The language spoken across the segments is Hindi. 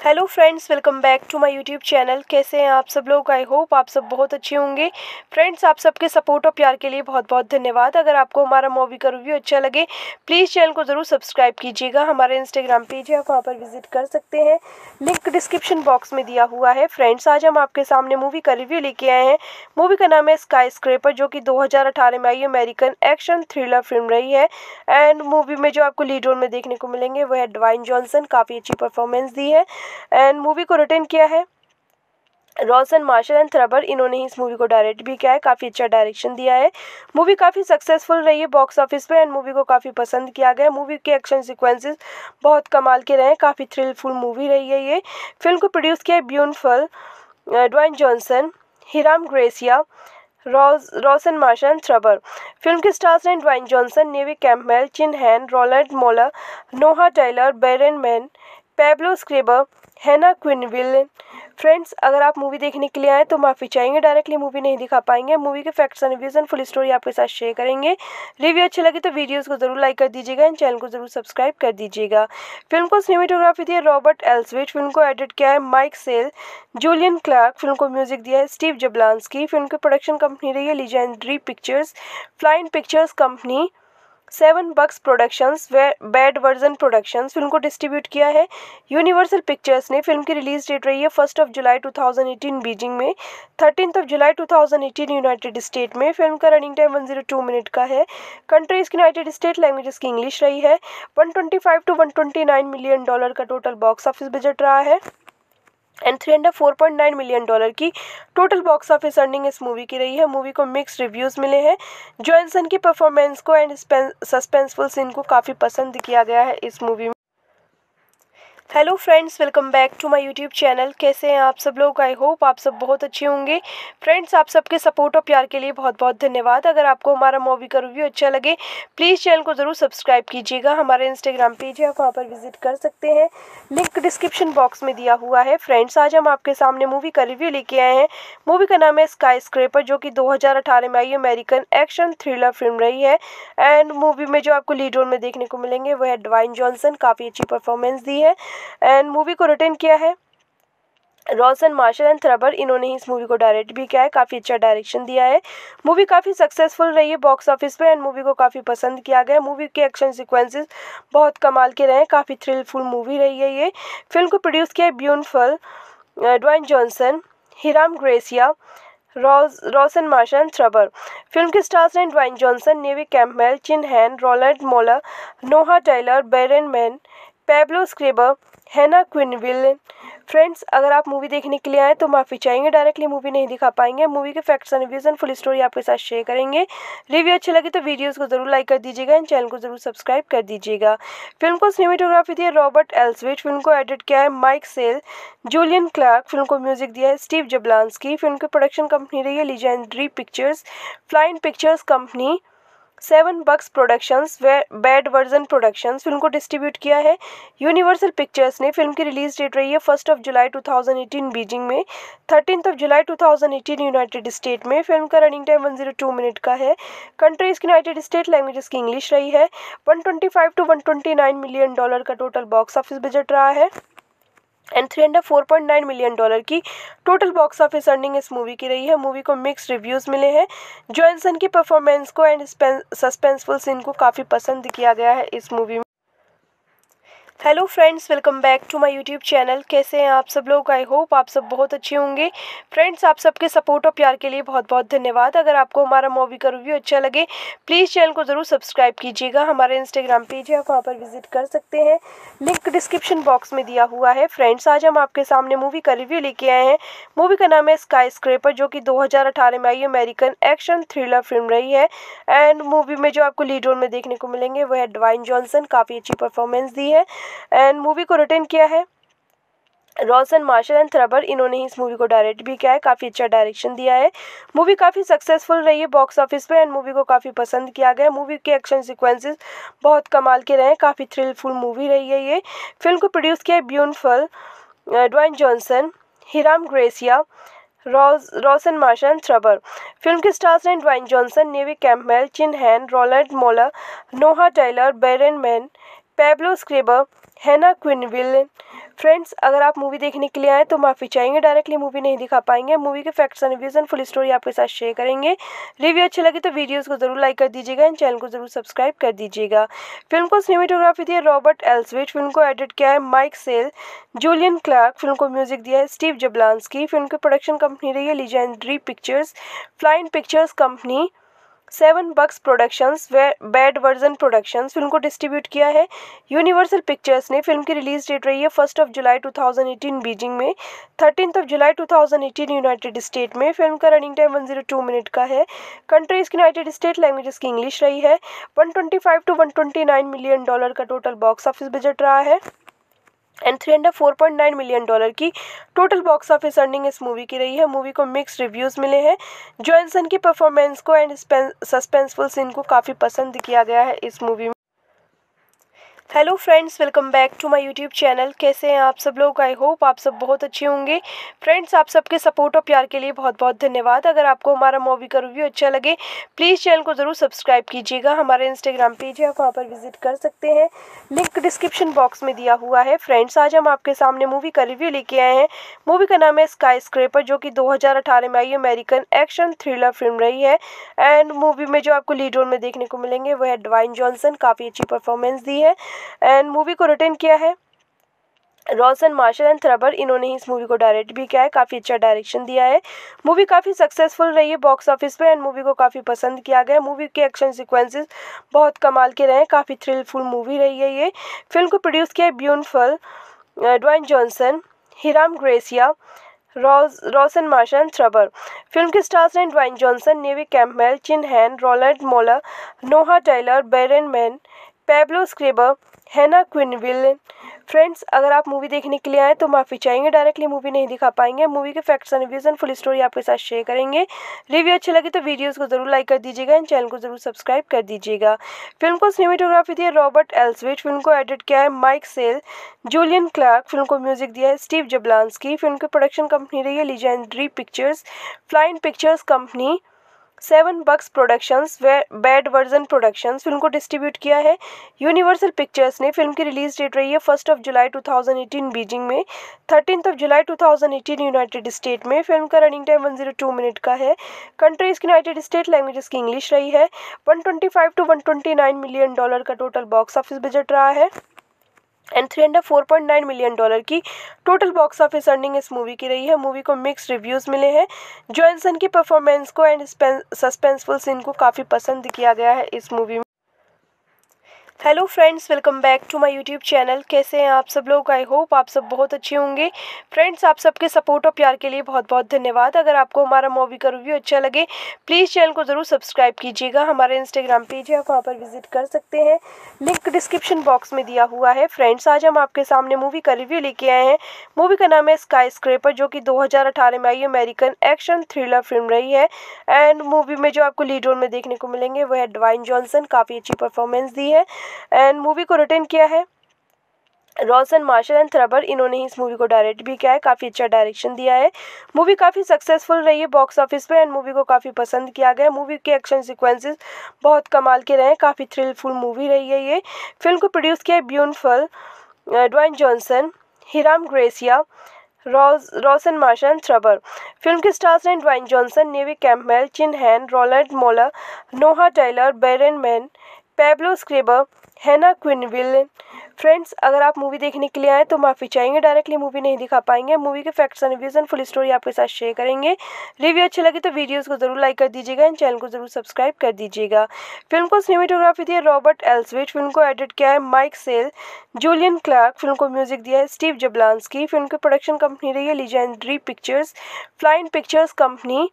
Hello friends welcome back to my YouTube channel कैसे हैं आप सब लोग? आई होप आप सब बहुत अच्छे होंगे। फ्रेंड्स आप सबके सपोर्ट और प्यार के लिए बहुत बहुत धन्यवाद। अगर आपको हमारा मूवी का रिव्यू अच्छा लगे प्लीज़ चैनल को ज़रूर सब्सक्राइब कीजिएगा। हमारे इंस्टाग्राम पेज है, आप वहाँ पर विज़िट कर सकते हैं। लिंक डिस्क्रिप्शन बॉक्स में दिया हुआ है। फ्रेंड्स आज हम आपके सामने मूवी का रिव्यू लेके आए हैं। मूवी का नाम है स्काई स्क्रेपर जो कि दो हज़ार अठारह में आई अमेरिकन एक्शन थ्रिलर फ़िल्म रही है। एंड मूवी में जो आपको लीड रोल में देखने को मिलेंगे, वो है डवाइन जॉनसन काफ़ी अच्छी परफॉर्मेंस दी है। एंड मूवी को रिटर्न किया है। रोशन मार्शल एंड थ्रबर, इन्होंने ही इस मूवी को डायरेक्ट भी किया है। काफ़ी अच्छा डायरेक्शन दिया है। मूवी काफ़ी सक्सेसफुल रही है बॉक्स ऑफ़िस पे एंड मूवी को काफ़ी पसंद किया गया मूवी के एक्शन सीक्वेंसेस बहुत कमाल के रहे हैं। काफ़ी थ्रिलफुल मूवी रही है ये। फ़िल्म को प्रोड्यूस किया है ब्यूनफल Dwayne Johnson, Hiram Garcia, Rawson Marshall and Thurber. Film के स्टार्स हैं Dwayne Johnson, Neve Campbell Chin Han, Roland Moller Noah Taylor Byron Mann Pablo Schreiber Hannah Quinlivan friends अगर आप मूवी देखने के लिए आए तो माफ़ी चाहेंगे डायरेक्टली मूवी नहीं दिखा पाएँगे। मूवी के facts and reviews and full story आपके साथ शेयर करेंगे। रिव्यू अच्छी लगी तो वीडियोस को ज़रूर लाइक कर दीजिएगा एंड चैनल को ज़रूर सब्सक्राइब कर दीजिएगा। फ़िल्म को सिनेमेटोग्राफी दी है रॉबर्ट एल्सविट फ़िल्म को एडिट किया है Mike Sale Julian Clarke film को म्यूज़िक दिया है स्टीव जबलांसकी फ़िल्म की प्रोडक्शन कंपनी रही है Legendary Pictures Flynn Pictures company Seven Bucks Productions Bad Version Productions film को डिस्ट्रीब्यूट किया है। यूनिवर्सल पिक्चर्स ने फ़िल्म की रिलीज़ डेट रही है फ़र्स्ट ऑफ़ जुलाई 2018 बीजिंग में। Thirteen of July 2018 United State में फ़िल्म का रनिंग टाइम 102 मिनट का है। कंट्रीज़ यूनाइटेड स्टेट लैंग्वेजेस की इंग्लिश रही है। 125 टू 129 मिलियन डॉलर का टोटल बॉक्स ऑफ़िस बजट रहा है। And three hundred four point nine million dollar की टोटल बॉक्स ऑफ़िस अर्निंग इस मूवी की रही है। मूवी को मिक्स रिव्यूज़ मिले हैं। जॉनसन की परफॉर्मेंस को एंड सस्पेंसफुल सीन को काफ़ी पसंद किया गया है इस मूवी में। Hello friends welcome back to my YouTube channel कैसे हैं आप सब लोग? आई होप आप सब बहुत अच्छे होंगे। फ्रेंड्स आप सबके सपोर्ट और प्यार के लिए बहुत बहुत धन्यवाद। अगर आपको हमारा मूवी का रिव्यू अच्छा लगे प्लीज़ चैनल को ज़रूर सब्सक्राइब कीजिएगा। हमारे इंस्टाग्राम पेज है, आप वहाँ पर विज़िट कर सकते हैं। लिंक डिस्क्रिप्शन बॉक्स में दिया हुआ है। फ्रेंड्स आज हम आपके सामने मूवी का रिव्यू लेके आए हैं। मूवी का नाम है स्काई स्क्रेपर जो कि दो हज़ार अठारह में आई अमेरिकन एक्शन थ्रिलर फ़िल्म रही है। एंड मूवी में जो आपको लीड रोल में देखने को मिलेंगे, वो है डवाइन जॉनसन काफ़ी अच्छी परफॉर्मेंस दी है। एंड मूवी को रिटर्न किया है। रोशन मार्शल एंड थ्रबर इन्होंने ही इस मूवी को डायरेक्ट भी किया है। काफ़ी अच्छा डायरेक्शन दिया है। मूवी काफ़ी सक्सेसफुल रही है बॉक्स ऑफ़िस पे एंड मूवी को काफ़ी पसंद किया गया। मूवी के एक्शन सीक्वेंसेस बहुत कमाल के रहे हैं। काफ़ी थ्रिलफुल मूवी रही है ये। फ़िल्म को प्रोड्यूस किया है ब्यूनफल Dwayne Johnson Hiram Garcia Rawson Marshall Thurber film के स्टार्स हैं Dwayne Johnson Neve Campbell Chin Han Roland Moller Noah Taylor Byron Mann Pablo Schreiber Hannah Quinlivan friends अगर आप मूवी देखने के लिए आए तो माफ़ी चाहेंगे डायरेक्टली मूवी नहीं दिखा पाएँगे। मूवी के facts and reviews and full story आपके साथ शेयर करेंगे। रिव्यू अच्छी लगी तो वीडियोस को ज़रूर लाइक कर दीजिएगा एंड चैनल को ज़रूर सब्सक्राइब कर दीजिएगा। फ़िल्म को सिनेमेटोग्राफी दी है रॉबर्ट एल्सविट फ़िल्म को एडिट किया है Mike Sale Julian Clarke film को म्यूज़िक दिया है स्टीव जबलांसकी फ़िल्म की प्रोडक्शन कंपनी रही है Legendary Pictures Flynn Pictures company Seven Bucks Productions Bad Version Productions film को डिस्ट्रीब्यूट किया है। यूनिवर्सल पिक्चर्स ने फ़िल्म की रिलीज़ डेट रही है फ़र्स्ट ऑफ़ जुलाई 2018 बीजिंग में। Thirteen of July 2018 United State में फ़िल्म का रनिंग टाइम 102 मिनट का है। कंट्रीज़ यूनाइटेड स्टेट लैंग्वेजेस की इंग्लिश रही है। 125 टू 129 मिलियन डॉलर का टोटल बॉक्स ऑफ़िस बजट रहा है। And three hundred four point nine million dollar की टोटल बॉक्स ऑफ़िस अर्निंग इस मूवी की रही है। मूवी को मिक्स रिव्यूज़ मिले हैं। जॉनसन की परफॉर्मेंस को एंड सस्पेंसफुल सीन को काफ़ी पसंद किया गया है इस मूवी में। Hello friends welcome back to my YouTube channel कैसे हैं आप सब लोग? आई होप आप सब बहुत अच्छे होंगे। फ्रेंड्स आप सबके सपोर्ट और प्यार के लिए बहुत बहुत धन्यवाद। अगर आपको हमारा मूवी का रिव्यू अच्छा लगे प्लीज़ चैनल को ज़रूर सब्सक्राइब कीजिएगा। हमारे इंस्टाग्राम पेज है, आप वहाँ पर विज़िट कर सकते हैं। लिंक डिस्क्रिप्शन बॉक्स में दिया हुआ है। फ्रेंड्स आज हम आपके सामने मूवी का रिव्यू लेके आए हैं। मूवी का नाम है स्काई स्क्रेपर जो कि दो हज़ार अठारह में आई अमेरिकन एक्शन थ्रिलर फ़िल्म रही है। एंड मूवी में जो आपको लीड रोल में देखने को मिलेंगे, वो है डवाइन जॉनसन काफ़ी अच्छी परफॉर्मेंस दी है। एंड मूवी को रिटर्न किया है। रॉसन मार्शल एंड थ्रबर इन्होंने ही इस मूवी को डायरेक्ट भी किया है। काफ़ी अच्छा डायरेक्शन दिया है। मूवी काफ़ी सक्सेसफुल रही है बॉक्स ऑफ़िस पे एंड मूवी को काफ़ी पसंद किया गया। मूवी के एक्शन सीक्वेंसेस बहुत कमाल के रहे हैं। काफ़ी थ्रिलफुल मूवी रही है ये। फ़िल्म को प्रोड्यूस किया है ब्यूनफल Dwayne Johnson Hiram Garcia Rawson Marshall Thurber film के स्टार्स हैं Dwayne Johnson Neve Campbell Chin Han Roland Moller Noah Taylor Byron Mann Pablo Schreiber Hannah Quinlivan friends अगर आप मूवी देखने के लिए आए तो माफ़ी चाहेंगे डायरेक्टली मूवी नहीं दिखा पाएँगे। मूवी के facts and reviews and full story आपके साथ शेयर करेंगे। रिव्यू अच्छी लगी तो वीडियोस को ज़रूर लाइक कर दीजिएगा एंड चैनल को ज़रूर सब्सक्राइब कर दीजिएगा। फ़िल्म को सिनेमेटोग्राफी दी है रॉबर्ट एल्सविट फ़िल्म को एडिट किया है Mike Sale Julian Clarke film को म्यूज़िक दिया है स्टीव जबलांसकी फ़िल्म की प्रोडक्शन कंपनी रही है Legendary Pictures Flynn Pictures company Seven Bucks Productions Bad Version Productions film को डिस्ट्रीब्यूट किया है। यूनिवर्सल पिक्चर्स ने फ़िल्म की रिलीज़ डेट रही है फ़र्स्ट ऑफ़ जुलाई 2018 बीजिंग में। Thirteen of July 2018 United State में फ़िल्म का रनिंग टाइम 102 मिनट का है। कंट्रीज़ यूनाइटेड स्टेट लैंग्वेजेस की इंग्लिश रही है। 125 टू 129 मिलियन डॉलर का टोटल बॉक्स ऑफ़िस बजट रहा है। And three hundred four point nine million dollar की टोटल बॉक्स ऑफ़िस अर्निंग इस मूवी की रही है। मूवी को मिक्स रिव्यूज़ मिले हैं। जॉनसन की परफॉर्मेंस को एंड सस्पेंसफुल सीन को काफ़ी पसंद किया गया है इस मूवी में। Hello friends welcome back to my YouTube channel कैसे हैं आप सब लोग? आई होप आप सब बहुत अच्छे होंगे। फ्रेंड्स आप सबके सपोर्ट और प्यार के लिए बहुत बहुत धन्यवाद। अगर आपको हमारा मूवी का रिव्यू अच्छा लगे प्लीज़ चैनल को ज़रूर सब्सक्राइब कीजिएगा। हमारे इंस्टाग्राम पेज है, आप वहाँ पर विज़िट कर सकते हैं। लिंक डिस्क्रिप्शन बॉक्स में दिया हुआ है। फ्रेंड्स आज हम आपके सामने मूवी का रिव्यू लेके आए हैं। मूवी का नाम है स्काई स्क्रेपर जो कि दो हज़ार अठारह में आई अमेरिकन एक्शन थ्रिलर फ़िल्म रही है। एंड मूवी में जो आपको लीड रोल में देखने को मिलेंगे, वो है डवाइन जॉनसन काफ़ी अच्छी परफॉर्मेंस दी है। एंड मूवी को रिटर्न किया है। रॉसन मार्शल एंड थ्रबर इन्होंने ही इस मूवी को डायरेक्ट भी किया है। काफ़ी अच्छा डायरेक्शन दिया है। मूवी काफ़ी सक्सेसफुल रही है बॉक्स ऑफ़िस पे एंड मूवी को काफ़ी पसंद किया गया। मूवी के एक्शन सीक्वेंसेस बहुत कमाल के रहे हैं। काफ़ी थ्रिलफुल मूवी रही है ये। फ़िल्म को प्रोड्यूस किया है ब्यूनफल Dwayne Johnson Hiram Garcia Rawson Marshall Thurber film के स्टार्स हैं Dwayne Johnson Neve Campbell Chin Han Roland Moller Noah Taylor Byron Mann Pablo Schreiber Hannah Quinlivan friends अगर आप मूवी देखने के लिए आए तो माफ़ी चाहेंगे डायरेक्टली मूवी नहीं दिखा पाएँगे। मूवी के facts and reviews and full story आपके साथ शेयर करेंगे। रिव्यू अच्छी लगी तो वीडियोस को ज़रूर लाइक कर दीजिएगा एंड चैनल को ज़रूर सब्सक्राइब कर दीजिएगा। फ़िल्म को सिनेमेटोग्राफी दी है रॉबर्ट एल्सविट फ़िल्म को एडिट किया है Mike Sale Julian Clarke film को म्यूज़िक दिया है स्टीव जबलांसकी फ़िल्म की प्रोडक्शन कंपनी रही है Legendary Pictures Flynn Pictures company Seven Bucks Productions Bad Version Productions film को डिस्ट्रीब्यूट किया है। यूनिवर्सल पिक्चर्स ने फ़िल्म की रिलीज़ डेट रही है फ़र्स्ट ऑफ़ जुलाई 2018 बीजिंग में। Thirteen of July 2018 United State में फ़िल्म का रनिंग टाइम 102 मिनट का है। कंट्रीज़ यूनाइटेड स्टेट लैंग्वेजेस की इंग्लिश रही है। 125 टू 129 मिलियन डॉलर का टोटल बॉक्स ऑफ़िस बजट रहा है। And three hundred four point nine million dollar की टोटल बॉक्स ऑफ़िस अर्निंग इस मूवी की रही है। मूवी को मिक्स रिव्यूज़ मिले हैं। जॉनसन की परफॉर्मेंस को एंड सस्पेंसफुल सीन को काफ़ी पसंद किया गया है इस मूवी में। Hello friends welcome back to my YouTube channel कैसे हैं आप सब लोग? आई होप आप सब बहुत अच्छे होंगे। फ्रेंड्स आप सबके सपोर्ट और प्यार के लिए बहुत बहुत धन्यवाद। अगर आपको हमारा मूवी का रिव्यू अच्छा लगे प्लीज़ चैनल को ज़रूर सब्सक्राइब कीजिएगा। हमारे इंस्टाग्राम पेज है, आप वहाँ पर विज़िट कर सकते हैं। लिंक डिस्क्रिप्शन बॉक्स में दिया हुआ है। फ्रेंड्स आज हम आपके सामने मूवी का रिव्यू लेके आए हैं। मूवी का नाम है स्काई स्क्रेपर जो कि दो हज़ार अठारह में आई अमेरिकन एक्शन थ्रिलर फ़िल्म रही है। एंड मूवी में जो आपको लीड रोल में देखने को मिलेंगे, वो है डवाइन जॉनसन काफ़ी अच्छी परफॉर्मेंस दी है। एंड मूवी को रिटर्न किया है। रॉसन मार्शल एंड थ्रबर, इन्होंने ही इस मूवी को डायरेक्ट भी किया है। काफ़ी अच्छा डायरेक्शन दिया है। मूवी काफ़ी सक्सेसफुल रही है बॉक्स ऑफ़िस पे एंड मूवी को काफ़ी पसंद किया गया मूवी के एक्शन सीक्वेंसेस बहुत कमाल के रहे हैं। काफ़ी थ्रिलफुल मूवी रही है ये। फ़िल्म को प्रोड्यूस किया है ब्यूनफल Dwayne Johnson, Hiram Garcia Rawson Marshall and Thurber. Film के स्टार्स हैं Dwayne Johnson, Neve Campbell Chin Han, Roland Moller Noah Taylor Byron Mann Pablo Schreiber Hannah Quinlivan friends अगर आप मूवी देखने के लिए आए तो माफ़ी चाहेंगे डायरेक्टली मूवी नहीं दिखा पाएँगे। मूवी के facts and reviews and full story आपके साथ शेयर करेंगे। रिव्यू अच्छी लगी तो वीडियोस को ज़रूर लाइक कर दीजिएगा एंड चैनल को ज़रूर सब्सक्राइब कर दीजिएगा। फ़िल्म को सिनेमेटोग्राफी दी है रॉबर्ट एल्सविट फ़िल्म को एडिट किया है Mike Sale Julian Clarke film को म्यूज़िक दिया है स्टीव जबलांसकी फ़िल्म की प्रोडक्शन कंपनी रही है Legendary Pictures Flynn Pictures company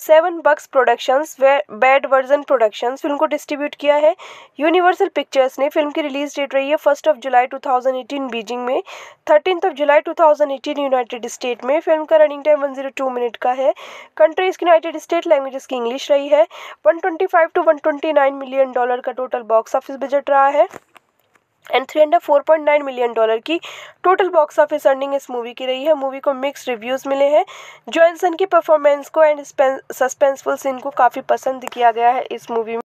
Seven Bucks Productions Bad Version Productions film को डिस्ट्रीब्यूट किया है। यूनिवर्सल पिक्चर्स ने फ़िल्म की रिलीज़ डेट रही है फ़र्स्ट ऑफ़ जुलाई 2018 बीजिंग में। Thirteen of July 2018 United State में फ़िल्म का रनिंग टाइम 102 मिनट का है। कंट्रीज़ यूनाइटेड स्टेट लैंग्वेजेस की इंग्लिश रही है। 125 टू 129 मिलियन डॉलर का टोटल बॉक्स ऑफ़िस बजट रहा है। And three hundred four point nine million dollar की टोटल बॉक्स ऑफ़िस अर्निंग इस मूवी की रही है। मूवी को मिक्स रिव्यूज़ मिले हैं। जॉनसन की परफॉर्मेंस को एंड सस्पेंसफुल सीन को काफ़ी पसंद किया गया है इस मूवी में।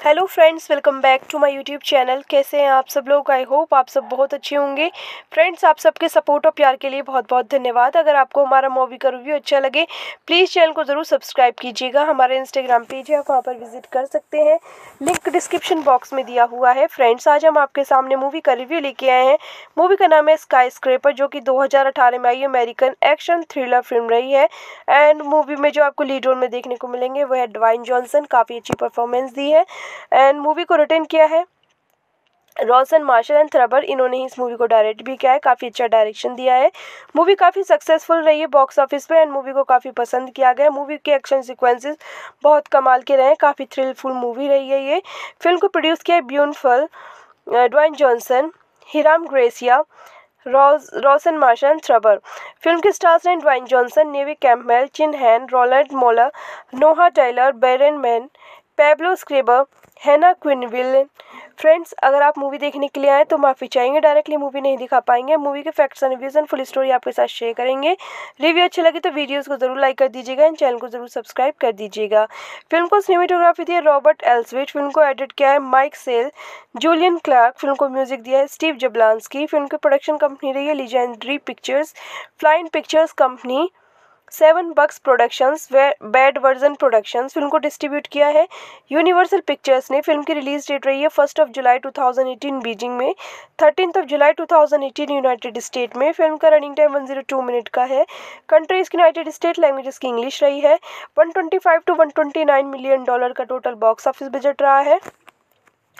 Hello friends welcome back to my YouTube channel कैसे हैं आप सब लोग? आई होप आप सब बहुत अच्छे होंगे। फ्रेंड्स आप सबके सपोर्ट और प्यार के लिए बहुत बहुत धन्यवाद। अगर आपको हमारा मूवी का रिव्यू अच्छा लगे प्लीज़ चैनल को ज़रूर सब्सक्राइब कीजिएगा। हमारे इंस्टाग्राम पेज है, आप वहाँ पर विज़िट कर सकते हैं। लिंक डिस्क्रिप्शन बॉक्स में दिया हुआ है। फ्रेंड्स आज हम आपके सामने मूवी का रिव्यू लेके आए हैं। मूवी का नाम है स्काई स्क्रेपर जो कि दो हज़ार अठारह में आई अमेरिकन एक्शन थ्रिलर फ़िल्म रही है। एंड मूवी में जो आपको लीड रोल में देखने को मिलेंगे, वो है डवाइन जॉनसन काफ़ी अच्छी परफॉर्मेंस दी है। एंड मूवी को रिटर्न किया है। रॉसन मार्शल एंड थ्रबर इन्होंने ही इस मूवी को डायरेक्ट भी किया है। काफ़ी अच्छा डायरेक्शन दिया है। मूवी काफ़ी सक्सेसफुल रही है बॉक्स ऑफ़िस पे एंड मूवी को काफ़ी पसंद किया गया। मूवी के एक्शन सीक्वेंसेस बहुत कमाल के रहे हैं। काफ़ी थ्रिलफुल मूवी रही है ये। फ़िल्म को प्रोड्यूस किया है ब्यूनफल Dwayne Johnson Hiram Garcia Rawson Marshall and Thurber film के स्टार्स हैं Dwayne Johnson Neve Campbell Chin Han Roland Moller Noah Taylor Byron Mann Pablo Schreiber Hannah Quinlivan friends अगर आप मूवी देखने के लिए आए तो माफ़ी चाहेंगे डायरेक्टली मूवी नहीं दिखा पाएँगे। मूवी के facts and reviews and full story आपके साथ शेयर करेंगे। रिव्यू अच्छी लगी तो वीडियोस को ज़रूर लाइक कर दीजिएगा एंड चैनल को ज़रूर सब्सक्राइब कर दीजिएगा। फ़िल्म को सिनेमेटोग्राफी दी है रॉबर्ट एल्सविट फ़िल्म को एडिट किया है Mike Sale Julian Clarke film को म्यूज़िक दिया है स्टीव जबलांसकी फ़िल्म की प्रोडक्शन कंपनी रही है Legendary Pictures Flynn Pictures company Seven Bucks Productions Bad Version Productions film को डिस्ट्रीब्यूट किया है। यूनिवर्सल पिक्चर्स ने फ़िल्म की रिलीज़ डेट रही है फ़र्स्ट ऑफ़ जुलाई 2018 बीजिंग में। Thirteen of July 2018 United State में फ़िल्म का रनिंग टाइम 102 मिनट का है। कंट्रीज़ यूनाइटेड स्टेट लैंग्वेजेस की इंग्लिश रही है। 125 टू 129 मिलियन डॉलर का टोटल बॉक्स ऑफ़िस बजट रहा है।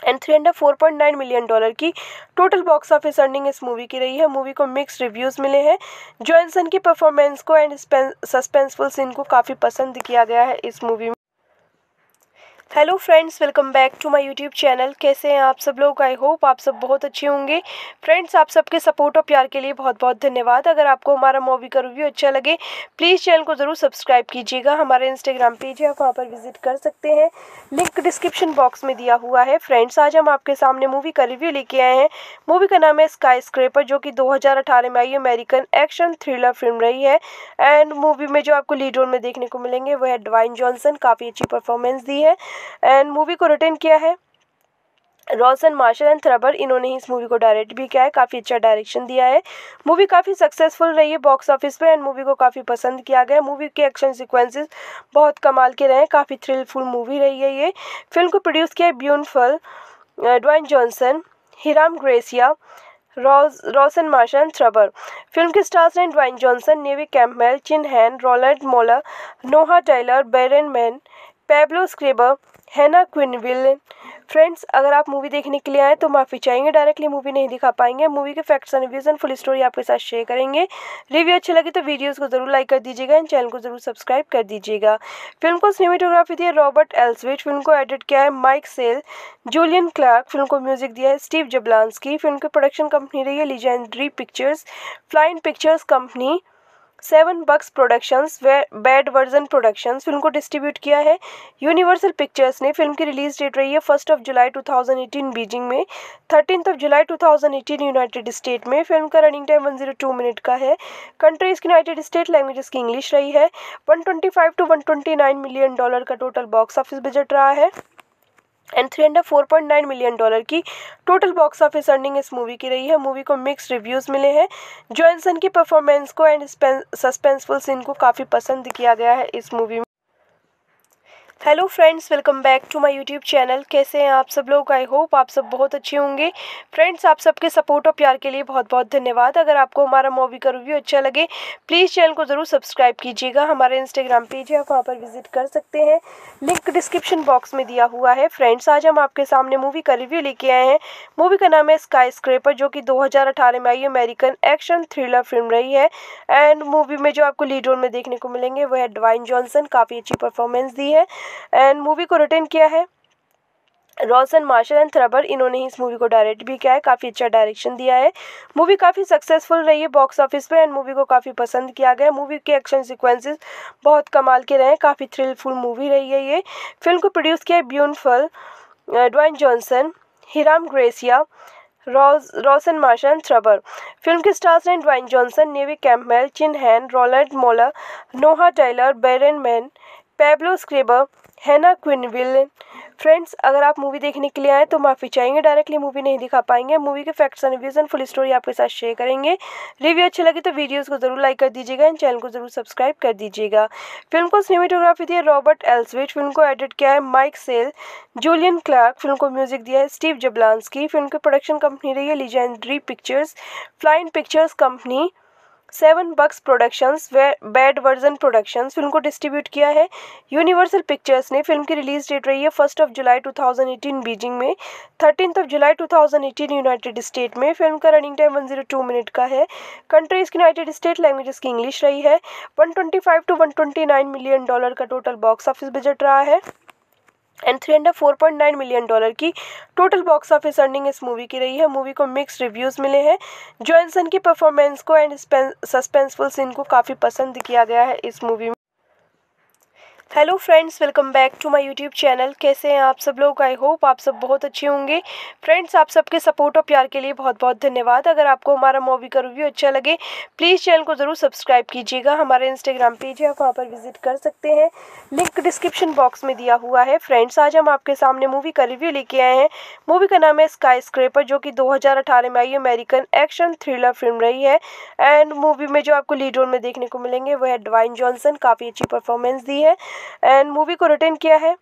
And three hundred four point nine million dollar की टोटल बॉक्स ऑफ़िस अर्निंग इस मूवी की रही है। मूवी को मिक्स रिव्यूज़ मिले हैं। जॉनसन की परफॉर्मेंस को एंड सस्पेंसफुल सीन को काफ़ी पसंद किया गया है इस मूवी में। Hello friends welcome back to my YouTube channel कैसे हैं आप सब लोग? आई होप आप सब बहुत अच्छे होंगे। फ्रेंड्स आप सबके सपोर्ट और प्यार के लिए बहुत बहुत धन्यवाद। अगर आपको हमारा मूवी का रिव्यू अच्छा लगे प्लीज़ चैनल को ज़रूर सब्सक्राइब कीजिएगा। हमारे इंस्टाग्राम पेज है, आप वहाँ पर विज़िट कर सकते हैं। लिंक डिस्क्रिप्शन बॉक्स में दिया हुआ है। फ्रेंड्स आज हम आपके सामने मूवी का रिव्यू लेके आए हैं। मूवी का नाम है स्काई स्क्रेपर जो कि दो हज़ार अठारह में आई अमेरिकन एक्शन थ्रिलर फ़िल्म रही है। एंड मूवी में जो आपको लीड रोल में देखने को मिलेंगे, वो है डवाइन जॉनसन काफ़ी अच्छी परफॉर्मेंस दी है। एंड मूवी को रिटर्न किया है। रॉसन मार्शल एंड थ्रबर इन्होंने ही इस मूवी को डायरेक्ट भी किया है। काफ़ी अच्छा डायरेक्शन दिया है। मूवी काफ़ी सक्सेसफुल रही है बॉक्स ऑफ़िस पे एंड मूवी को काफ़ी पसंद किया गया। मूवी के एक्शन सीक्वेंसेस बहुत कमाल के रहे हैं। काफ़ी थ्रिलफुल मूवी रही है ये। फ़िल्म को प्रोड्यूस किया है ब्यूनफल Dwayne Johnson Hiram Garcia Rawson Marshall Thurber film के स्टार्स हैं Dwayne Johnson Neve Campbell Chin Han Roland Moller Noah Taylor Byron Mann Pablo Schreiber Hannah Quinlivan friends अगर आप मूवी देखने के लिए आए तो माफ़ी चाहेंगे डायरेक्टली मूवी नहीं दिखा पाएँगे। मूवी के facts and reviews and full story आपके साथ शेयर करेंगे। रिव्यू अच्छी लगी तो वीडियोस को ज़रूर लाइक कर दीजिएगा एंड चैनल को ज़रूर सब्सक्राइब कर दीजिएगा। फ़िल्म को सिनेमेटोग्राफी दी है रॉबर्ट एल्सविट फ़िल्म को एडिट किया है Mike Sale Julian Clarke film को म्यूज़िक दिया है स्टीव जबलांसकी फ़िल्म की प्रोडक्शन कंपनी रही है Legendary Pictures Flynn Pictures company seven bucks productions bad version productions film को डिस्ट्रीब्यूट किया है। यूनिवर्सल पिक्चर्स ने फ़िल्म की रिलीज़ डेट रही है फ़र्स्ट ऑफ़ जुलाई 2018 बीजिंग में। Thirteen of July 2018 United State में फ़िल्म का रनिंग टाइम 102 मिनट का है। कंट्रीज़ यूनाइटेड स्टेट लैंग्वेजेस की इंग्लिश रही है। 125 टू 129 मिलियन डॉलर का टोटल बॉक्स ऑफ़िस बजट रहा है। And three hundred four point nine million dollar की टोटल बॉक्स ऑफ़िस अर्निंग इस मूवी की रही है। मूवी को मिक्स रिव्यूज़ मिले हैं। जॉनसन की परफॉर्मेंस को एंड सस्पेंसफुल सीन को काफ़ी पसंद किया गया है इस मूवी में। Hello friends welcome back to my YouTube channel कैसे हैं आप सब लोग? आई होप आप सब बहुत अच्छे होंगे। फ्रेंड्स आप सबके सपोर्ट और प्यार के लिए बहुत बहुत धन्यवाद। अगर आपको हमारा मूवी का रिव्यू अच्छा लगे प्लीज़ चैनल को ज़रूर सब्सक्राइब कीजिएगा। हमारे इंस्टाग्राम पेज है, आप वहाँ पर विज़िट कर सकते हैं। लिंक डिस्क्रिप्शन बॉक्स में दिया हुआ है। फ्रेंड्स आज हम आपके सामने मूवी का रिव्यू लेके आए हैं। मूवी का नाम है स्काई स्क्रेपर जो कि दो हज़ार अठारह में आई अमेरिकन एक्शन थ्रिलर फ़िल्म रही है। एंड मूवी में जो आपको लीड रोल में देखने को मिलेंगे, वो है डवाइन जॉनसन काफ़ी अच्छी परफॉर्मेंस दी है। एंड मूवी को रिटर्न किया है। रॉसन मार्शल एंड थ्रबर इन्होंने ही इस मूवी को डायरेक्ट भी किया है। काफ़ी अच्छा डायरेक्शन दिया है। मूवी काफ़ी सक्सेसफुल रही है बॉक्स ऑफ़िस पे एंड मूवी को काफ़ी पसंद किया गया। मूवी के एक्शन सीक्वेंसेस बहुत कमाल के रहे हैं। काफ़ी थ्रिलफुल मूवी रही है ये। फ़िल्म को प्रोड्यूस किया है ब्यूनफल Dwayne Johnson Hiram Garcia Rawson Marshall Thurber film के स्टार्स हैं Dwayne Johnson Neve Campbell Chin Han Roland Moller Noah Taylor Byron Mann Pablo Schreiber Hannah Quinlivan friends अगर आप मूवी देखने के लिए आए तो माफ़ी चाहेंगे डायरेक्टली मूवी नहीं दिखा पाएँगे। मूवी के facts and reviews and full story आपके साथ शेयर करेंगे। रिव्यू अच्छी लगी तो वीडियोस को ज़रूर लाइक कर दीजिएगा एंड चैनल को ज़रूर सब्सक्राइब कर दीजिएगा। फ़िल्म को सिनेमेटोग्राफी दी है रॉबर्ट एल्सविट फ़िल्म को एडिट किया है Mike Sale Julian Clarke film को म्यूज़िक दिया है स्टीव जबलांसकी फ़िल्म की प्रोडक्शन कंपनी रही है Legendary Pictures Flynn Pictures company seven bucks productions bad version productions film को डिस्ट्रीब्यूट किया है। यूनिवर्सल पिक्चर्स ने फ़िल्म की रिलीज़ डेट रही है फ़र्स्ट ऑफ़ जुलाई 2018 बीजिंग में। Thirteen of July 2018 United State में फ़िल्म का रनिंग टाइम 102 मिनट का है। कंट्रीज़ यूनाइटेड स्टेट लैंग्वेजेस की इंग्लिश रही है। 125 टू 129 मिलियन डॉलर का टोटल बॉक्स ऑफ़िस बजट रहा है। And three hundred four point nine million dollar की टोटल बॉक्स ऑफ़िस अर्निंग इस मूवी की रही है। मूवी को मिक्स रिव्यूज़ मिले हैं। जॉनसन की परफॉर्मेंस को एंड सस्पेंसफुल सीन को काफ़ी पसंद किया गया है इस मूवी में। Hello friends welcome back to my YouTube channel कैसे हैं आप सब लोग? आई होप आप सब बहुत अच्छे होंगे। फ्रेंड्स आप सबके सपोर्ट और प्यार के लिए बहुत बहुत धन्यवाद। अगर आपको हमारा मूवी का रिव्यू अच्छा लगे प्लीज़ चैनल को ज़रूर सब्सक्राइब कीजिएगा। हमारे इंस्टाग्राम पेज है, आप वहाँ पर विज़िट कर सकते हैं। लिंक डिस्क्रिप्शन बॉक्स में दिया हुआ है। फ्रेंड्स आज हम आपके सामने मूवी का रिव्यू लेके आए हैं। मूवी का नाम है स्काई स्क्रेपर जो कि दो हज़ार अठारह में आई अमेरिकन एक्शन थ्रिलर फ़िल्म रही है। एंड मूवी में जो आपको लीड रोल में देखने को मिलेंगे, वो है डवाइन जॉनसन काफ़ी अच्छी परफॉर्मेंस दी है। एंड मूवी को रिटर्न किया है।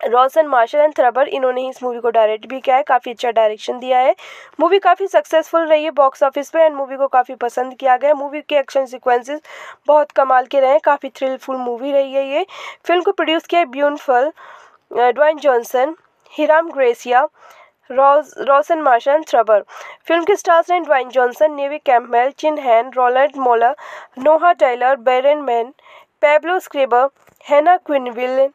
रॉसन मार्शल एंड थ्रबर इन्होंने ही इस मूवी को डायरेक्ट भी किया है। काफ़ी अच्छा डायरेक्शन दिया है। मूवी काफ़ी सक्सेसफुल रही है बॉक्स ऑफ़िस पे एंड मूवी को काफ़ी पसंद किया गया। मूवी के एक्शन सीक्वेंसेस बहुत कमाल के रहे हैं। काफ़ी थ्रिलफुल मूवी रही है ये। फ़िल्म को प्रोड्यूस किया है ब्यूनफल Dwayne Johnson Hiram Garcia Rawson Marshall Thurber film के स्टार्स हैं Dwayne Johnson Neve Campbell Chin Han Roland Moller Noah Taylor Byron Mann Pablo Schreiber Hannah Quinlivan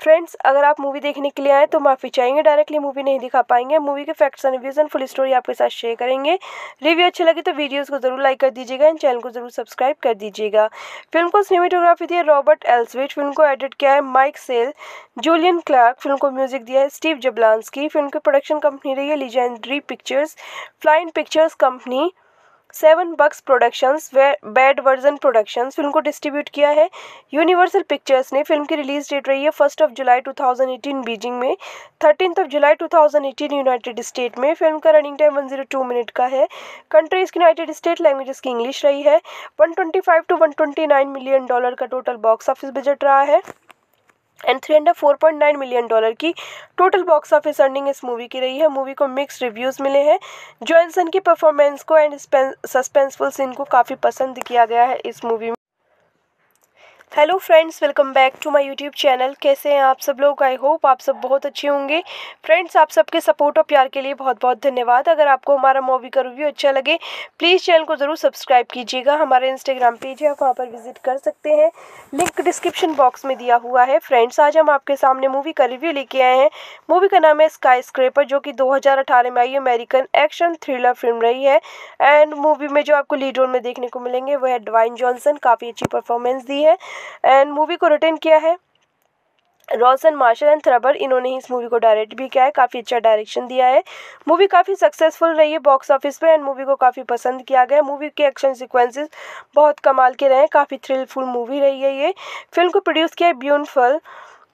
friends अगर आप मूवी देखने के लिए आए तो माफ़ी चाहेंगे डायरेक्टली मूवी नहीं दिखा पाएँगे। मूवी के facts and reviews and full story आपके साथ शेयर करेंगे। रिव्यू अच्छी लगी तो वीडियोस को ज़रूर लाइक कर दीजिएगा एंड चैनल को ज़रूर सब्सक्राइब कर दीजिएगा। फ़िल्म को सिनेमेटोग्राफी दी है रॉबर्ट एल्सविट फ़िल्म को एडिट किया है Mike Sale Julian Clarke film को म्यूज़िक दिया है स्टीव जबलांसकी फ़िल्म की प्रोडक्शन कंपनी रही है Legendary Pictures Flynn Pictures company seven bucks productions bad version productions film को डिस्ट्रीब्यूट किया है। यूनिवर्सल पिक्चर्स ने फ़िल्म की रिलीज़ डेट रही है फ़र्स्ट ऑफ़ जुलाई 2018 बीजिंग में। Thirteen of July 2018 United State में फ़िल्म का रनिंग टाइम 102 मिनट का है। कंट्रीज़ यूनाइटेड स्टेट लैंग्वेजेस की इंग्लिश रही है। 125 टू 129 मिलियन डॉलर का टोटल बॉक्स ऑफ़िस बजट रहा है। And three hundred four point nine million dollar की टोटल बॉक्स ऑफ़िस अर्निंग इस मूवी की रही है। मूवी को मिक्स रिव्यूज़ मिले हैं। जॉनसन की परफॉर्मेंस को एंड सस्पेंसफुल सीन को काफ़ी पसंद किया गया है इस मूवी में। Hello friends welcome back to my YouTube channel कैसे हैं आप सब लोग? आई होप आप सब बहुत अच्छे होंगे। फ्रेंड्स आप सबके सपोर्ट और प्यार के लिए बहुत बहुत धन्यवाद। अगर आपको हमारा मूवी का रिव्यू अच्छा लगे प्लीज़ चैनल को ज़रूर सब्सक्राइब कीजिएगा। हमारे इंस्टाग्राम पेज है, आप वहाँ पर विज़िट कर सकते हैं। लिंक डिस्क्रिप्शन बॉक्स में दिया हुआ है। फ्रेंड्स आज हम आपके सामने मूवी का रिव्यू लेके आए हैं। मूवी का नाम है स्काई स्क्रेपर जो कि दो हज़ार अठारह में आई अमेरिकन एक्शन थ्रिलर फ़िल्म रही है। एंड मूवी में जो आपको लीड रोल में देखने को मिलेंगे, वो है डवाइन जॉनसन काफ़ी अच्छी परफॉर्मेंस दी है। एंड मूवी को रिटर्न किया है। रॉसन मार्शल एंड थ्रबर इन्होंने ही इस मूवी को डायरेक्ट भी किया है। काफ़ी अच्छा डायरेक्शन दिया है। मूवी काफ़ी सक्सेसफुल रही है बॉक्स ऑफ़िस पे एंड मूवी को काफ़ी पसंद किया गया। मूवी के एक्शन सीक्वेंसेस बहुत कमाल के रहे हैं। काफ़ी थ्रिलफुल मूवी रही है ये। फ़िल्म को प्रोड्यूस किया है ब्यूनफल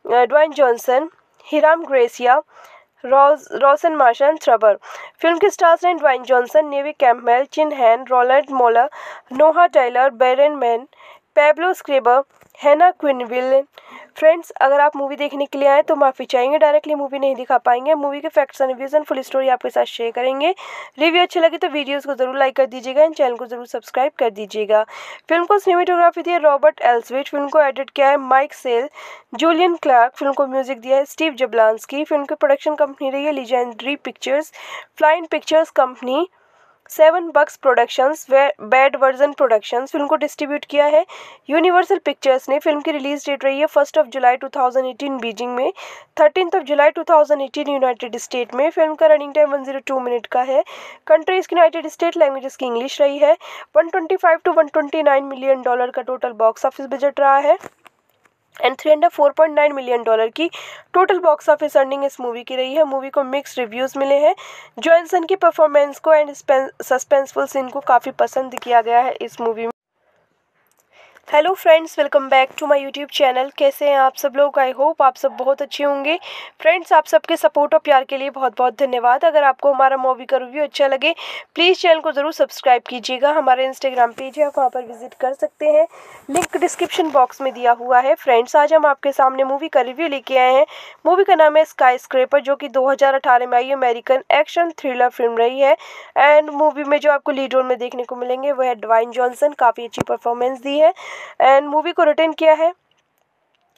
Dwayne Johnson Hiram Garcia Rawson Marshall and Thurber film के स्टार्स हैं Dwayne Johnson Neve Campbell Chin Han Roland Moller Noah Taylor Byron Mann Pablo Schreiber Hannah Quinlivan friends अगर आप मूवी देखने के लिए आए तो माफ़ी चाहेंगे डायरेक्टली मूवी नहीं दिखा पाएँगे। मूवी के facts and reviews and full story आपके साथ शेयर करेंगे। रिव्यू अच्छी लगी तो वीडियोस को ज़रूर लाइक कर दीजिएगा एंड चैनल को ज़रूर सब्सक्राइब कर दीजिएगा। फ़िल्म को सिनेमेटोग्राफी दी है रॉबर्ट एल्सविट फ़िल्म को एडिट किया है Mike Sale Julian Clarke film को म्यूज़िक दिया है स्टीव जबलांसकी फ़िल्म की प्रोडक्शन कंपनी रही है Legendary Pictures Flynn Pictures company seven bucks productions bad version productions film को डिस्ट्रीब्यूट किया है। यूनिवर्सल पिक्चर्स ने फ़िल्म की रिलीज़ डेट रही है फ़र्स्ट ऑफ़ जुलाई 2018 बीजिंग में। Thirteen of July 2018 United State में फ़िल्म का रनिंग टाइम 102 मिनट का है। कंट्रीज़ यूनाइटेड स्टेट लैंग्वेजेस की इंग्लिश रही है। 125 टू 129 मिलियन डॉलर का टोटल बॉक्स ऑफ़िस बजट रहा है। And three hundred four point nine million dollar की टोटल बॉक्स ऑफ़िस अर्निंग इस मूवी की रही है। मूवी को मिक्स रिव्यूज़ मिले हैं। जॉनसन की परफॉर्मेंस को एंड सस्पेंसफुल सीन को काफ़ी पसंद किया गया है इस मूवी में। Hello friends welcome back to my YouTube channel कैसे हैं आप सब लोग? आई होप आप सब बहुत अच्छे होंगे। फ्रेंड्स आप सबके सपोर्ट और प्यार के लिए बहुत बहुत धन्यवाद। अगर आपको हमारा मूवी का रिव्यू अच्छा लगे प्लीज़ चैनल को ज़रूर सब्सक्राइब कीजिएगा। हमारे इंस्टाग्राम पेज है, आप वहाँ पर विज़िट कर सकते हैं। लिंक डिस्क्रिप्शन बॉक्स में दिया हुआ है। फ्रेंड्स आज हम आपके सामने मूवी का रिव्यू लेके आए हैं। मूवी का नाम है स्काई स्क्रेपर जो कि दो हज़ार अठारह में आई अमेरिकन एक्शन थ्रिलर फ़िल्म रही है। एंड मूवी में जो आपको लीड रोल में देखने को मिलेंगे, वो है डवाइन जॉनसन काफ़ी अच्छी परफॉर्मेंस दी है। एंड मूवी को रिटर्न किया है।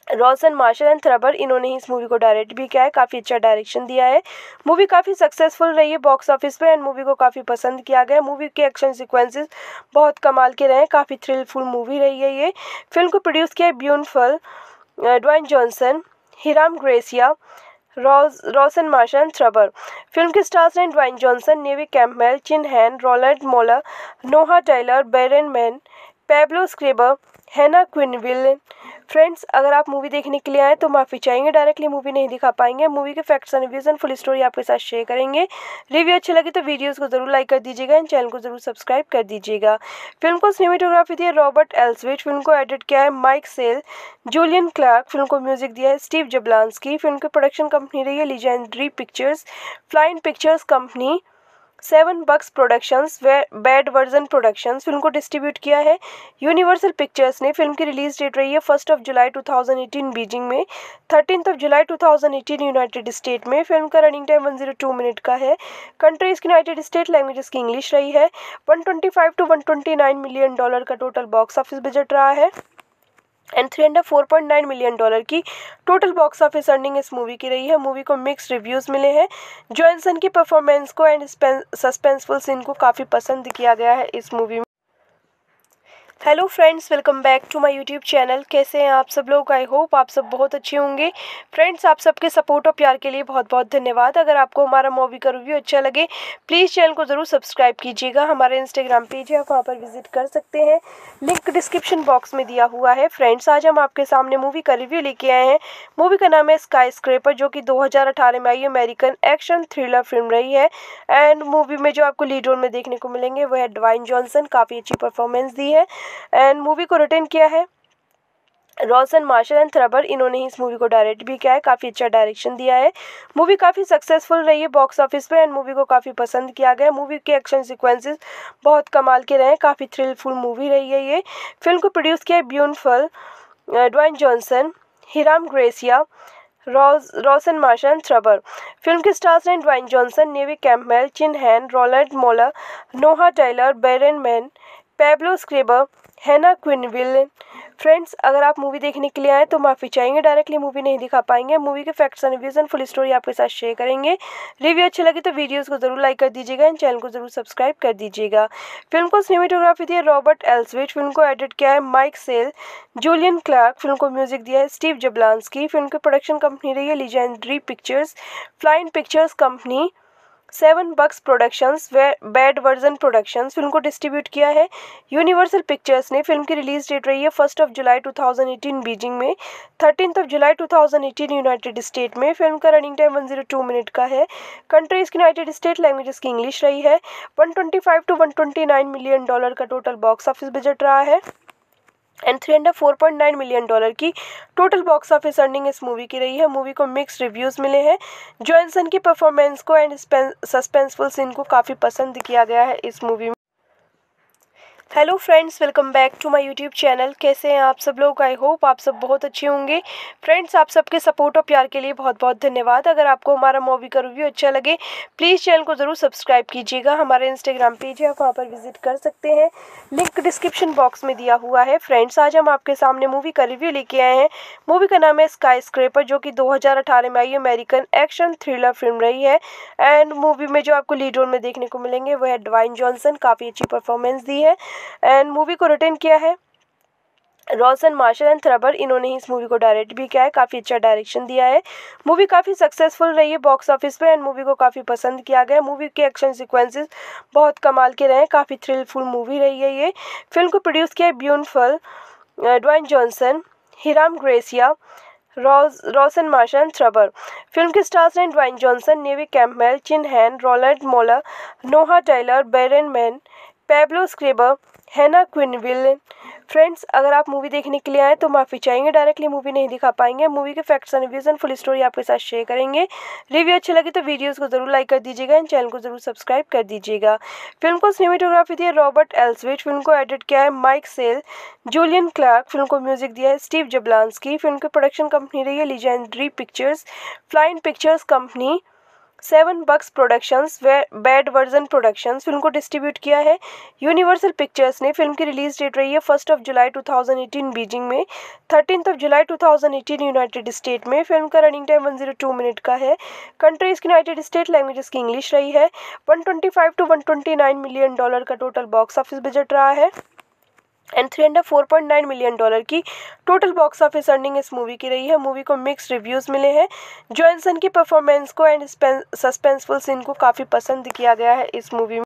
रॉसन मार्शल एंड थ्रबर इन्होंने ही इस मूवी को डायरेक्ट भी किया है, काफ़ी अच्छा डायरेक्शन दिया है। मूवी काफ़ी सक्सेसफुल रही है बॉक्स ऑफ़िस पे एंड मूवी को काफ़ी पसंद किया गया। मूवी के एक्शन सीक्वेंसेस बहुत कमाल के रहे हैं, काफ़ी थ्रिलफुल मूवी रही है ये। फ़िल्म को प्रोड्यूस किया है ब्यूनफल Dwayne Johnson Hiram Garcia Rawson Marshall and Thurber film के स्टार्स हैं Dwayne Johnson Neve Campbell Chin Han Roland Moller Noah Taylor Byron Mann Pablo Schreiber Hannah Quinlivan friends अगर आप मूवी देखने के लिए आए तो माफ़ी चाहेंगे डायरेक्टली मूवी नहीं दिखा पाएँगे। मूवी के facts and reviews and full story आपके साथ शेयर करेंगे। रिव्यू अच्छी लगी तो वीडियोस को ज़रूर लाइक कर दीजिएगा एंड चैनल को ज़रूर सब्सक्राइब कर दीजिएगा। फ़िल्म को सिनेमेटोग्राफी दी है रॉबर्ट एल्सविट फ़िल्म को एडिट किया है Mike Sale Julian Clarke film को म्यूज़िक दिया है स्टीव जबलांसकी फ़िल्म की प्रोडक्शन कंपनी रही है Legendary Pictures Flynn Pictures company seven bucks productions bad version productions film को डिस्ट्रीब्यूट किया है। यूनिवर्सल पिक्चर्स ने फ़िल्म की रिलीज़ डेट रही है फ़र्स्ट ऑफ़ जुलाई 2018 बीजिंग में। Thirteen of July 2018 United State में फ़िल्म का रनिंग टाइम 102 मिनट का है। कंट्रीज़ यूनाइटेड स्टेट लैंग्वेजेस की इंग्लिश रही है। 125 टू 129 मिलियन डॉलर का टोटल बॉक्स ऑफ़िस बजट रहा है। And three hundred four point nine million dollar की टोटल बॉक्स ऑफ़िस अर्निंग इस मूवी की रही है। मूवी को मिक्स रिव्यूज़ मिले हैं। जॉनसन की परफॉर्मेंस को एंड सस्पेंसफुल सीन को काफ़ी पसंद किया गया है इस मूवी में। Hello friends welcome back to my YouTube channel कैसे हैं आप सब लोग? आई होप आप सब बहुत अच्छे होंगे। फ्रेंड्स आप सबके सपोर्ट और प्यार के लिए बहुत बहुत धन्यवाद। अगर आपको हमारा मूवी का रिव्यू अच्छा लगे प्लीज़ चैनल को ज़रूर सब्सक्राइब कीजिएगा। हमारे इंस्टाग्राम पेज है, आप वहाँ पर विज़िट कर सकते हैं। लिंक डिस्क्रिप्शन बॉक्स में दिया हुआ है। फ्रेंड्स आज हम आपके सामने मूवी का रिव्यू लेके आए हैं। मूवी का नाम है स्काई स्क्रेपर जो कि दो हज़ार अठारह में आई अमेरिकन एक्शन थ्रिलर फ़िल्म रही है। एंड मूवी में जो आपको लीड रोल में देखने को मिलेंगे, वो है डवाइन जॉनसन काफ़ी अच्छी परफॉर्मेंस दी है। एंड मूवी को रिटर्न किया है। रॉसन मार्शल एंड थ्रबर इन्होंने ही इस मूवी को डायरेक्ट भी किया है। काफ़ी अच्छा डायरेक्शन दिया है। मूवी काफ़ी सक्सेसफुल रही है बॉक्स ऑफ़िस पे एंड मूवी को काफ़ी पसंद किया गया। मूवी के एक्शन सीक्वेंसेस बहुत कमाल के रहे हैं। काफ़ी थ्रिलफुल मूवी रही है ये। फ़िल्म को प्रोड्यूस किया है ब्यूनफल Dwayne Johnson Hiram Garcia Rawson Marshall Thurber film के स्टार्स हैं Dwayne Johnson Neve Campbell Chin Han Roland Moller Noah Taylor Byron Mann Pablo Schreiber Hannah Quinlivan friends अगर आप मूवी देखने के लिए आए तो माफ़ी चाहेंगे डायरेक्टली मूवी नहीं दिखा पाएँगे। मूवी के facts and reviews and full story आपके साथ शेयर करेंगे। रिव्यू अच्छी लगी तो वीडियोस को ज़रूर लाइक कर दीजिएगा एंड चैनल को ज़रूर सब्सक्राइब कर दीजिएगा। फ़िल्म को सिनेमेटोग्राफी दी है रॉबर्ट एल्सविट फ़िल्म को एडिट किया है Mike Sale Julian Clarke film को म्यूज़िक दिया है स्टीव जबलांसकी फ़िल्म की प्रोडक्शन कंपनी रही है Legendary Pictures Flynn Pictures company seven bucks productions bad version productions film को डिस्ट्रीब्यूट किया है। यूनिवर्सल पिक्चर्स ने फ़िल्म की रिलीज़ डेट रही है फ़र्स्ट ऑफ़ जुलाई 2018 बीजिंग में। Thirteen of July 2018 United State में फ़िल्म का रनिंग टाइम 102 मिनट का है। कंट्रीज़ यूनाइटेड स्टेट लैंग्वेजेस की इंग्लिश रही है। 125 टू 129 मिलियन डॉलर का टोटल बॉक्स ऑफ़िस बजट रहा है। And three hundred four point nine million dollar की टोटल बॉक्स ऑफ़िस अर्निंग इस मूवी की रही है। मूवी को मिक्स रिव्यूज़ मिले हैं। जॉनसन की परफॉर्मेंस को एंड सस्पेंसफुल सीन को काफ़ी पसंद किया गया है इस मूवी में। Hello friends welcome back to my YouTube channel कैसे हैं आप सब लोग? आई होप आप सब बहुत अच्छे होंगे। फ्रेंड्स आप सबके सपोर्ट और प्यार के लिए बहुत बहुत धन्यवाद। अगर आपको हमारा मूवी का रिव्यू अच्छा लगे प्लीज़ चैनल को ज़रूर सब्सक्राइब कीजिएगा। हमारे इंस्टाग्राम पेज है, आप वहाँ पर विज़िट कर सकते हैं। लिंक डिस्क्रिप्शन बॉक्स में दिया हुआ है। फ्रेंड्स आज हम आपके सामने मूवी का रिव्यू लेके आए हैं। मूवी का नाम है स्काई स्क्रेपर जो कि दो हज़ार अठारह में आई अमेरिकन एक्शन थ्रिलर फ़िल्म रही है। एंड मूवी में जो आपको लीड रोल में देखने को मिलेंगे, वो है डवाइन जॉनसन काफ़ी अच्छी परफॉर्मेंस दी है। एंड मूवी को रिटर्न किया है। रॉसन मार्शल एंड थ्रबर इन्होंने ही इस मूवी को डायरेक्ट भी किया है, काफ़ी अच्छा डायरेक्शन दिया है। मूवी काफ़ी सक्सेसफुल रही है बॉक्स ऑफ़िस पे एंड मूवी को काफ़ी पसंद किया गया। मूवी के एक्शन सीक्वेंसेस बहुत कमाल के रहे हैं, काफ़ी थ्रिलफुल मूवी रही है ये। फ़िल्म को प्रोड्यूस किया है ब्यूनफल Dwayne Johnson Hiram Garcia Rawson Marshall Thurber film के स्टार्स हैं Dwayne Johnson Neve Campbell Chin Han Roland Moller Noah Taylor Byron Mann Pablo Schreiber Hannah Quinlivan friends अगर आप मूवी देखने के लिए आए तो माफ़ी चाहेंगे डायरेक्टली मूवी नहीं दिखा पाएँगे। मूवी के facts and reviews and full story आपके साथ शेयर करेंगे। रिव्यू अच्छी लगी तो वीडियोस को ज़रूर लाइक कर दीजिएगा एंड चैनल को ज़रूर सब्सक्राइब कर दीजिएगा। फ़िल्म को सिनेमेटोग्राफी दी है रॉबर्ट एल्सविट फ़िल्म को एडिट किया है Mike Sale Julian Clarke film को म्यूज़िक दिया है स्टीव जबलांसकी फ़िल्म की प्रोडक्शन कंपनी रही है Legendary Pictures Flynn Pictures Company Seven Bucks Productions Bad Version Productions film को डिस्ट्रीब्यूट किया है। यूनिवर्सल पिक्चर्स ने फ़िल्म की रिलीज़ डेट रही है फ़र्स्ट ऑफ़ जुलाई 2018 बीजिंग में। Thirteen of July 2018 United State में फ़िल्म का रनिंग टाइम 102 मिनट का है। कंट्रीज़ यूनाइटेड स्टेट लैंग्वेजेस की इंग्लिश रही है। 125 टू 129 मिलियन डॉलर का टोटल बॉक्स ऑफ़िस बजट रहा है। And three hundred four point nine million dollar की टोटल बॉक्स ऑफ़िस अर्निंग इस मूवी की रही है। मूवी को मिक्स रिव्यूज़ मिले हैं। जॉनसन की परफॉर्मेंस को एंड सस्पेंसफुल सीन को काफ़ी पसंद किया गया है इस मूवी में।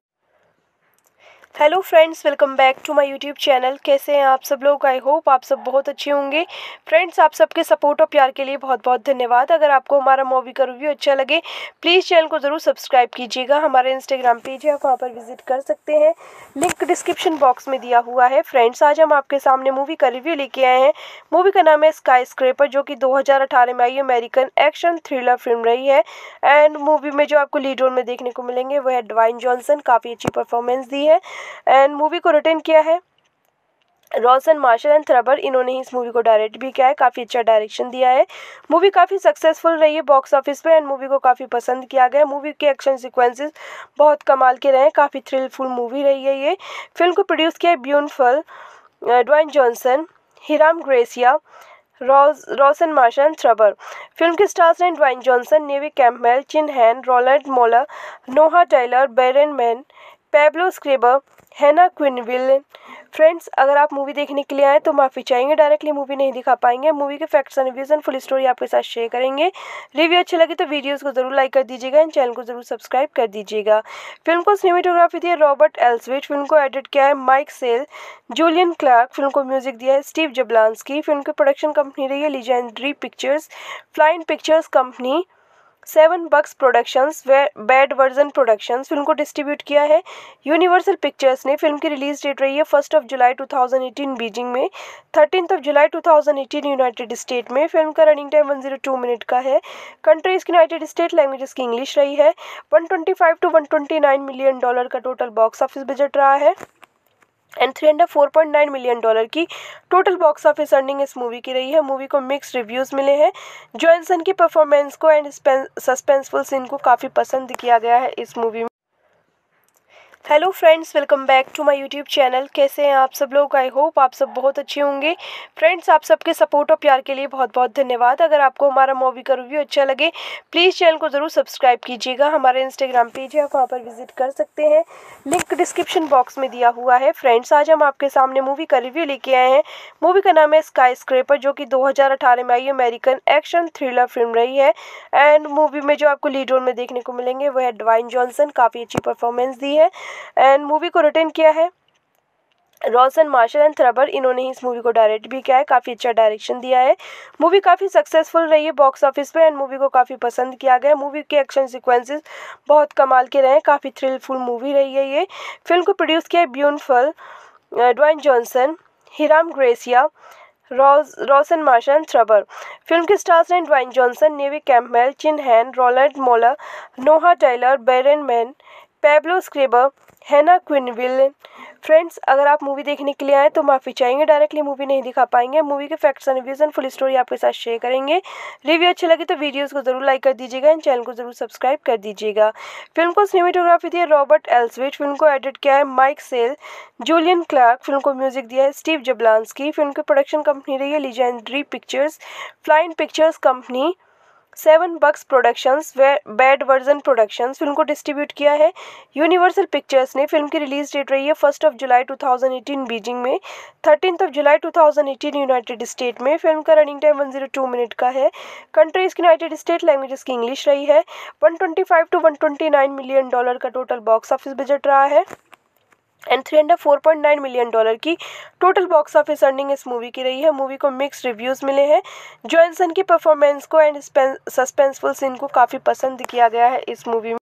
Hello friends welcome back to my YouTube channel कैसे हैं आप सब लोग? आई होप आप सब बहुत अच्छे होंगे। फ्रेंड्स आप सबके सपोर्ट और प्यार के लिए बहुत बहुत धन्यवाद। अगर आपको हमारा मूवी का रिव्यू अच्छा लगे प्लीज़ चैनल को ज़रूर सब्सक्राइब कीजिएगा। हमारे इंस्टाग्राम पेज है, आप वहाँ पर विज़िट कर सकते हैं। लिंक डिस्क्रिप्शन बॉक्स में दिया हुआ है। फ्रेंड्स आज हम आपके सामने मूवी का रिव्यू लेके आए हैं। मूवी का नाम है स्काई स्क्रेपर जो कि दो हज़ार अठारह में आई अमेरिकन एक्शन थ्रिलर फ़िल्म रही है। एंड मूवी में जो आपको लीड रोल में देखने को मिलेंगे, वो है डवाइन जॉनसन काफ़ी अच्छी परफॉर्मेंस दी है। एंड मूवी को रिटर्न किया है। रॉसन मार्शल एंड थ्रबर इन्होंने ही इस मूवी को डायरेक्ट भी किया है। काफ़ी अच्छा डायरेक्शन दिया है। मूवी काफ़ी सक्सेसफुल रही है बॉक्स ऑफ़िस पे एंड मूवी को काफ़ी पसंद किया गया। मूवी के एक्शन सीक्वेंसेस बहुत कमाल के रहे हैं। काफ़ी थ्रिलफुल मूवी रही है ये। फ़िल्म को प्रोड्यूस किया है ब्यूनफल Dwayne Johnson Hiram Garcia Rawson Marshall Thurber film के स्टार्स हैं Dwayne Johnson Neve Campbell Chin Han Roland Moller Noah Taylor Byron Mann Pablo Schreiber Hannah Quinlivan friends अगर आप मूवी देखने के लिए आए तो माफ़ी चाहेंगे डायरेक्टली मूवी नहीं दिखा पाएँगे। मूवी के facts and reviews and full story आपके साथ शेयर करेंगे। रिव्यू अच्छी लगी तो वीडियोस को ज़रूर लाइक कर दीजिएगा एंड चैनल को ज़रूर सब्सक्राइब कर दीजिएगा। फ़िल्म को सिनेमेटोग्राफी दी है रॉबर्ट एल्सविट फ़िल्म को एडिट किया है Mike Sale Julian Clarke film को म्यूज़िक दिया है स्टीव जबलांसकी फ़िल्म की प्रोडक्शन कंपनी रही है Legendary Pictures Flynn Pictures Company Seven Bucks Productions Bad Version Productions film को डिस्ट्रीब्यूट किया है। यूनिवर्सल पिक्चर्स ने फ़िल्म की रिलीज़ डेट रही है फ़र्स्ट ऑफ़ जुलाई 2018 बीजिंग में। Thirteen of July 2018 United State में फ़िल्म का रनिंग टाइम 102 मिनट का है। कंट्रीज़ यूनाइटेड स्टेट लैंग्वेजेस की इंग्लिश रही है। 125 टू 129 मिलियन डॉलर का टोटल बॉक्स ऑफ़िस बजट रहा है। And three hundred four point nine million dollar की टोटल बॉक्स ऑफ़िस अर्निंग इस मूवी की रही है। मूवी को मिक्स रिव्यूज़ मिले हैं। जॉनसन की परफॉर्मेंस को एंड सस्पेंसफुल सीन को काफ़ी पसंद किया गया है इस मूवी में। Hello friends welcome back to my YouTube channel कैसे हैं आप सब लोग? आई होप आप सब बहुत अच्छे होंगे। फ्रेंड्स आप सबके सपोर्ट और प्यार के लिए बहुत बहुत धन्यवाद। अगर आपको हमारा मूवी का रिव्यू अच्छा लगे प्लीज़ चैनल को ज़रूर सब्सक्राइब कीजिएगा। हमारे इंस्टाग्राम पेज है, आप वहाँ पर विज़िट कर सकते हैं। लिंक डिस्क्रिप्शन बॉक्स में दिया हुआ है। फ्रेंड्स आज हम आपके सामने मूवी का रिव्यू लेके आए हैं। मूवी का नाम है स्काई स्क्रेपर जो कि दो हज़ार अठारह में आई अमेरिकन एक्शन थ्रिलर फ़िल्म रही है। एंड मूवी में जो आपको लीड रोल में देखने को मिलेंगे, वो है डवाइन जॉनसन काफ़ी अच्छी परफॉर्मेंस दी है। एंड मूवी को रिटर्न किया है। रॉसन मार्शल एंड थ्रबर इन्होंने ही इस मूवी को डायरेक्ट भी किया है। काफ़ी अच्छा डायरेक्शन दिया है। मूवी काफ़ी सक्सेसफुल रही है बॉक्स ऑफ़िस पे एंड मूवी को काफ़ी पसंद किया गया। मूवी के एक्शन सीक्वेंसेस बहुत कमाल के रहे हैं। काफ़ी थ्रिलफुल मूवी रही है ये। फ़िल्म को प्रोड्यूस किया है ब्यूनफल Dwayne Johnson Hiram Garcia Rawson Marshall and Thurber film के स्टार्स हैं Dwayne Johnson Neve Campbell Chin Han Roland Moller Noah Taylor Byron Mann Pablo Schreiber Hannah Quinlivan friends अगर आप मूवी देखने के लिए आए तो माफ़ी चाहेंगे डायरेक्टली मूवी नहीं दिखा पाएँगे। मूवी के facts and reviews and full story आपके साथ शेयर करेंगे। रिव्यू अच्छी लगी तो वीडियोस को ज़रूर लाइक कर दीजिएगा एंड चैनल को ज़रूर सब्सक्राइब कर दीजिएगा। फ़िल्म को सिनेमेटोग्राफी दी है रॉबर्ट एल्सविट फ़िल्म को एडिट किया है Mike Sale Julian Clarke film को म्यूज़िक दिया है स्टीव जबलांसकी फ़िल्म की प्रोडक्शन कंपनी रही है Legendary Pictures Flynn Pictures Company Seven Bucks Productions Bad Version Productions film को डिस्ट्रीब्यूट किया है। यूनिवर्सल पिक्चर्स ने फ़िल्म की रिलीज़ डेट रही है फ़र्स्ट ऑफ़ जुलाई 2018 बीजिंग में। Thirteen of July 2018 United State में फ़िल्म का रनिंग टाइम 102 मिनट का है। कंट्रीज़ यूनाइटेड स्टेट लैंग्वेजेस की इंग्लिश रही है। 125 टू 129 मिलियन डॉलर का टोटल बॉक्स ऑफ़िस बजट रहा है। And three hundred four point nine million dollar की टोटल बॉक्स ऑफ़िस अर्निंग इस मूवी की रही है। मूवी को मिक्स रिव्यूज़ मिले हैं। जॉनसन की परफॉर्मेंस को एंड सस्पेंसफुल सीन को काफ़ी पसंद किया गया है इस मूवी में।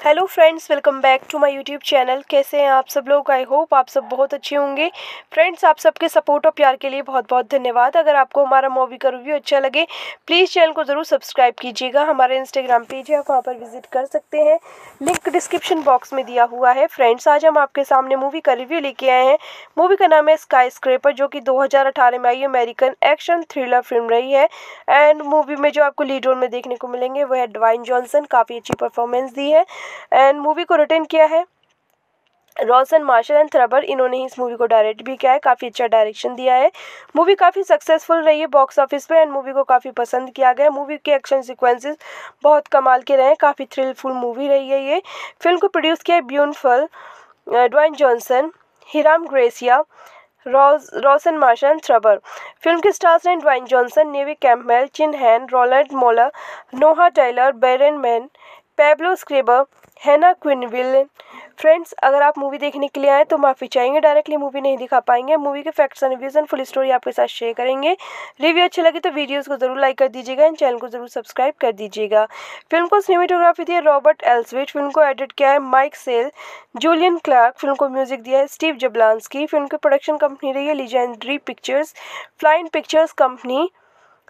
Hello friends welcome back to my YouTube channel कैसे हैं आप सब लोग? आई होप आप सब बहुत अच्छे होंगे। फ्रेंड्स आप सबके सपोर्ट और प्यार के लिए बहुत बहुत धन्यवाद। अगर आपको हमारा मूवी का रिव्यू अच्छा लगे प्लीज़ चैनल को ज़रूर सब्सक्राइब कीजिएगा। हमारे इंस्टाग्राम पेज है, आप वहाँ पर विज़िट कर सकते हैं। लिंक डिस्क्रिप्शन बॉक्स में दिया हुआ है। फ्रेंड्स आज हम आपके सामने मूवी का रिव्यू लेके आए हैं। मूवी का नाम है स्काई स्क्रेपर जो कि दो हज़ार अठारह में आई अमेरिकन एक्शन थ्रिलर फ़िल्म रही है। एंड मूवी में जो आपको लीड रोल में देखने को मिलेंगे, वो है डवाइन जॉनसन काफ़ी अच्छी परफॉर्मेंस दी है। एंड मूवी को रिटर्न किया है। रॉसन मार्शल एंड थ्रबर इन्होंने ही इस मूवी को डायरेक्ट भी किया है। काफ़ी अच्छा डायरेक्शन दिया है। मूवी काफ़ी सक्सेसफुल रही है बॉक्स ऑफ़िस पे एंड मूवी को काफ़ी पसंद किया गया। मूवी के एक्शन सीक्वेंसेस बहुत कमाल के रहे हैं। काफ़ी थ्रिलफुल मूवी रही है ये। फ़िल्म को प्रोड्यूस किया है ब्यूनफल Dwayne Johnson Hiram Garcia Rawson Marshall and Thurber film के स्टार्स हैं Dwayne Johnson Neve Campbell Chin Han Roland Moller Noah Taylor Byron Mann Pablo Schreiber Hannah Quinlivan friends अगर आप मूवी देखने के लिए आए तो माफ़ी चाहेंगे डायरेक्टली मूवी नहीं दिखा पाएँगे। मूवी के facts and reviews and full story आपके साथ शेयर करेंगे। रिव्यू अच्छी लगी तो वीडियोस को ज़रूर लाइक कर दीजिएगा एंड चैनल को ज़रूर सब्सक्राइब कर दीजिएगा। फ़िल्म को सिनेमेटोग्राफी दी है रॉबर्ट एल्सविट फ़िल्म को एडिट किया है Mike Sale Julian Clarke film को म्यूज़िक दिया है स्टीव जबलांसकी फ़िल्म की प्रोडक्शन कंपनी रही है Legendary Pictures Flynn Pictures Company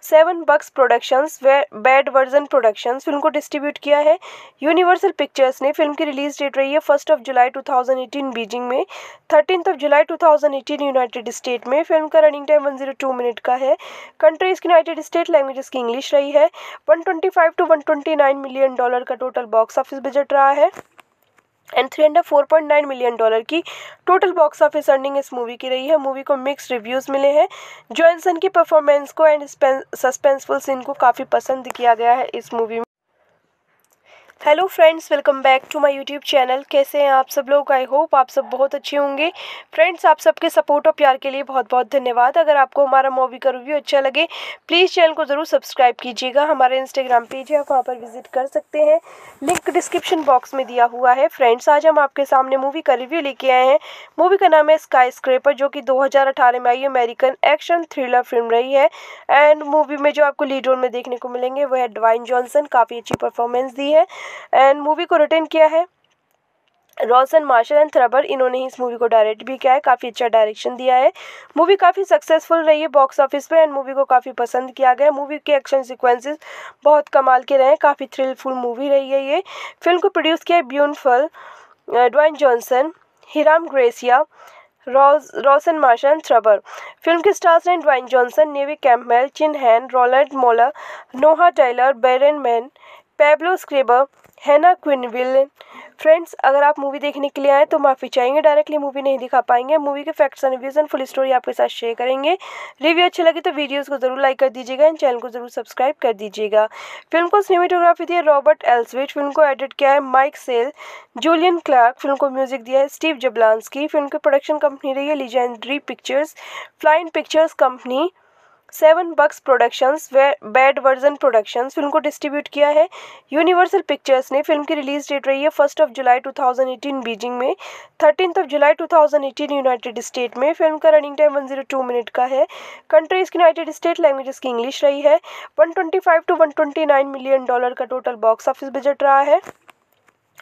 Seven Bucks Productions Bad Version Productions film को डिस्ट्रीब्यूट किया है। यूनिवर्सल पिक्चर्स ने फ़िल्म की रिलीज़ डेट रही है फ़र्स्ट ऑफ़ जुलाई 2018 बीजिंग में। Thirteen of July 2018 United State में फ़िल्म का रनिंग टाइम 102 मिनट का है। कंट्रीज़ यूनाइटेड स्टेट लैंग्वेजेस की इंग्लिश रही है। 125 टू 129 मिलियन डॉलर का टोटल बॉक्स ऑफ़िस बजट रहा है। And three hundred four point nine million dollar की टोटल बॉक्स ऑफ़िस अर्निंग इस मूवी की रही है। मूवी को मिक्स रिव्यूज़ मिले हैं। जॉनसन की परफॉर्मेंस को एंड सस्पेंसफुल सीन को काफ़ी पसंद किया गया है इस मूवी में। Hello friends welcome back to my YouTube channel कैसे हैं आप सब लोग? आई होप आप सब बहुत अच्छे होंगे। फ्रेंड्स आप सबके सपोर्ट और प्यार के लिए बहुत बहुत धन्यवाद। अगर आपको हमारा मूवी का रिव्यू अच्छा लगे प्लीज़ चैनल को ज़रूर सब्सक्राइब कीजिएगा। हमारे इंस्टाग्राम पेज है, आप वहाँ पर विज़िट कर सकते हैं। लिंक डिस्क्रिप्शन बॉक्स में दिया हुआ है। फ्रेंड्स आज हम आपके सामने मूवी का रिव्यू लेके आए हैं। मूवी का नाम है स्काई स्क्रेपर जो कि दो हज़ार अठारह में आई अमेरिकन एक्शन थ्रिलर फ़िल्म रही है। एंड मूवी में जो आपको लीड रोल में देखने को मिलेंगे, वो है डवाइन जॉनसन काफ़ी अच्छी परफॉर्मेंस दी है। एंड मूवी को रिटर्न किया है। रॉसन मार्शल एंड थ्रबर इन्होंने ही इस मूवी को डायरेक्ट भी किया है। काफ़ी अच्छा डायरेक्शन दिया है। मूवी काफ़ी सक्सेसफुल रही है बॉक्स ऑफ़िस पे एंड मूवी को काफ़ी पसंद किया गया। मूवी के एक्शन सीक्वेंसेस बहुत कमाल के रहे हैं। काफ़ी थ्रिलफुल मूवी रही है ये। फ़िल्म को प्रोड्यूस किया है ब्यूनफल Dwayne Johnson Hiram Garcia Rawson Marshall Thurber film के स्टार्स हैं Dwayne Johnson Neve Campbell Chin Han Roland Moller Noah Taylor Byron Mann Pablo Schreiber Hannah Quinlivan friends अगर आप मूवी देखने के लिए आए तो माफ़ी चाहेंगे डायरेक्टली मूवी नहीं दिखा पाएँगे। मूवी के facts and reviews and full story आपके साथ शेयर करेंगे। रिव्यू अच्छी लगी तो वीडियोस को ज़रूर लाइक कर दीजिएगा एंड चैनल को ज़रूर सब्सक्राइब कर दीजिएगा। फ़िल्म को सिनेमेटोग्राफी दी है रॉबर्ट एल्सविट फ़िल्म को एडिट किया है Mike Sale Julian Clarke film को म्यूज़िक दिया है स्टीव जबलांसकी फ़िल्म की प्रोडक्शन कंपनी रही है Legendary Pictures Flynn Pictures Company Seven Bucks Productions Bad Version Productions film को डिस्ट्रीब्यूट किया है। यूनिवर्सल पिक्चर्स ने फ़िल्म की रिलीज़ डेट रही है फ़र्स्ट ऑफ़ जुलाई 2018 बीजिंग में। Thirteen of July 2018 United State में फ़िल्म का रनिंग टाइम 102 मिनट का है। कंट्रीज़ यूनाइटेड स्टेट लैंग्वेजेस की इंग्लिश रही है। 125 टू 129 मिलियन डॉलर का टोटल बॉक्स ऑफ़िस बजट रहा है।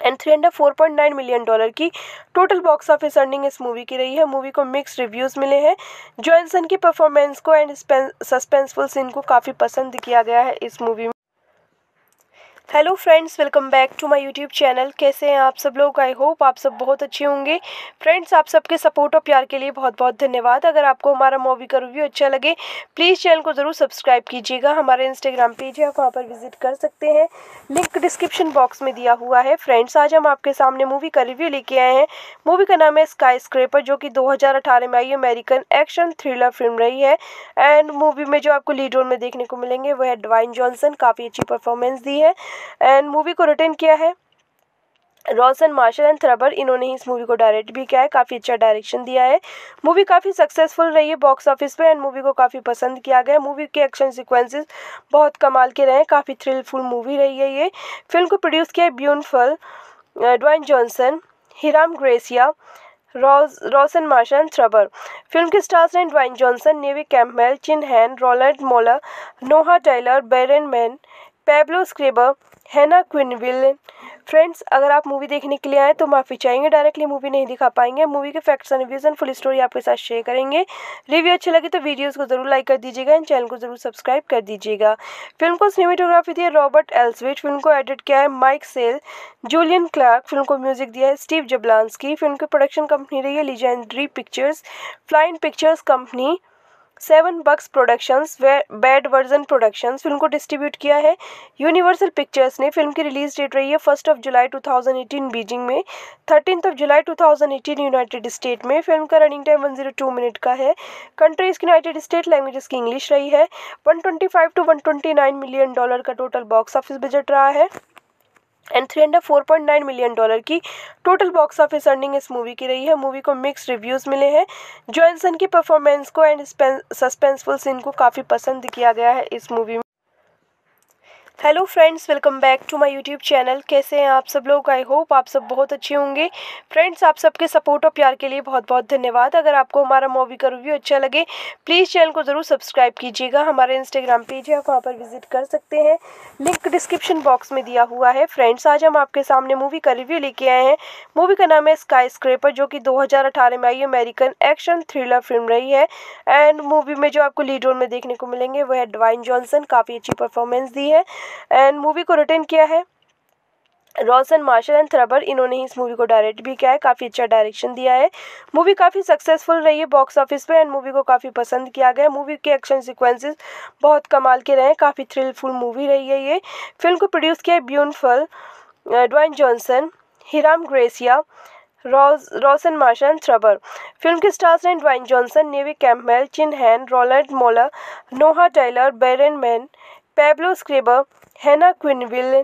And three hundred four point nine million dollar की टोटल बॉक्स ऑफ़िस अर्निंग इस मूवी की रही है। मूवी को मिक्स रिव्यूज़ मिले हैं। जॉनसन की परफॉर्मेंस को एंड सस्पेंसफुल सीन को काफ़ी पसंद किया गया है इस मूवी में। Hello friends welcome back to my YouTube channel कैसे हैं आप सब लोग? आई होप आप सब बहुत अच्छे होंगे। फ्रेंड्स आप सबके सपोर्ट और प्यार के लिए बहुत बहुत धन्यवाद। अगर आपको हमारा मूवी का रिव्यू अच्छा लगे प्लीज़ चैनल को ज़रूर सब्सक्राइब कीजिएगा। हमारे इंस्टाग्राम पेज है, आप वहाँ पर विज़िट कर सकते हैं। लिंक डिस्क्रिप्शन बॉक्स में दिया हुआ है। फ्रेंड्स आज हम आपके सामने मूवी का रिव्यू लेके आए हैं। मूवी का नाम है स्काई स्क्रेपर जो कि दो हज़ार अठारह में आई अमेरिकन एक्शन थ्रिलर फ़िल्म रही है। एंड मूवी में जो आपको लीड रोल में देखने को मिलेंगे, वो है डवाइन जॉनसन काफ़ी अच्छी परफॉर्मेंस दी है। एंड मूवी को रिटर्न किया है। रॉसन मार्शल एंड थ्रबर इन्होंने ही इस मूवी को डायरेक्ट भी किया है। काफ़ी अच्छा डायरेक्शन दिया है। मूवी काफ़ी सक्सेसफुल रही है बॉक्स ऑफ़िस पे एंड मूवी को काफ़ी पसंद किया गया। मूवी के एक्शन सीक्वेंसेस बहुत कमाल के रहे हैं। काफ़ी थ्रिलफुल मूवी रही है ये। फ़िल्म को प्रोड्यूस किया है ब्यूनफल Dwayne Johnson Hiram Garcia Rawson Marshall Thurber film के स्टार्स हैं Dwayne Johnson Neve Campbell Chin Han Roland Moller Noah Taylor Byron Mann Pablo Schreiber Hannah Quinlivan friends अगर आप मूवी देखने के लिए आए तो माफ़ी चाहेंगे डायरेक्टली मूवी नहीं दिखा पाएँगे। मूवी के facts and reviews and full story आपके साथ शेयर करेंगे। रिव्यू अच्छी लगी तो वीडियोस को ज़रूर लाइक कर दीजिएगा एंड चैनल को ज़रूर सब्सक्राइब कर दीजिएगा। फ़िल्म को सिनेमेटोग्राफी दी है रॉबर्ट एल्सविट फ़िल्म को एडिट किया है Mike Sale Julian Clarke film को म्यूज़िक दिया है स्टीव जबलांसकी फ़िल्म की प्रोडक्शन कंपनी रही है Legendary Pictures Flynn Pictures Company Seven Bucks Productions Bad Version Productions film को डिस्ट्रीब्यूट किया है। यूनिवर्सल पिक्चर्स ने फ़िल्म की रिलीज़ डेट रही है फ़र्स्ट ऑफ़ जुलाई 2018 बीजिंग में। Thirteen of July 2018 United State में फ़िल्म का रनिंग टाइम 102 मिनट का है। कंट्रीज़ यूनाइटेड स्टेट लैंग्वेजेस की इंग्लिश रही है। 125 टू 129 मिलियन डॉलर का टोटल बॉक्स ऑफ़िस बजट रहा है। And three hundred four point nine million dollar की टोटल बॉक्स ऑफ़िस अर्निंग इस मूवी की रही है। मूवी को मिक्स रिव्यूज़ मिले हैं। जॉनसन की परफॉर्मेंस को एंड सस्पेंसफुल सीन को काफ़ी पसंद किया गया है इस मूवी में। Hello friends welcome back to my YouTube channel कैसे हैं आप सब लोग? आई होप आप सब बहुत अच्छे होंगे। फ्रेंड्स आप सबके सपोर्ट और प्यार के लिए बहुत बहुत धन्यवाद। अगर आपको हमारा मूवी का रिव्यू अच्छा लगे प्लीज़ चैनल को ज़रूर सब्सक्राइब कीजिएगा। हमारे इंस्टाग्राम पेज है, आप वहाँ पर विज़िट कर सकते हैं। लिंक डिस्क्रिप्शन बॉक्स में दिया हुआ है। फ्रेंड्स आज हम आपके सामने मूवी का रिव्यू लेके आए हैं। मूवी का नाम है स्काई स्क्रेपर जो कि दो हज़ार अठारह में आई अमेरिकन एक्शन थ्रिलर फ़िल्म रही है। एंड मूवी में जो आपको लीड रोल में देखने को मिलेंगे, वो है डवाइन जॉनसन काफ़ी अच्छी परफॉर्मेंस दी है। एंड मूवी को रिटर्न किया है। रॉसन मार्शल एंड थ्रबर, इन्होंने ही इस मूवी को डायरेक्ट भी किया है। काफ़ी अच्छा डायरेक्शन दिया है। मूवी काफ़ी सक्सेसफुल रही है बॉक्स ऑफ़िस पे एंड मूवी को काफ़ी पसंद किया गया मूवी के एक्शन सीक्वेंसेस बहुत कमाल के रहे हैं। काफ़ी थ्रिलफुल मूवी रही है ये। फ़िल्म को प्रोड्यूस किया है ब्यूनफल Dwayne Johnson, Hiram Garcia Rawson Marshall Thurber. Film के स्टार्स हैं Dwayne Johnson, Neve Campbell Chin Han, Roland Moller Noah Taylor Byron Mann Pablo Schreiber Hannah Quinlivan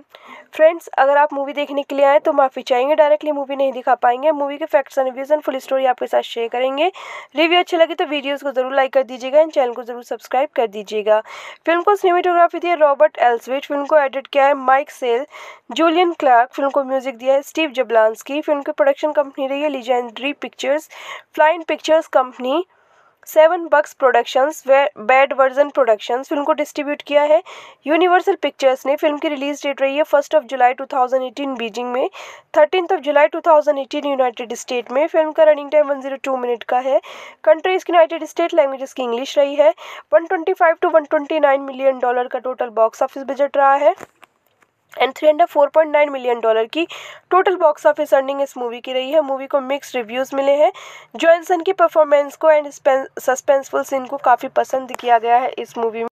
friends अगर आप मूवी देखने के लिए आए तो माफ़ी चाहेंगे डायरेक्टली मूवी नहीं दिखा पाएँगे। मूवी के facts and reviews and full story आपके साथ शेयर करेंगे। रिव्यू अच्छी लगी तो वीडियोस को ज़रूर लाइक कर दीजिएगा एंड चैनल को ज़रूर सब्सक्राइब कर दीजिएगा। फ़िल्म को सिनेमेटोग्राफी दी है रॉबर्ट एल्सविट फ़िल्म को एडिट किया है Mike Sale Julian Clarke film को म्यूज़िक दिया है स्टीव जबलांसकी फ़िल्म की प्रोडक्शन कंपनी रही है Legendary Pictures Flynn Pictures Company Seven Bucks Productions Bad Version Productions film को डिस्ट्रीब्यूट किया है। यूनिवर्सल पिक्चर्स ने फ़िल्म की रिलीज़ डेट रही है फ़र्स्ट ऑफ़ जुलाई 2018 बीजिंग में। Thirteen of July 2018 United State में फ़िल्म का रनिंग टाइम 102 मिनट का है। कंट्रीज़ यूनाइटेड स्टेट लैंग्वेजेस की इंग्लिश रही है। 125 टू 129 मिलियन डॉलर का टोटल बॉक्स ऑफ़िस बजट रहा है। And three hundred four point nine million dollar की टोटल बॉक्स ऑफ़िस अर्निंग इस मूवी की रही है। मूवी को मिक्स रिव्यूज़ मिले हैं। जॉनसन की परफॉर्मेंस को एंड सस्पेंसफुल सीन को काफ़ी पसंद किया गया है इस मूवी में।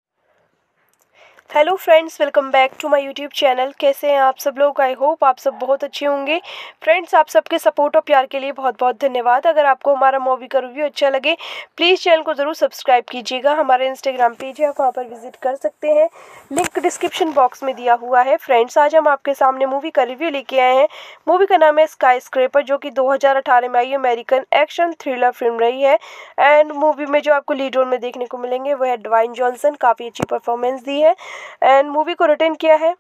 Hello friends welcome back to my YouTube channel कैसे हैं आप सब लोग? आई होप आप सब बहुत अच्छे होंगे। फ्रेंड्स आप सबके सपोर्ट और प्यार के लिए बहुत बहुत धन्यवाद। अगर आपको हमारा मूवी का रिव्यू अच्छा लगे प्लीज़ चैनल को ज़रूर सब्सक्राइब कीजिएगा। हमारे इंस्टाग्राम पेज है, आप वहाँ पर विज़िट कर सकते हैं। लिंक डिस्क्रिप्शन बॉक्स में दिया हुआ है। फ्रेंड्स आज हम आपके सामने मूवी का रिव्यू लेके आए हैं। मूवी का नाम है स्काई स्क्रेपर जो कि दो हज़ार अठारह में आई अमेरिकन एक्शन थ्रिलर फ़िल्म रही है। एंड मूवी में जो आपको लीड रोल में देखने को मिलेंगे, वो है डवाइन जॉनसन काफ़ी अच्छी परफॉर्मेंस दी है। एंड मूवी को रिटर्न किया है।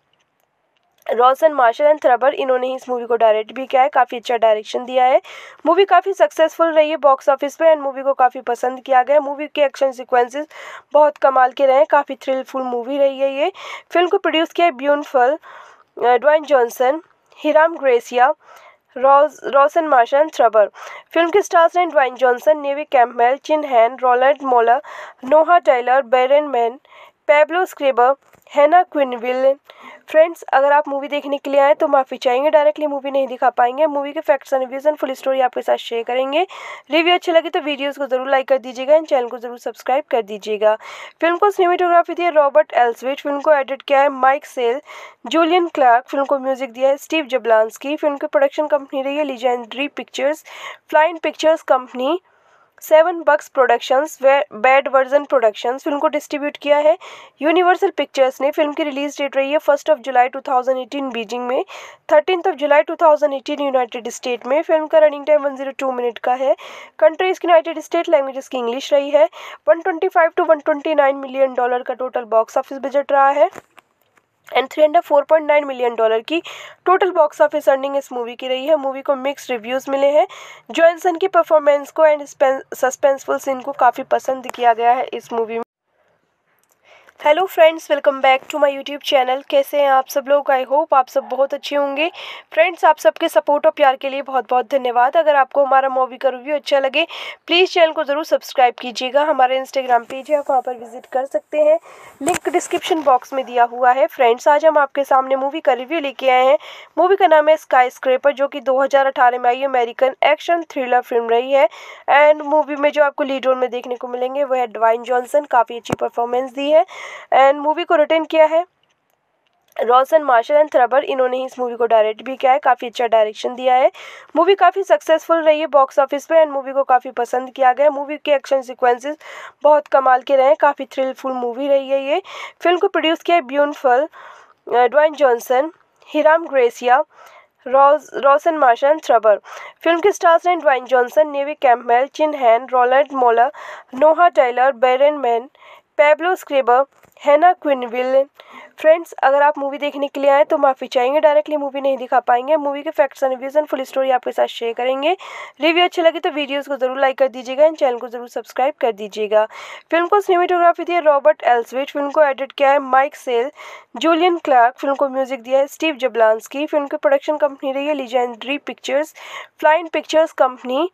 रॉसन मार्शल एंड थ्रबर इन्होंने ही इस मूवी को डायरेक्ट भी किया है। काफ़ी अच्छा डायरेक्शन दिया है। मूवी काफ़ी सक्सेसफुल रही है बॉक्स ऑफ़िस पे एंड मूवी को काफ़ी पसंद किया गया। मूवी के एक्शन सीक्वेंसेस बहुत कमाल के रहे हैं। काफ़ी थ्रिलफुल मूवी रही है ये। फ़िल्म को प्रोड्यूस किया है ब्यूनफल Dwayne Johnson Hiram Garcia Rawson Marshall and Thurber film के स्टार्स हैं Dwayne Johnson Neve Campbell Chin Han Roland Moller Noah Taylor Byron Mann Pablo Schreiber Hannah Quinlivan friends अगर आप मूवी देखने के लिए आए तो माफ़ी चाहेंगे डायरेक्टली मूवी नहीं दिखा पाएँगे। मूवी के facts and reviews and full story आपके साथ शेयर करेंगे। रिव्यू अच्छी लगी तो वीडियोस को ज़रूर लाइक कर दीजिएगा एंड चैनल को ज़रूर सब्सक्राइब कर दीजिएगा। फ़िल्म को सिनेमेटोग्राफी दी है रॉबर्ट एल्सविट फ़िल्म को एडिट किया है Mike Sale Julian Clarke film को म्यूज़िक दिया है स्टीव जबलांसकी फ़िल्म की प्रोडक्शन कंपनी रही है Legendary Pictures Flynn Pictures Company Seven Bucks Productions Bad Version Productions film को डिस्ट्रीब्यूट किया है। यूनिवर्सल पिक्चर्स ने फ़िल्म की रिलीज़ डेट रही है फ़र्स्ट ऑफ़ जुलाई 2018 बीजिंग में। Thirteen of July 2018 United State में फ़िल्म का रनिंग टाइम 102 मिनट का है। कंट्रीज़ यूनाइटेड स्टेट लैंग्वेजेस की इंग्लिश रही है। 125 टू 129 मिलियन डॉलर का टोटल बॉक्स ऑफ़िस बजट रहा है। And three hundred four point nine million dollar की टोटल बॉक्स ऑफ़िस अर्निंग इस मूवी की रही है। मूवी को मिक्स रिव्यूज़ मिले हैं। जॉनसन की परफॉर्मेंस को एंड सस्पेंसफुल सीन को काफ़ी पसंद किया गया है इस मूवी में। Hello friends welcome back to my YouTube channel कैसे हैं आप सब लोग? आई होप आप सब बहुत अच्छे होंगे। फ्रेंड्स आप सबके सपोर्ट और प्यार के लिए बहुत बहुत धन्यवाद। अगर आपको हमारा मूवी का रिव्यू अच्छा लगे प्लीज़ चैनल को ज़रूर सब्सक्राइब कीजिएगा। हमारे इंस्टाग्राम पेज है, आप वहाँ पर विज़िट कर सकते हैं। लिंक डिस्क्रिप्शन बॉक्स में दिया हुआ है। फ्रेंड्स आज हम आपके सामने मूवी का रिव्यू लेके आए हैं। मूवी का नाम है स्काई स्क्रेपर जो कि दो हज़ार अठारह में आई अमेरिकन एक्शन थ्रिलर फ़िल्म रही है। एंड मूवी में जो आपको लीड रोल में देखने को मिलेंगे, वो है डवाइन जॉनसन काफ़ी अच्छी परफॉर्मेंस दी है। एंड मूवी को रिटर्न किया है। रॉसन मार्शल एंड थ्रबर इन्होंने ही इस मूवी को डायरेक्ट भी किया है। काफ़ी अच्छा डायरेक्शन दिया है। मूवी काफ़ी सक्सेसफुल रही है बॉक्स ऑफ़िस पे एंड मूवी को काफ़ी पसंद किया गया। मूवी के एक्शन सीक्वेंसेस बहुत कमाल के रहे हैं। काफ़ी थ्रिलफुल मूवी रही है ये। फ़िल्म को प्रोड्यूस किया है ब्यूनफल Dwayne Johnson Hiram Garcia Rawson Marshall and Thurber film के स्टार्स हैं Dwayne Johnson Neve Campbell Chin Han Roland Moller Noah Taylor Byron Mann Pablo Schreiber Hannah Quinlivan friends अगर आप मूवी देखने के लिए आए तो माफ़ी चाहेंगे डायरेक्टली मूवी नहीं दिखा पाएँगे। मूवी के facts and reviews and full story आपके साथ शेयर करेंगे। रिव्यू अच्छी लगी तो वीडियोस को ज़रूर लाइक कर दीजिएगा एंड चैनल को ज़रूर सब्सक्राइब कर दीजिएगा। फ़िल्म को सिनेमेटोग्राफी दी है रॉबर्ट एल्सविट फ़िल्म को एडिट किया है Mike Sale Julian Clarke film को म्यूज़िक दिया है स्टीव जबलांसकी फ़िल्म की प्रोडक्शन कंपनी रही है Legendary Pictures Flynn Pictures Company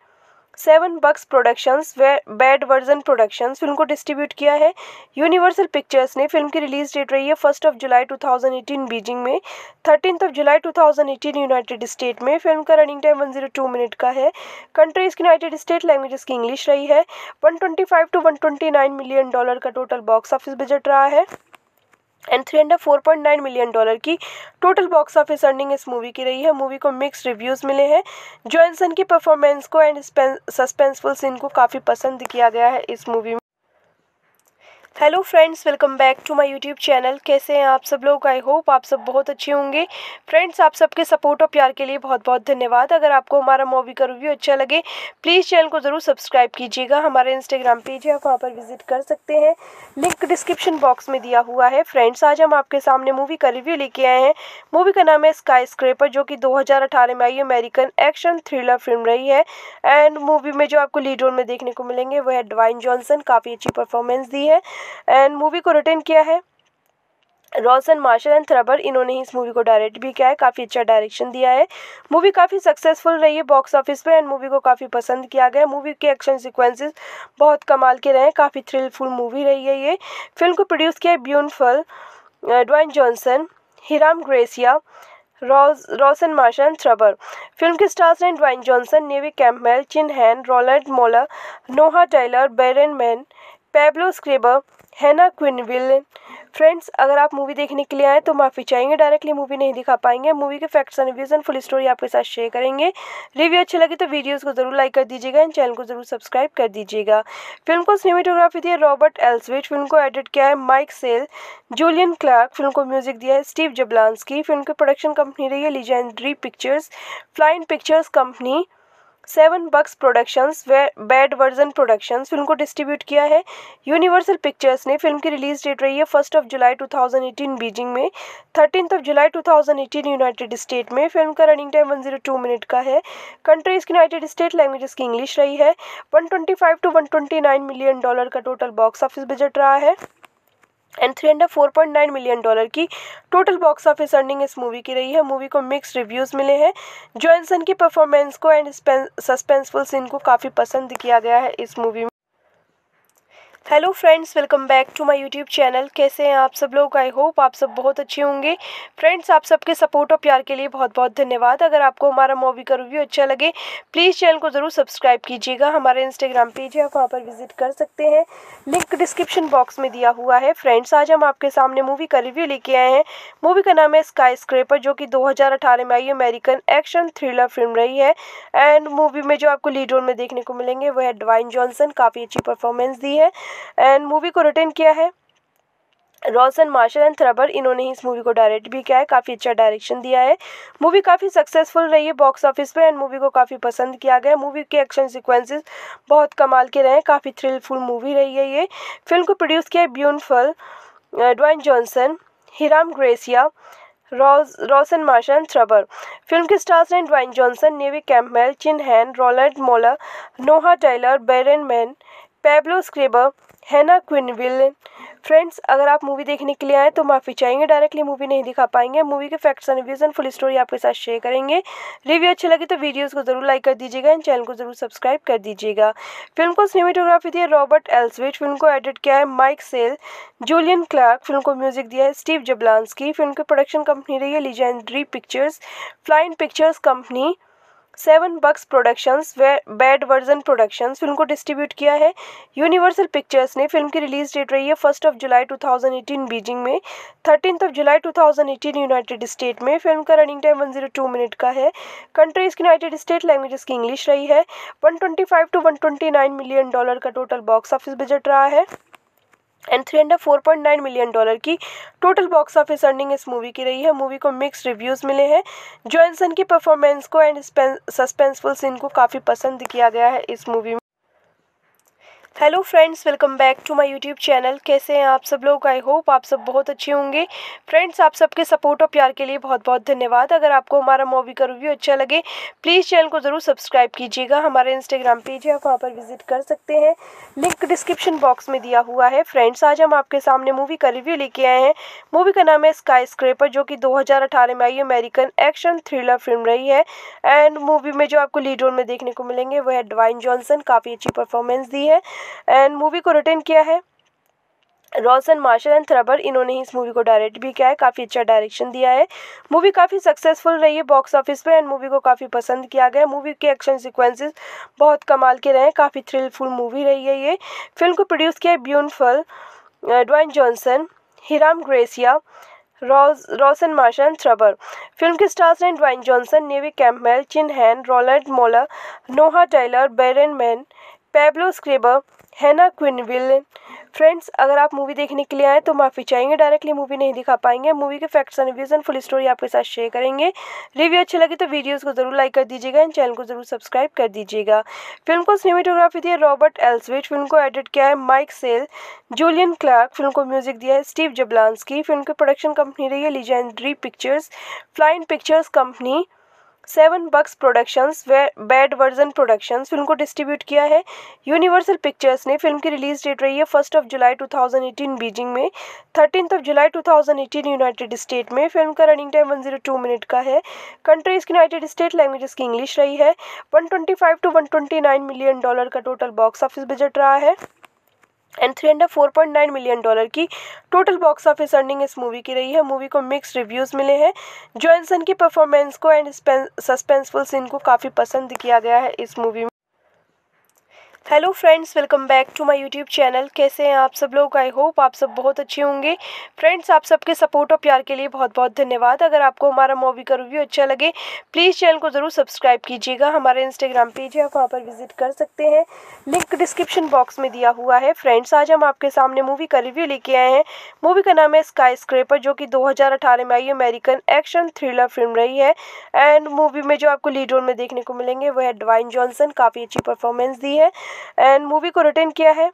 Seven Bucks Productions Bad Version Productions film को डिस्ट्रीब्यूट किया है। यूनिवर्सल पिक्चर्स ने फ़िल्म की रिलीज़ डेट रही है फ़र्स्ट ऑफ़ जुलाई 2018 बीजिंग में। Thirteen of July 2018 United State में फ़िल्म का रनिंग टाइम 102 मिनट का है। कंट्रीज़ यूनाइटेड स्टेट लैंग्वेजेस की इंग्लिश रही है। 125 टू 129 मिलियन डॉलर का टोटल बॉक्स ऑफ़िस बजट रहा है। And three hundred four point nine million dollar की टोटल बॉक्स ऑफ़िस अर्निंग इस मूवी की रही है। मूवी को मिक्स रिव्यूज़ मिले हैं। जॉनसन की परफॉर्मेंस को एंड सस्पेंसफुल सीन को काफ़ी पसंद किया गया है इस मूवी में। Hello friends welcome back to my YouTube channel कैसे हैं आप सब लोग? आई होप आप सब बहुत अच्छे होंगे। फ्रेंड्स आप सबके सपोर्ट और प्यार के लिए बहुत बहुत धन्यवाद। अगर आपको हमारा मूवी का रिव्यू अच्छा लगे प्लीज़ चैनल को ज़रूर सब्सक्राइब कीजिएगा। हमारे इंस्टाग्राम पेज है, आप वहाँ पर विज़िट कर सकते हैं। लिंक डिस्क्रिप्शन बॉक्स में दिया हुआ है। फ्रेंड्स आज हम आपके सामने मूवी का रिव्यू लेके आए हैं। मूवी का नाम है स्काई स्क्रेपर जो कि दो हज़ार अठारह में आई अमेरिकन एक्शन थ्रिलर फ़िल्म रही है। एंड मूवी में जो आपको लीड रोल में देखने को मिलेंगे, वो है डवाइन जॉनसन काफ़ी अच्छी परफॉर्मेंस दी है। एंड मूवी को रिटर्न किया है। रॉसन मार्शल एंड थ्रबर, इन्होंने ही इस मूवी को डायरेक्ट भी किया है। काफ़ी अच्छा डायरेक्शन दिया है। मूवी काफ़ी सक्सेसफुल रही है बॉक्स ऑफ़िस पे एंड मूवी को काफ़ी पसंद किया गया मूवी के एक्शन सीक्वेंसेस बहुत कमाल के रहे हैं। काफ़ी थ्रिलफुल मूवी रही है ये। फ़िल्म को प्रोड्यूस किया है ब्यूनफल Dwayne Johnson, Hiram Garcia Rawson Marshall Thurber. Film के स्टार्स हैं Dwayne Johnson, Neve Campbell Chin Han, Roland Moller Noah Taylor Byron Mann Pablo Schreiber Hannah Quinlivan friends अगर आप मूवी देखने के लिए आए तो माफ़ी चाहेंगे डायरेक्टली मूवी नहीं दिखा पाएँगे। मूवी के facts and reviews and full story आपके साथ शेयर करेंगे। रिव्यू अच्छी लगी तो वीडियोस को ज़रूर लाइक कर दीजिएगा एंड चैनल को ज़रूर सब्सक्राइब कर दीजिएगा। फ़िल्म को सिनेमेटोग्राफी दी है रॉबर्ट एल्सविट फ़िल्म को एडिट किया है Mike Sale Julian Clarke film को म्यूज़िक दिया है स्टीव जबलांसकी फ़िल्म की प्रोडक्शन कंपनी रही है Legendary Pictures Flynn Pictures Company Seven Bucks Productions Bad Version Productions film को डिस्ट्रीब्यूट किया है। यूनिवर्सल पिक्चर्स ने फ़िल्म की रिलीज़ डेट रही है फ़र्स्ट ऑफ़ जुलाई 2018 बीजिंग में। Thirteen of July 2018 United State में फ़िल्म का रनिंग टाइम 102 मिनट का है। कंट्रीज़ यूनाइटेड स्टेट लैंग्वेजेस की इंग्लिश रही है। 125 टू 129 मिलियन डॉलर का टोटल बॉक्स ऑफ़िस बजट रहा है। And three hundred four point nine million dollar की टोटल बॉक्स ऑफ़िस अर्निंग इस मूवी की रही है। मूवी को मिक्स रिव्यूज़ मिले हैं। जॉनसन की परफॉर्मेंस को एंड सस्पेंसफुल सीन को काफ़ी पसंद किया गया है इस मूवी में। Hello friends welcome back to my YouTube channel कैसे हैं आप सब लोग? आई होप आप सब बहुत अच्छे होंगे। फ्रेंड्स आप सबके सपोर्ट और प्यार के लिए बहुत बहुत धन्यवाद। अगर आपको हमारा मूवी का रिव्यू अच्छा लगे प्लीज़ चैनल को ज़रूर सब्सक्राइब कीजिएगा। हमारे इंस्टाग्राम पेज है, आप वहाँ पर विज़िट कर सकते हैं। लिंक डिस्क्रिप्शन बॉक्स में दिया हुआ है। फ्रेंड्स आज हम आपके सामने मूवी का रिव्यू लेके आए हैं। मूवी का नाम है स्काई स्क्रेपर जो कि दो हज़ार अठारह में आई अमेरिकन एक्शन थ्रिलर फ़िल्म रही है। एंड मूवी में जो आपको लीड रोल में देखने को मिलेंगे, वो है डवाइन जॉनसन काफ़ी अच्छी परफॉर्मेंस दी है। एंड मूवी को रिटर्न किया है। रॉसन मार्शल एंड थ्रबर इन्होंने ही इस मूवी को डायरेक्ट भी किया है। काफ़ी अच्छा डायरेक्शन दिया है। मूवी काफ़ी सक्सेसफुल रही है बॉक्स ऑफ़िस पे एंड मूवी को काफ़ी पसंद किया गया। मूवी के एक्शन सीक्वेंसेस बहुत कमाल के रहे हैं। काफ़ी थ्रिलफुल मूवी रही है ये। फ़िल्म को प्रोड्यूस किया है ब्यूनफल Dwayne Johnson Hiram Garcia Rawson Marshall Thurber film के स्टार्स हैं Dwayne Johnson Neve Campbell Chin Han Roland Moller Noah Taylor Byron Mann Pablo Schreiber Hannah Quinlivan friends अगर आप मूवी देखने के लिए आए तो माफ़ी चाहेंगे डायरेक्टली मूवी नहीं दिखा पाएँगे। मूवी के facts and reviews and full story आपके साथ शेयर करेंगे। रिव्यू अच्छी लगी तो वीडियोस को ज़रूर लाइक कर दीजिएगा एंड चैनल को ज़रूर सब्सक्राइब कर दीजिएगा। फ़िल्म को सिनेमेटोग्राफी दी है रॉबर्ट एल्सविट फ़िल्म को एडिट किया है Mike Sale Julian Clarke film को म्यूज़िक दिया है स्टीव जबलांसकी फ़िल्म की प्रोडक्शन कंपनी रही है Legendary Pictures Flynn Pictures Company Seven Bucks Productions Bad Version Productions film को डिस्ट्रीब्यूट किया है। यूनिवर्सल पिक्चर्स ने फ़िल्म की रिलीज़ डेट रही है फ़र्स्ट ऑफ़ जुलाई 2018 बीजिंग में। Thirteen of July 2018 United State में फ़िल्म का रनिंग टाइम 102 मिनट का है। कंट्रीज़ यूनाइटेड स्टेट लैंग्वेजेस की इंग्लिश रही है। 125 टू 129 मिलियन डॉलर का टोटल बॉक्स ऑफ़िस बजट रहा है। And three hundred four point nine million dollar की टोटल बॉक्स ऑफ़िस अर्निंग इस मूवी की रही है। मूवी को मिक्स रिव्यूज़ मिले हैं। जॉनसन की परफॉर्मेंस को एंड सस्पेंसफुल सीन को काफ़ी पसंद किया गया है इस मूवी में। Hello friends welcome back to my YouTube channel कैसे हैं आप सब लोग? आई होप आप सब बहुत अच्छे होंगे। फ्रेंड्स आप सबके सपोर्ट और प्यार के लिए बहुत बहुत धन्यवाद। अगर आपको हमारा मूवी का रिव्यू अच्छा लगे प्लीज़ चैनल को ज़रूर सब्सक्राइब कीजिएगा। हमारे इंस्टाग्राम पेज है, आप वहाँ पर विज़िट कर सकते हैं। लिंक डिस्क्रिप्शन बॉक्स में दिया हुआ है। फ्रेंड्स आज हम आपके सामने मूवी का रिव्यू लेके आए हैं। मूवी का नाम है स्काई स्क्रेपर जो कि दो हज़ार अठारह में आई अमेरिकन एक्शन थ्रिलर फ़िल्म रही है। एंड मूवी में जो आपको लीड रोल में देखने को मिलेंगे, वो है डवाइन जॉनसन काफ़ी अच्छी परफॉर्मेंस दी है। एंड मूवी को रिटर्न किया है। रॉसन मार्शल एंड थ्रबर, इन्होंने ही इस मूवी को डायरेक्ट भी किया है। काफ़ी अच्छा डायरेक्शन दिया है। मूवी काफ़ी सक्सेसफुल रही है बॉक्स ऑफ़िस पे एंड मूवी को काफ़ी पसंद किया गया मूवी के एक्शन सीक्वेंसेस बहुत कमाल के रहे हैं। काफ़ी थ्रिलफुल मूवी रही है ये। फ़िल्म को प्रोड्यूस किया है ब्यूनफल Dwayne Johnson, Hiram Garcia Rawson Marshall Thurber. Film के स्टार्स हैं Dwayne Johnson, Neve Campbell Chin Han, Roland Moller Noah Taylor Byron Mann Pablo Schreiber Hannah Quinlivan friends अगर आप मूवी देखने के लिए आए तो माफ़ी चाहेंगे डायरेक्टली मूवी नहीं दिखा पाएँगे। मूवी के facts and reviews and full story आपके साथ शेयर करेंगे। रिव्यू अच्छी लगी तो वीडियोस को ज़रूर लाइक कर दीजिएगा एंड चैनल को ज़रूर सब्सक्राइब कर दीजिएगा। फ़िल्म को सिनेमेटोग्राफी दी है रॉबर्ट एल्सविट फ़िल्म को एडिट किया है Mike Sale Julian Clarke film को म्यूज़िक दिया है स्टीव जबलांसकी फ़िल्म की प्रोडक्शन कंपनी रही है Legendary Pictures Flynn Pictures Company Seven Bucks Productions Bad Version Productions film को डिस्ट्रीब्यूट किया है। यूनिवर्सल पिक्चर्स ने फ़िल्म की रिलीज़ डेट रही है फ़र्स्ट ऑफ़ जुलाई 2018 बीजिंग में। Thirteen of July 2018 United State में फ़िल्म का रनिंग टाइम 102 मिनट का है। कंट्रीज़ यूनाइटेड स्टेट लैंग्वेजेस की इंग्लिश रही है। 125 टू 129 मिलियन डॉलर का टोटल बॉक्स ऑफ़िस बजट रहा है। And three hundred four point nine million dollar की टोटल बॉक्स ऑफ़िस अर्निंग इस मूवी की रही है। मूवी को मिक्स रिव्यूज़ मिले हैं। जॉनसन की परफॉर्मेंस को एंड सस्पेंसफुल सीन को काफ़ी पसंद किया गया है इस मूवी में। Hello friends welcome back to my YouTube channel कैसे हैं आप सब लोग? आई होप आप सब बहुत अच्छे होंगे। फ्रेंड्स आप सबके सपोर्ट और प्यार के लिए बहुत बहुत धन्यवाद। अगर आपको हमारा मूवी का रिव्यू अच्छा लगे प्लीज़ चैनल को ज़रूर सब्सक्राइब कीजिएगा। हमारे इंस्टाग्राम पेज है, आप वहाँ पर विज़िट कर सकते हैं। लिंक डिस्क्रिप्शन बॉक्स में दिया हुआ है। फ्रेंड्स आज हम आपके सामने मूवी का रिव्यू लेके आए हैं। मूवी का नाम है स्काई स्क्रेपर जो कि दो हज़ार अठारह में आई अमेरिकन एक्शन थ्रिलर फ़िल्म रही है। एंड मूवी में जो आपको लीड रोल में देखने को मिलेंगे, वो है डवाइन जॉनसन काफ़ी अच्छी परफॉर्मेंस दी है। एंड मूवी को रिटर्न किया है।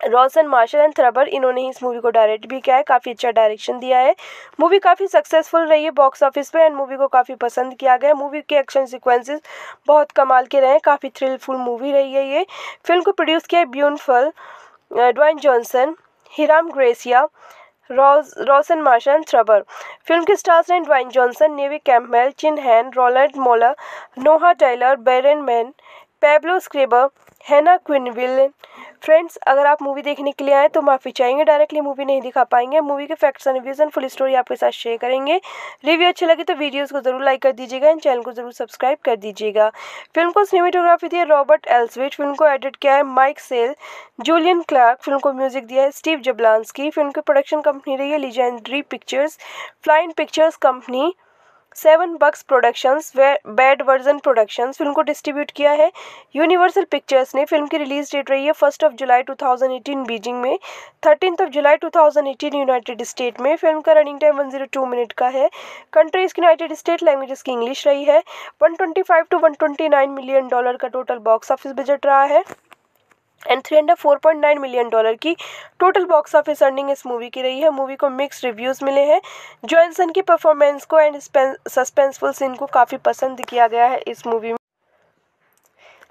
रॉसन मार्शल एंड थ्रबर, इन्होंने ही इस मूवी को डायरेक्ट भी किया है। काफ़ी अच्छा डायरेक्शन दिया है। मूवी काफ़ी सक्सेसफुल रही है बॉक्स ऑफ़िस पे एंड मूवी को काफ़ी पसंद किया गया मूवी के एक्शन सीक्वेंसेस बहुत कमाल के रहे हैं। काफ़ी थ्रिलफुल मूवी रही है ये। फ़िल्म को प्रोड्यूस किया है ब्यूनफल Dwayne Johnson, Hiram Garcia Rawson Marshall and Thurber. Film के स्टार्स हैं Dwayne Johnson, Neve Campbell Chin Han Roland Moller Noah Taylor Byron Mann Pablo Schreiber Hannah Quinlivan friends अगर आप मूवी देखने के लिए आए तो माफ़ी चाहेंगे डायरेक्टली मूवी नहीं दिखा पाएँगे। मूवी के facts and reviews and full story आपके साथ शेयर करेंगे। रिव्यू अच्छी लगी तो वीडियोस को ज़रूर लाइक कर दीजिएगा एंड चैनल को ज़रूर सब्सक्राइब कर दीजिएगा। फ़िल्म को सिनेमेटोग्राफी दी है रॉबर्ट एल्सविट फ़िल्म को एडिट किया है Mike Sale Julian Clarke film को म्यूज़िक दिया है स्टीव जबलांसकी फ़िल्म की प्रोडक्शन कंपनी रही है Legendary Pictures Flynn Pictures Company Seven Bucks Productions Bad Version Productions film को डिस्ट्रीब्यूट किया है। यूनिवर्सल पिक्चर्स ने फ़िल्म की रिलीज़ डेट रही है फ़र्स्ट ऑफ़ जुलाई 2018 बीजिंग में। Thirteen of July 2018 United State में फ़िल्म का रनिंग टाइम 102 मिनट का है। कंट्रीज़ यूनाइटेड स्टेट लैंग्वेजेस की इंग्लिश रही है। 125 टू 129 मिलियन डॉलर का टोटल बॉक्स ऑफ़िस बजट रहा है। And three hundred four point nine million dollar की टोटल बॉक्स ऑफ़िस अर्निंग इस मूवी की रही है। मूवी को मिक्स रिव्यूज़ मिले हैं। जॉनसन की परफॉर्मेंस को एंड सस्पेंसफुल सीन को काफ़ी पसंद किया गया है इस मूवी में।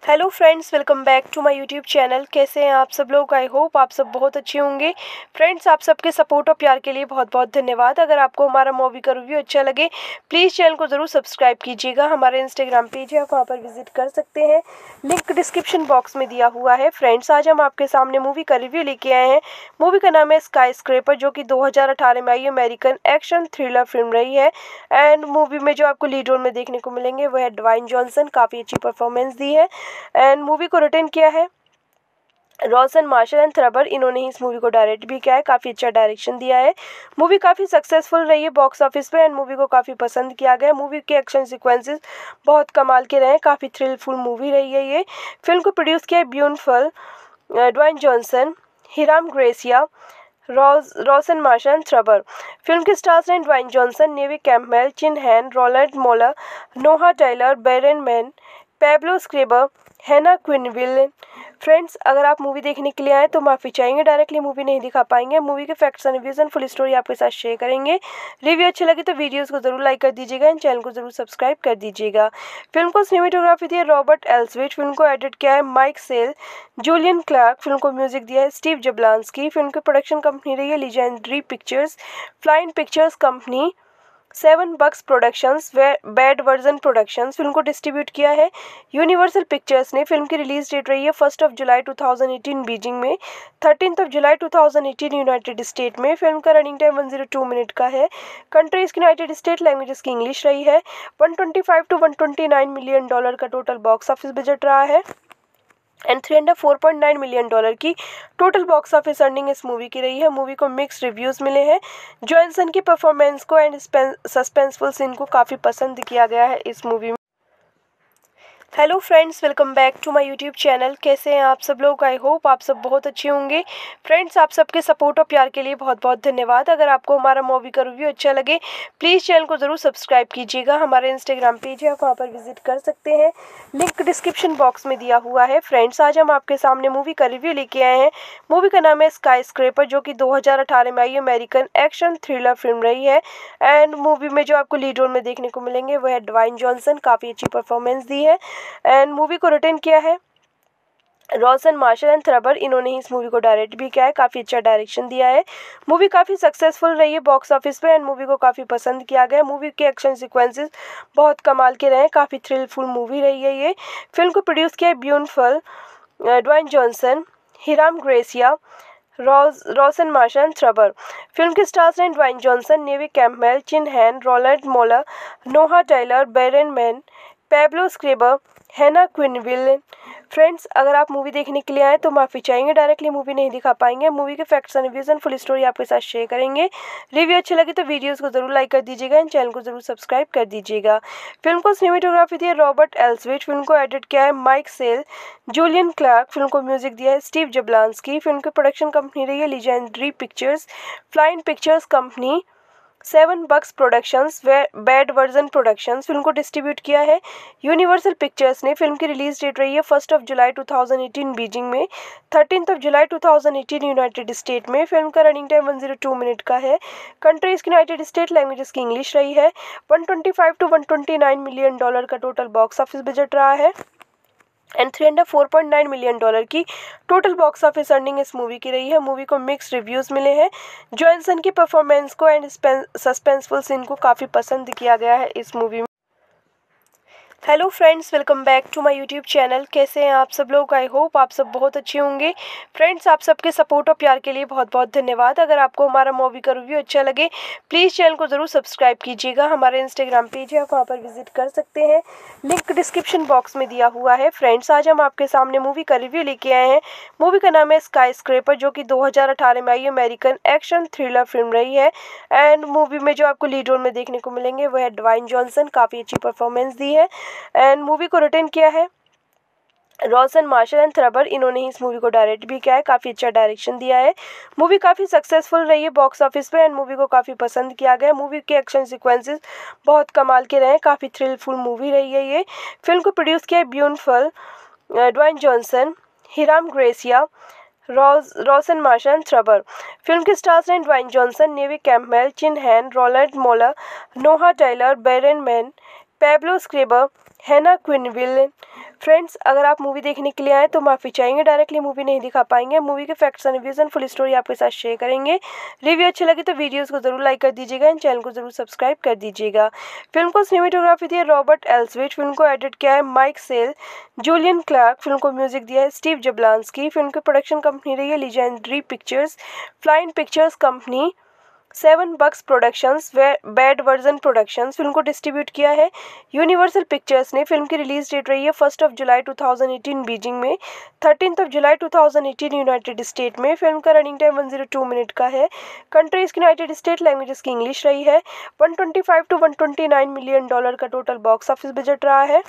Hello friends welcome back to my YouTube channel कैसे हैं आप सब लोग? आई होप आप सब बहुत अच्छे होंगे। फ्रेंड्स आप सबके सपोर्ट और प्यार के लिए बहुत बहुत धन्यवाद। अगर आपको हमारा मूवी का रिव्यू अच्छा लगे प्लीज़ चैनल को ज़रूर सब्सक्राइब कीजिएगा। हमारे इंस्टाग्राम पेज है, आप वहाँ पर विज़िट कर सकते हैं। लिंक डिस्क्रिप्शन बॉक्स में दिया हुआ है। फ्रेंड्स आज हम आपके सामने मूवी का रिव्यू लेके आए हैं। मूवी का नाम है स्काई स्क्रेपर जो कि दो हज़ार अठारह में आई अमेरिकन एक्शन थ्रिलर फ़िल्म रही है। एंड मूवी में जो आपको लीड रोल में देखने को मिलेंगे, वो है डवाइन जॉनसन काफ़ी अच्छी परफॉर्मेंस दी है। एंड मूवी को रिटर्न किया है। रॉसन मार्शल एंड थ्रबर इन्होंने ही इस मूवी को डायरेक्ट भी किया है। काफ़ी अच्छा डायरेक्शन दिया है। मूवी काफ़ी सक्सेसफुल रही है बॉक्स ऑफ़िस पे एंड मूवी को काफ़ी पसंद किया गया। मूवी के एक्शन सीक्वेंसेस बहुत कमाल के रहे हैं। काफ़ी थ्रिलफुल मूवी रही है ये। फ़िल्म को प्रोड्यूस किया है ब्यूनफल Dwayne Johnson Hiram Garcia Rawson Marshall and Thurber film के स्टार्स हैं Dwayne Johnson Neve Campbell Chin Han Roland Moller Noah Taylor Byron Mann Pablo Schreiber Hannah Quinlivan friends अगर आप मूवी देखने के लिए आए तो माफ़ी चाहेंगे डायरेक्टली मूवी नहीं दिखा पाएँगे। मूवी के facts and reviews and full story आपके साथ शेयर करेंगे। रिव्यू अच्छी लगी तो वीडियोस को ज़रूर लाइक कर दीजिएगा एंड चैनल को ज़रूर सब्सक्राइब कर दीजिएगा। फ़िल्म को सिनेमेटोग्राफी दी है रॉबर्ट एल्सविट फ़िल्म को एडिट किया है Mike Sale Julian Clarke film को म्यूज़िक दिया है स्टीव जबलांसकी फ़िल्म की प्रोडक्शन कंपनी रही है legendary pictures Flynn pictures company seven bucks productions bad version productions film को डिस्ट्रीब्यूट किया है। यूनिवर्सल पिक्चर्स ने फ़िल्म की रिलीज़ डेट रही है फ़र्स्ट ऑफ़ जुलाई 2018 बीजिंग में। Thirteen of July 2018 United State में फ़िल्म का रनिंग टाइम 102 मिनट का है। कंट्रीज़ यूनाइटेड स्टेट लैंग्वेजेस की इंग्लिश रही है। 125 टू 129 मिलियन डॉलर का टोटल बॉक्स ऑफ़िस बजट रहा है। And three hundred four point nine million dollar की टोटल बॉक्स ऑफ़िस अर्निंग इस मूवी की रही है। मूवी को मिक्स रिव्यूज़ मिले हैं। जॉनसन की परफॉर्मेंस को एंड सस्पेंसफुल सीन को काफ़ी पसंद किया गया है इस मूवी में। Hello friends welcome back to my YouTube channel कैसे हैं आप सब लोग? आई होप आप सब बहुत अच्छे होंगे। फ्रेंड्स आप सबके सपोर्ट और प्यार के लिए बहुत बहुत धन्यवाद। अगर आपको हमारा मूवी का रिव्यू अच्छा लगे प्लीज़ चैनल को ज़रूर सब्सक्राइब कीजिएगा। हमारे इंस्टाग्राम पेज है, आप वहाँ पर विज़िट कर सकते हैं। लिंक डिस्क्रिप्शन बॉक्स में दिया हुआ है। फ्रेंड्स आज हम आपके सामने मूवी का रिव्यू लेके आए हैं। मूवी का नाम है स्काई स्क्रेपर जो कि दो हज़ार अठारह में आई अमेरिकन एक्शन थ्रिलर फ़िल्म रही है। एंड मूवी में जो आपको लीड रोल में देखने को मिलेंगे, वो है डवाइन जॉनसन काफ़ी अच्छी परफॉर्मेंस दी है। एंड मूवी को रिटर्न किया है। रॉसन मार्शल एंड थ्रबर, इन्होंने ही इस मूवी को डायरेक्ट भी किया है। काफ़ी अच्छा डायरेक्शन दिया है। मूवी काफ़ी सक्सेसफुल रही है बॉक्स ऑफ़िस पे एंड मूवी को काफ़ी पसंद किया गया मूवी के एक्शन सीक्वेंसेस बहुत कमाल के रहे हैं। काफ़ी थ्रिलफुल मूवी रही है ये। फ़िल्म को प्रोड्यूस किया है ब्यूनफल Dwayne Johnson, Hiram Garcia Rawson Marshall Thurber. Film के स्टार्स हैं Dwayne Johnson, Neve Campbell Chin Han, Roland Moller Noah Taylor Byron Mann Pablo Schreiber Hannah Quinlivan friends अगर आप मूवी देखने के लिए आए तो माफ़ी चाहेंगे डायरेक्टली मूवी नहीं दिखा पाएँगे। मूवी के facts and reviews and full story आपके साथ शेयर करेंगे। रिव्यू अच्छी लगी तो वीडियोस को ज़रूर लाइक कर दीजिएगा एंड चैनल को ज़रूर सब्सक्राइब कर दीजिएगा। फ़िल्म को सिनेमेटोग्राफी दी है रॉबर्ट एल्सविट फ़िल्म को एडिट किया है Mike Sale Julian Clarke film को म्यूज़िक दिया है स्टीव जबलांसकी फ़िल्म की प्रोडक्शन कंपनी रही है legendary pictures Flynn pictures company seven bucks productions bad version productions film को डिस्ट्रीब्यूट किया है। यूनिवर्सल पिक्चर्स ने फ़िल्म की रिलीज़ डेट रही है फ़र्स्ट ऑफ़ जुलाई 2018 बीजिंग में। Thirteen of July 2018 United State में फ़िल्म का रनिंग टाइम 102 मिनट का है। कंट्रीज़ यूनाइटेड स्टेट लैंग्वेजेस की इंग्लिश रही है। 125 टू 129 मिलियन डॉलर का टोटल बॉक्स ऑफ़िस बजट रहा है। And three hundred four point nine million dollar की टोटल बॉक्स ऑफ़िस अर्निंग इस मूवी की रही है। मूवी को मिक्स रिव्यूज़ मिले हैं। जॉनसन की परफॉर्मेंस को एंड सस्पेंसफुल सीन को काफ़ी पसंद किया गया है इस मूवी में। Hello friends welcome back to my YouTube channel कैसे हैं आप सब लोग? आई होप आप सब बहुत अच्छे होंगे। फ्रेंड्स आप सबके सपोर्ट और प्यार के लिए बहुत बहुत धन्यवाद। अगर आपको हमारा मूवी का रिव्यू अच्छा लगे प्लीज़ चैनल को ज़रूर सब्सक्राइब कीजिएगा। हमारे इंस्टाग्राम पेज है, आप वहाँ पर विज़िट कर सकते हैं। लिंक डिस्क्रिप्शन बॉक्स में दिया हुआ है। फ्रेंड्स आज हम आपके सामने मूवी का रिव्यू लेके आए हैं। मूवी का नाम है स्काई स्क्रेपर जो कि दो हज़ार अठारह में आई अमेरिकन एक्शन थ्रिलर फ़िल्म रही है। एंड मूवी में जो आपको लीड रोल में देखने को मिलेंगे, वो है डवाइन जॉनसन काफ़ी अच्छी परफॉर्मेंस दी है। एंड मूवी को रिटर्न किया है। रॉसन मार्शल एंड थ्रबर, इन्होंने ही इस मूवी को डायरेक्ट भी किया है। काफ़ी अच्छा डायरेक्शन दिया है। मूवी काफ़ी सक्सेसफुल रही है बॉक्स ऑफ़िस पे एंड मूवी को काफ़ी पसंद किया गया मूवी के एक्शन सीक्वेंसेस बहुत कमाल के रहे हैं। काफ़ी थ्रिलफुल मूवी रही है ये। फ़िल्म को प्रोड्यूस किया है ब्यूनफल Dwayne Johnson, Hiram Garcia Rawson Marshall Thurber. Film के स्टार्स हैं Dwayne Johnson, Neve Campbell Chin Han, Roland Moller Noah Taylor Byron Mann, Pablo Schreiber Hannah Quinlivan friends अगर आप मूवी देखने के लिए आए तो माफ़ी चाहेंगे डायरेक्टली मूवी नहीं दिखा पाएँगे। मूवी के facts and reviews and full story आपके साथ शेयर करेंगे। रिव्यू अच्छी लगी तो वीडियोस को ज़रूर लाइक कर दीजिएगा एंड चैनल को ज़रूर सब्सक्राइब कर दीजिएगा। फ़िल्म को सिनेमेटोग्राफी दी है रॉबर्ट एल्सविट फ़िल्म को एडिट किया है Mike Sale Julian Clarke film को म्यूज़िक दिया है स्टीव जबलांसकी फ़िल्म की प्रोडक्शन कंपनी रही है legendary pictures Flynn pictures company seven bucks productions bad version productions film को डिस्ट्रीब्यूट किया है। यूनिवर्सल पिक्चर्स ने फ़िल्म की रिलीज़ डेट रही है फ़र्स्ट ऑफ़ जुलाई 2018 बीजिंग में। Thirteen of July 2018 United State में फ़िल्म का रनिंग टाइम 102 मिनट का है। कंट्रीज़ यूनाइटेड स्टेट लैंग्वेजेस की इंग्लिश रही है। 125 टू 129 मिलियन डॉलर का टोटल बॉक्स ऑफ़िस बजट रहा है।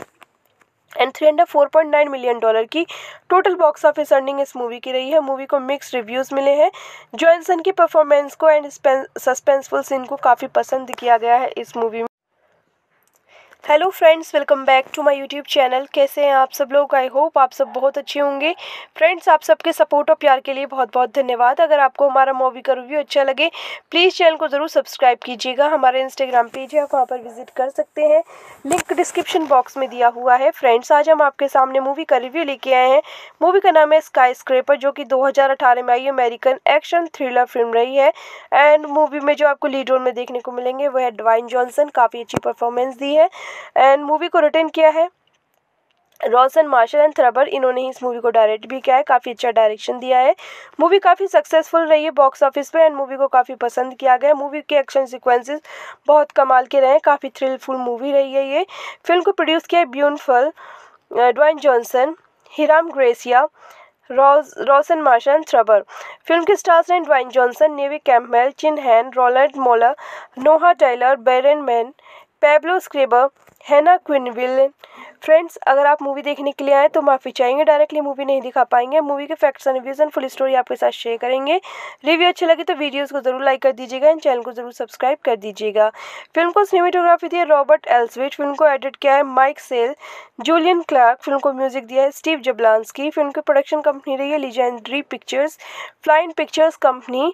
And three hundred four point nine million dollar की टोटल बॉक्स ऑफ़िस अर्निंग इस मूवी की रही है। मूवी को मिक्स रिव्यूज़ मिले हैं। जॉनसन की परफॉर्मेंस को एंड सस्पेंसफुल सीन को काफ़ी पसंद किया गया है इस मूवी में। Hello friends welcome back to my YouTube channel कैसे हैं आप सब लोग? आई होप आप सब बहुत अच्छे होंगे। फ्रेंड्स आप सबके सपोर्ट और प्यार के लिए बहुत बहुत धन्यवाद। अगर आपको हमारा मूवी का रिव्यू अच्छा लगे प्लीज़ चैनल को ज़रूर सब्सक्राइब कीजिएगा। हमारे इंस्टाग्राम पेज है, आप वहाँ पर विज़िट कर सकते हैं। लिंक डिस्क्रिप्शन बॉक्स में दिया हुआ है। फ्रेंड्स आज हम आपके सामने मूवी का रिव्यू लेके आए हैं। मूवी का नाम है स्काई स्क्रेपर जो कि दो हज़ार अठारह में आई अमेरिकन एक्शन थ्रिलर फ़िल्म रही है। एंड मूवी में जो आपको लीड रोल में देखने को मिलेंगे, वो है डवाइन जॉनसन काफ़ी अच्छी परफॉर्मेंस दी है। एंड मूवी को रिटर्न किया है। रॉसन मार्शल एंड थ्रबर इन्होंने ही इस मूवी को डायरेक्ट भी किया है। काफ़ी अच्छा डायरेक्शन दिया है। मूवी काफ़ी सक्सेसफुल रही है बॉक्स ऑफ़िस पे एंड मूवी को काफ़ी पसंद किया गया। मूवी के एक्शन सीक्वेंसेस बहुत कमाल के रहे हैं। काफ़ी थ्रिलफुल मूवी रही है ये। फ़िल्म को प्रोड्यूस किया है ब्यूनफल Dwayne Johnson Hiram Garcia Rawson Marshall Thurber film के स्टार्स हैं Dwayne Johnson Neve Campbell Chin Han Roland Moller Noah Taylor Byron Mann Pablo Schreiber Hannah Quinlivan friends अगर आप मूवी देखने के लिए आए तो माफ़ी चाहेंगे डायरेक्टली मूवी नहीं दिखा पाएँगे। मूवी के facts and reviews and full story आपके साथ शेयर करेंगे। रिव्यू अच्छी लगी तो वीडियोस को ज़रूर लाइक कर दीजिएगा एंड चैनल को ज़रूर सब्सक्राइब कर दीजिएगा। फ़िल्म को सिनेमेटोग्राफी दी है रॉबर्ट एल्सविट फ़िल्म को एडिट किया है Mike Sale Julian Clarke film को म्यूज़िक दिया है स्टीव जबलांसकी फ़िल्म की प्रोडक्शन कंपनी रही है legendary pictures Flynn pictures company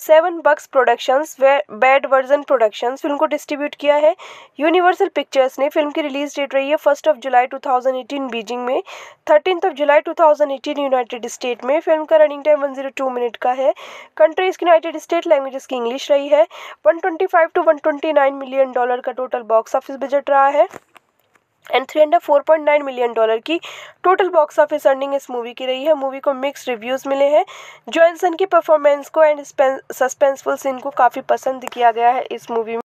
seven bucks productions bad version productions film को डिस्ट्रीब्यूट किया है। यूनिवर्सल पिक्चर्स ने फ़िल्म की रिलीज़ डेट रही है फ़र्स्ट ऑफ़ जुलाई 2018 बीजिंग में। Thirteen of July 2018 United State में फ़िल्म का रनिंग टाइम 102 मिनट का है। कंट्रीज़ यूनाइटेड स्टेट लैंग्वेजेस की इंग्लिश रही है। 125 टू 129 मिलियन डॉलर का टोटल बॉक्स ऑफ़िस बजट रहा है। And three hundred four point nine million dollar की टोटल बॉक्स ऑफ़िस अर्निंग इस मूवी की रही है। मूवी को मिक्स रिव्यूज़ मिले हैं। जॉनसन की परफॉर्मेंस को एंड सस्पेंसफुल सीन को काफ़ी पसंद किया गया है इस मूवी में।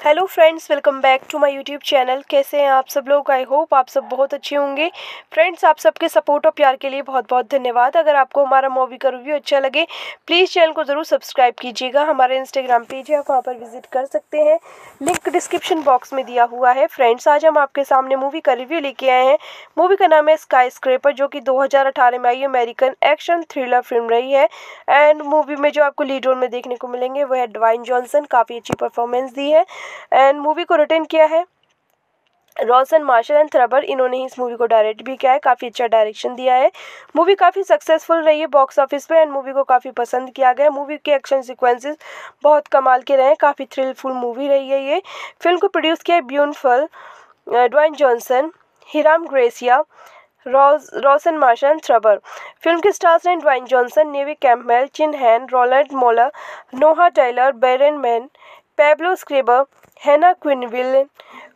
Hello friends welcome back to my YouTube channel कैसे हैं आप सब लोग? आई होप आप सब बहुत अच्छे होंगे। फ्रेंड्स आप सबके सपोर्ट और प्यार के लिए बहुत बहुत धन्यवाद। अगर आपको हमारा मूवी का रिव्यू अच्छा लगे प्लीज़ चैनल को ज़रूर सब्सक्राइब कीजिएगा। हमारे इंस्टाग्राम पेज है, आप वहाँ पर विज़िट कर सकते हैं। लिंक डिस्क्रिप्शन बॉक्स में दिया हुआ है। फ्रेंड्स आज हम आपके सामने मूवी का रिव्यू लेके आए हैं। मूवी का नाम है स्काई स्क्रेपर जो कि दो हज़ार अठारह में आई अमेरिकन एक्शन थ्रिलर फ़िल्म रही है। एंड मूवी में जो आपको लीड रोल में देखने को मिलेंगे, वो है डवाइन जॉनसन काफ़ी अच्छी परफॉर्मेंस दी है। एंड मूवी को रिटर्न किया है। रॉसन मार्शल एंड थ्रबर इन्होंने ही इस मूवी को डायरेक्ट भी किया है। काफ़ी अच्छा डायरेक्शन दिया है। मूवी काफ़ी सक्सेसफुल रही है बॉक्स ऑफ़िस पे एंड मूवी को काफ़ी पसंद किया गया। मूवी के एक्शन सीक्वेंसेस बहुत कमाल के रहे हैं। काफ़ी थ्रिलफुल मूवी रही है ये। फ़िल्म को प्रोड्यूस किया है ब्यूनफल Dwayne Johnson Hiram Garcia Rawson Marshall and Thurber film के स्टार्स हैं Dwayne Johnson Neve Campbell Chin Han Roland Moller Noah Taylor Byron Mann Pablo Schreiber Hannah Quinlivan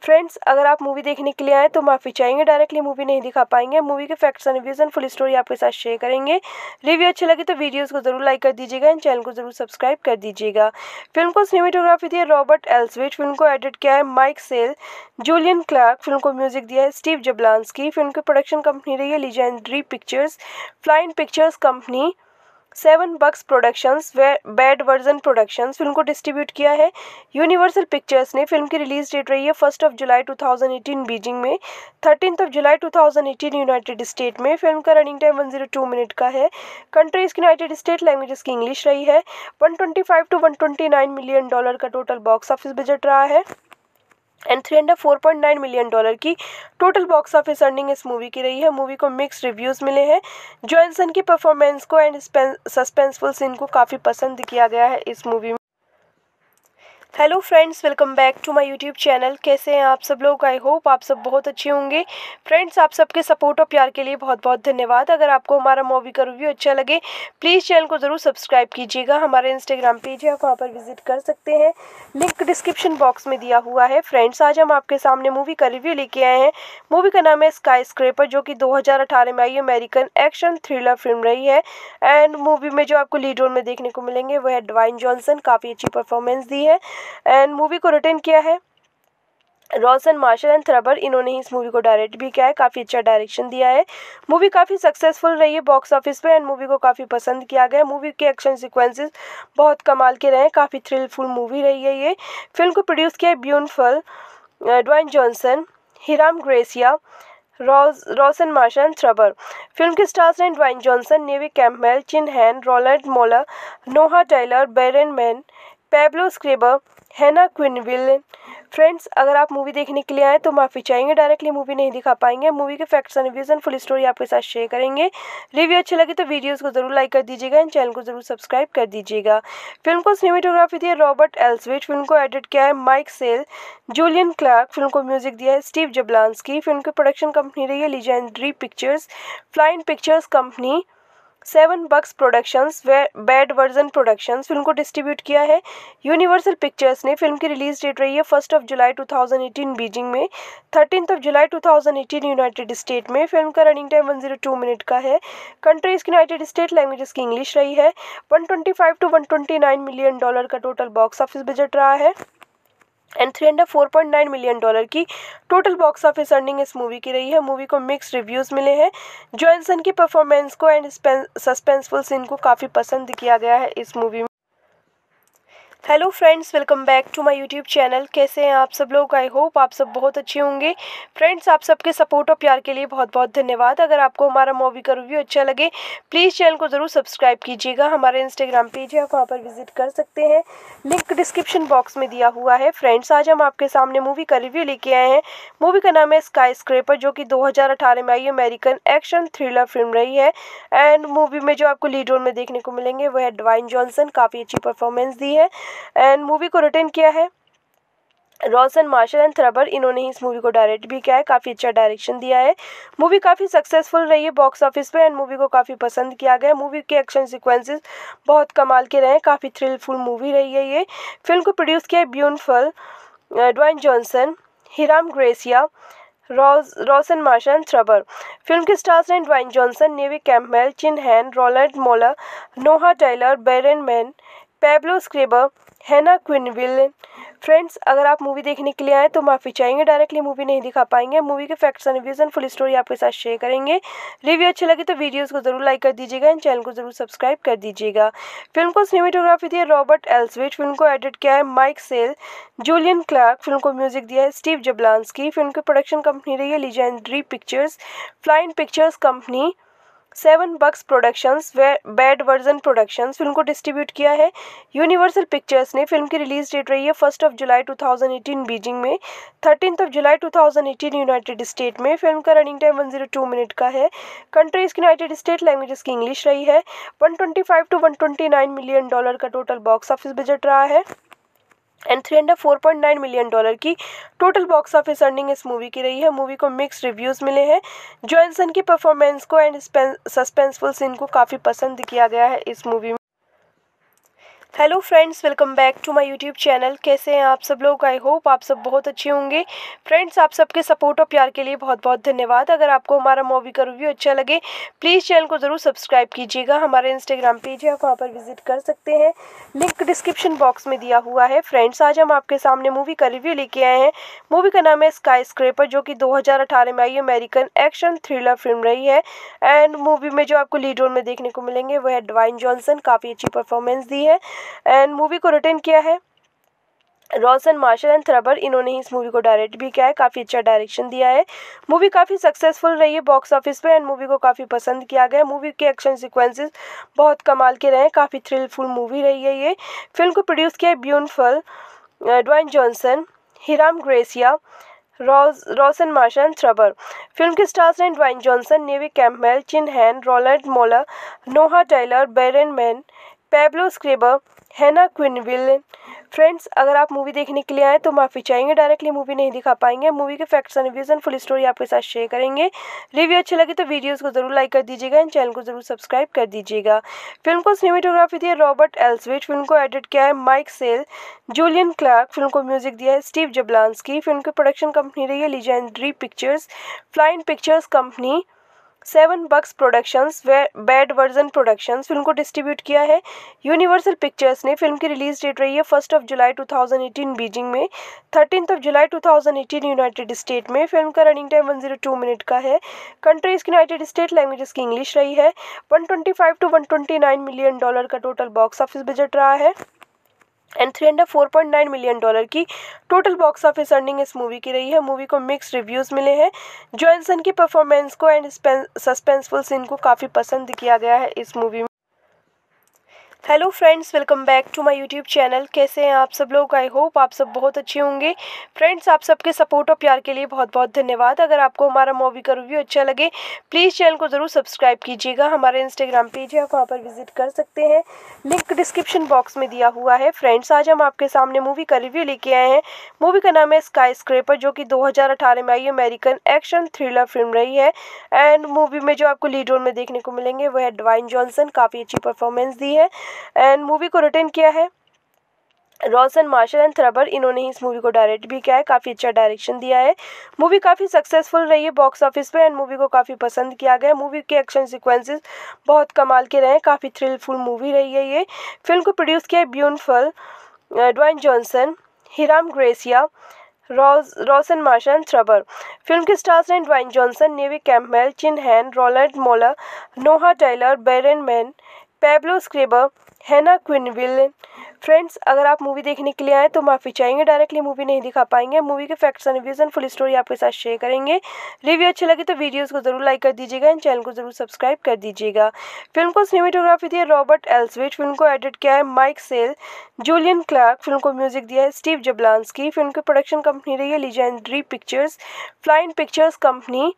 friends अगर आप मूवी देखने के लिए आए तो माफ़ी चाहेंगे डायरेक्टली मूवी नहीं दिखा पाएँगे। मूवी के facts and reviews and full story आपके साथ शेयर करेंगे। रिव्यू अच्छी लगी तो वीडियोस को ज़रूर लाइक कर दीजिएगा एंड चैनल को ज़रूर सब्सक्राइब कर दीजिएगा। फ़िल्म को सिनेमेटोग्राफी दी है रॉबर्ट एल्सविट फ़िल्म को एडिट किया है Mike Sale Julian Clarke film को म्यूज़िक दिया है स्टीव जबलांसकी फ़िल्म की प्रोडक्शन कंपनी रही है legendary pictures Flynn pictures company seven bucks productions bad version productions film को डिस्ट्रीब्यूट किया है। यूनिवर्सल पिक्चर्स ने फ़िल्म की रिलीज़ डेट रही है फ़र्स्ट ऑफ़ जुलाई 2018 बीजिंग में। Thirteen of July 2018 United State में फ़िल्म का रनिंग टाइम 102 मिनट का है। कंट्रीज़ यूनाइटेड स्टेट लैंग्वेजेस की इंग्लिश रही है। 125 टू 129 मिलियन डॉलर का टोटल बॉक्स ऑफ़िस बजट रहा है। And three hundred four point nine million dollar की टोटल बॉक्स ऑफ़िस अर्निंग इस मूवी की रही है। मूवी को मिक्स रिव्यूज़ मिले हैं। जॉनसन की परफॉर्मेंस को एंड सस्पेंसफुल सीन को काफ़ी पसंद किया गया है इस मूवी में। Hello friends welcome back to my YouTube channel कैसे हैं आप सब लोग? आई होप आप सब बहुत अच्छे होंगे। फ्रेंड्स आप सबके सपोर्ट और प्यार के लिए बहुत बहुत धन्यवाद। अगर आपको हमारा मूवी का रिव्यू अच्छा लगे प्लीज़ चैनल को ज़रूर सब्सक्राइब कीजिएगा। हमारे इंस्टाग्राम पेज है, आप वहाँ पर विज़िट कर सकते हैं। लिंक डिस्क्रिप्शन बॉक्स में दिया हुआ है। फ्रेंड्स आज हम आपके सामने मूवी का रिव्यू लेके आए हैं। मूवी का नाम है स्काई स्क्रेपर जो कि दो हज़ार अठारह में आई अमेरिकन एक्शन थ्रिलर फ़िल्म रही है। एंड मूवी में जो आपको लीड रोल में देखने को मिलेंगे, वो है डवाइन जॉनसन काफ़ी अच्छी परफॉर्मेंस दी है। एंड मूवी को रिटर्न किया है। रॉसन मार्शल एंड थ्रबर इन्होंने ही इस मूवी को डायरेक्ट भी किया है। काफ़ी अच्छा डायरेक्शन दिया है। मूवी काफ़ी सक्सेसफुल रही है बॉक्स ऑफ़िस पे एंड मूवी को काफ़ी पसंद किया गया। मूवी के एक्शन सीक्वेंसेस बहुत कमाल के रहे हैं। काफ़ी थ्रिलफुल मूवी रही है ये। फ़िल्म को प्रोड्यूस किया है ब्यूनफल Dwayne Johnson Hiram Garcia Rawson Marshall and Thurber film के स्टार्स हैं Dwayne Johnson Neve Campbell Chin Han Roland Moller Noah Taylor Byron Mann Pablo Schreiber Hannah Quinlivan friends अगर आप मूवी देखने के लिए आए तो माफ़ी चाहेंगे डायरेक्टली मूवी नहीं दिखा पाएँगे। मूवी के facts and reviews and full story आपके साथ शेयर करेंगे। रिव्यू अच्छी लगी तो वीडियोस को ज़रूर लाइक कर दीजिएगा एंड चैनल को ज़रूर सब्सक्राइब कर दीजिएगा। फ़िल्म को सिनेमेटोग्राफी दी है रॉबर्ट एल्सविट फ़िल्म को एडिट किया है Mike Sale Julian Clarke film को म्यूज़िक दिया है स्टीव जबलांसकी फ़िल्म की प्रोडक्शन कंपनी रही है legendary pictures Flynn pictures company seven bucks productions bad version productions film को डिस्ट्रीब्यूट किया है। यूनिवर्सल पिक्चर्स ने फ़िल्म की रिलीज़ डेट रही है फ़र्स्ट ऑफ़ जुलाई 2018 बीजिंग में। Thirteen of July 2018 United State में फ़िल्म का रनिंग टाइम 102 मिनट का है। कंट्रीज़ यूनाइटेड स्टेट लैंग्वेजेस की इंग्लिश रही है। 125 टू 129 मिलियन डॉलर का टोटल बॉक्स ऑफ़िस बजट रहा है। And three hundred four point nine million dollar की टोटल बॉक्स ऑफ़िस अर्निंग इस मूवी की रही है। मूवी को मिक्स रिव्यूज़ मिले हैं। जॉनसन की परफॉर्मेंस को एंड सस्पेंसफुल सीन को काफ़ी पसंद किया गया है इस मूवी में। Hello friends welcome back to my YouTube channel कैसे हैं आप सब लोग? आई होप आप सब बहुत अच्छे होंगे। फ्रेंड्स आप सबके सपोर्ट और प्यार के लिए बहुत बहुत धन्यवाद। अगर आपको हमारा मूवी का रिव्यू अच्छा लगे प्लीज़ चैनल को ज़रूर सब्सक्राइब कीजिएगा। हमारे इंस्टाग्राम पेज है, आप वहाँ पर विज़िट कर सकते हैं। लिंक डिस्क्रिप्शन बॉक्स में दिया हुआ है। फ्रेंड्स आज हम आपके सामने मूवी का रिव्यू लेके आए हैं। मूवी का नाम है स्काई स्क्रेपर जो कि दो हज़ार अठारह में आई अमेरिकन एक्शन थ्रिलर फ़िल्म रही है। एंड मूवी में जो आपको लीड रोल में देखने को मिलेंगे, वो है डवाइन जॉनसन काफ़ी अच्छी परफॉर्मेंस दी है। एंड मूवी को रिटर्न किया है। रॉसन मार्शल एंड थ्रबर, इन्होंने ही इस मूवी को डायरेक्ट भी किया है। काफ़ी अच्छा डायरेक्शन दिया है। मूवी काफ़ी सक्सेसफुल रही है बॉक्स ऑफ़िस पे एंड मूवी को काफ़ी पसंद किया गया मूवी के एक्शन सीक्वेंसेस बहुत कमाल के रहे हैं। काफ़ी थ्रिलफुल मूवी रही है ये। फ़िल्म को प्रोड्यूस किया है ब्यूनफल Dwayne Johnson, Hiram Garcia Rawson Marshall Thurber. Film के स्टार्स हैं Dwayne Johnson, Neve Campbell Chin Han, Roland Moller Noah Taylor Byron Mann Pablo Schreiber Hannah Quinlivan friends अगर आप मूवी देखने के लिए आए तो माफ़ी चाहेंगे डायरेक्टली मूवी नहीं दिखा पाएँगे। मूवी के facts and reviews and full story आपके साथ शेयर करेंगे। रिव्यू अच्छी लगी तो वीडियोस को ज़रूर लाइक कर दीजिएगा एंड चैनल को ज़रूर सब्सक्राइब कर दीजिएगा। फ़िल्म को सिनेमेटोग्राफी दी है रॉबर्ट एल्सविट फ़िल्म को एडिट किया है Mike Sale Julian Clarke film को म्यूज़िक दिया है स्टीव जबलांसकी फ़िल्म की प्रोडक्शन कंपनी रही है legendary pictures Flynn pictures company seven bucks productions bad version productions film को डिस्ट्रीब्यूट किया है। यूनिवर्सल पिक्चर्स ने फ़िल्म की रिलीज़ डेट रही है फ़र्स्ट ऑफ़ जुलाई 2018 बीजिंग में। Thirteen of July 2018 United State में फ़िल्म का रनिंग टाइम 102 मिनट का है। कंट्रीज़ यूनाइटेड स्टेट लैंग्वेजेस की इंग्लिश रही है। 125 टू 129 मिलियन डॉलर का टोटल बॉक्स ऑफ़िस बजट रहा है। And three hundred four point nine million dollar की टोटल बॉक्स ऑफ़िस अर्निंग इस मूवी की रही है। मूवी को मिक्स रिव्यूज़ मिले हैं। जॉनसन की परफॉर्मेंस को एंड सस्पेंसफुल सीन को काफ़ी पसंद किया गया है इस मूवी में। Hello friends welcome back to my YouTube channel कैसे हैं आप सब लोग? आई होप आप सब बहुत अच्छे होंगे। फ्रेंड्स आप सबके सपोर्ट और प्यार के लिए बहुत बहुत धन्यवाद। अगर आपको हमारा मूवी का रिव्यू अच्छा लगे प्लीज़ चैनल को ज़रूर सब्सक्राइब कीजिएगा। हमारे इंस्टाग्राम पेज है, आप वहाँ पर विज़िट कर सकते हैं। लिंक डिस्क्रिप्शन बॉक्स में दिया हुआ है। फ्रेंड्स आज हम आपके सामने मूवी का रिव्यू लेके आए हैं। मूवी का नाम है स्काई स्क्रेपर जो कि दो हज़ार अठारह में आई अमेरिकन एक्शन थ्रिलर फ़िल्म रही है। एंड मूवी में जो आपको लीड रोल में देखने को मिलेंगे, वो है डवाइन जॉनसन काफ़ी अच्छी परफॉर्मेंस दी है। एंड मूवी को रिटर्न किया है। रॉसन मार्शल एंड थ्रबर इन्होंने ही इस मूवी को डायरेक्ट भी किया है, काफ़ी अच्छा डायरेक्शन दिया है। मूवी काफ़ी सक्सेसफुल रही है बॉक्स ऑफ़िस पे एंड मूवी को काफ़ी पसंद किया गया। मूवी के एक्शन सीक्वेंसेस बहुत कमाल के रहे हैं, काफ़ी थ्रिलफुल मूवी रही है ये। फ़िल्म को प्रोड्यूस किया है ब्यूनफल Dwayne Johnson Hiram Garcia Rawson Marshall Thurber film के स्टार्स हैं Dwayne Johnson Neve Campbell Chin Han Roland Moller Noah Taylor Byron Mann Pablo Schreiber Hannah Quinlivan friends अगर आप मूवी देखने के लिए आए तो माफ़ी चाहेंगे डायरेक्टली मूवी नहीं दिखा पाएँगे। मूवी के facts and reviews and full story आपके साथ शेयर करेंगे। रिव्यू अच्छी लगी तो वीडियोस को ज़रूर लाइक कर दीजिएगा एंड चैनल को ज़रूर सब्सक्राइब कर दीजिएगा। फ़िल्म को सिनेमेटोग्राफी दी है रॉबर्ट एल्सविट फ़िल्म को एडिट किया है Mike Sale Julian Clark film को म्यूज़िक दिया है स्टीव जबलांसकी फ़िल्म की प्रोडक्शन कंपनी रही है Legendary Pictures Flynn Pictures Company Seven Bucks Productions Bad Version Productions film को डिस्ट्रीब्यूट किया है। यूनिवर्सल पिक्चर्स ने फ़िल्म की रिलीज़ डेट रही है फ़र्स्ट ऑफ़ जुलाई 2018 बीजिंग में। Thirteen of July 2018 United State में फ़िल्म का रनिंग टाइम 102 मिनट का है। कंट्रीज़ यूनाइटेड स्टेट लैंग्वेजेस की इंग्लिश रही है। 125 टू 129 मिलियन डॉलर का टोटल बॉक्स ऑफ़िस बजट रहा है। And three hundred four point nine million dollar की टोटल बॉक्स ऑफ़िस अर्निंग इस मूवी की रही है। मूवी को मिक्स रिव्यूज़ मिले हैं। जॉनसन की परफॉर्मेंस को एंड सस्पेंसफुल सीन को काफ़ी पसंद किया गया है इस मूवी में। Hello friends welcome back to my YouTube channel कैसे हैं आप सब लोग? आई होप आप सब बहुत अच्छे होंगे। फ्रेंड्स आप सबके सपोर्ट और प्यार के लिए बहुत बहुत धन्यवाद। अगर आपको हमारा मूवी का रिव्यू अच्छा लगे प्लीज़ चैनल को ज़रूर सब्सक्राइब कीजिएगा। हमारे इंस्टाग्राम पेज है, आप वहाँ पर विज़िट कर सकते हैं। लिंक डिस्क्रिप्शन बॉक्स में दिया हुआ है। फ्रेंड्स आज हम आपके सामने मूवी का रिव्यू लेके आए हैं। मूवी का नाम है स्काई स्क्रेपर जो कि दो हज़ार अठारह में आई अमेरिकन एक्शन थ्रिलर फ़िल्म रही है। एंड मूवी में जो आपको लीड रोल में देखने को मिलेंगे, वो है डवाइन जॉनसन काफ़ी अच्छी परफॉर्मेंस दी है। एंड मूवी को रिटर्न किया है। रॉसन मार्शल एंड थ्रबर इन्होंने ही इस मूवी को डायरेक्ट भी किया है, काफ़ी अच्छा डायरेक्शन दिया है। मूवी काफ़ी सक्सेसफुल रही है बॉक्स ऑफ़िस पे एंड मूवी को काफ़ी पसंद किया गया। मूवी के एक्शन सीक्वेंसेस बहुत कमाल के रहे हैं, काफ़ी थ्रिलफुल मूवी रही है ये। फ़िल्म को प्रोड्यूस किया है ब्यूनफल Dwayne Johnson Hiram Garcia Rawson Marshall Thurber film के स्टार्स हैं Dwayne Johnson Neve Campbell Chin Han Roland Moller Noah Taylor Byron Mann Pablo Schreiber Hannah Quinlivan friends अगर आप मूवी देखने के लिए आए तो माफ़ी चाहेंगे डायरेक्टली मूवी नहीं दिखा पाएँगे। मूवी के facts and reviews and full story आपके साथ शेयर करेंगे। रिव्यू अच्छी लगी तो वीडियोस को ज़रूर लाइक कर दीजिएगा एंड चैनल को ज़रूर सब्सक्राइब कर दीजिएगा। फ़िल्म को सिनेमेटोग्राफी दी है रॉबर्ट एल्सविट फ़िल्म को एडिट किया है Mike Sale Julian Clark film को म्यूज़िक दिया है स्टीव जबलांसकी फ़िल्म की प्रोडक्शन कंपनी रही है Legendary Pictures Flynn Pictures Company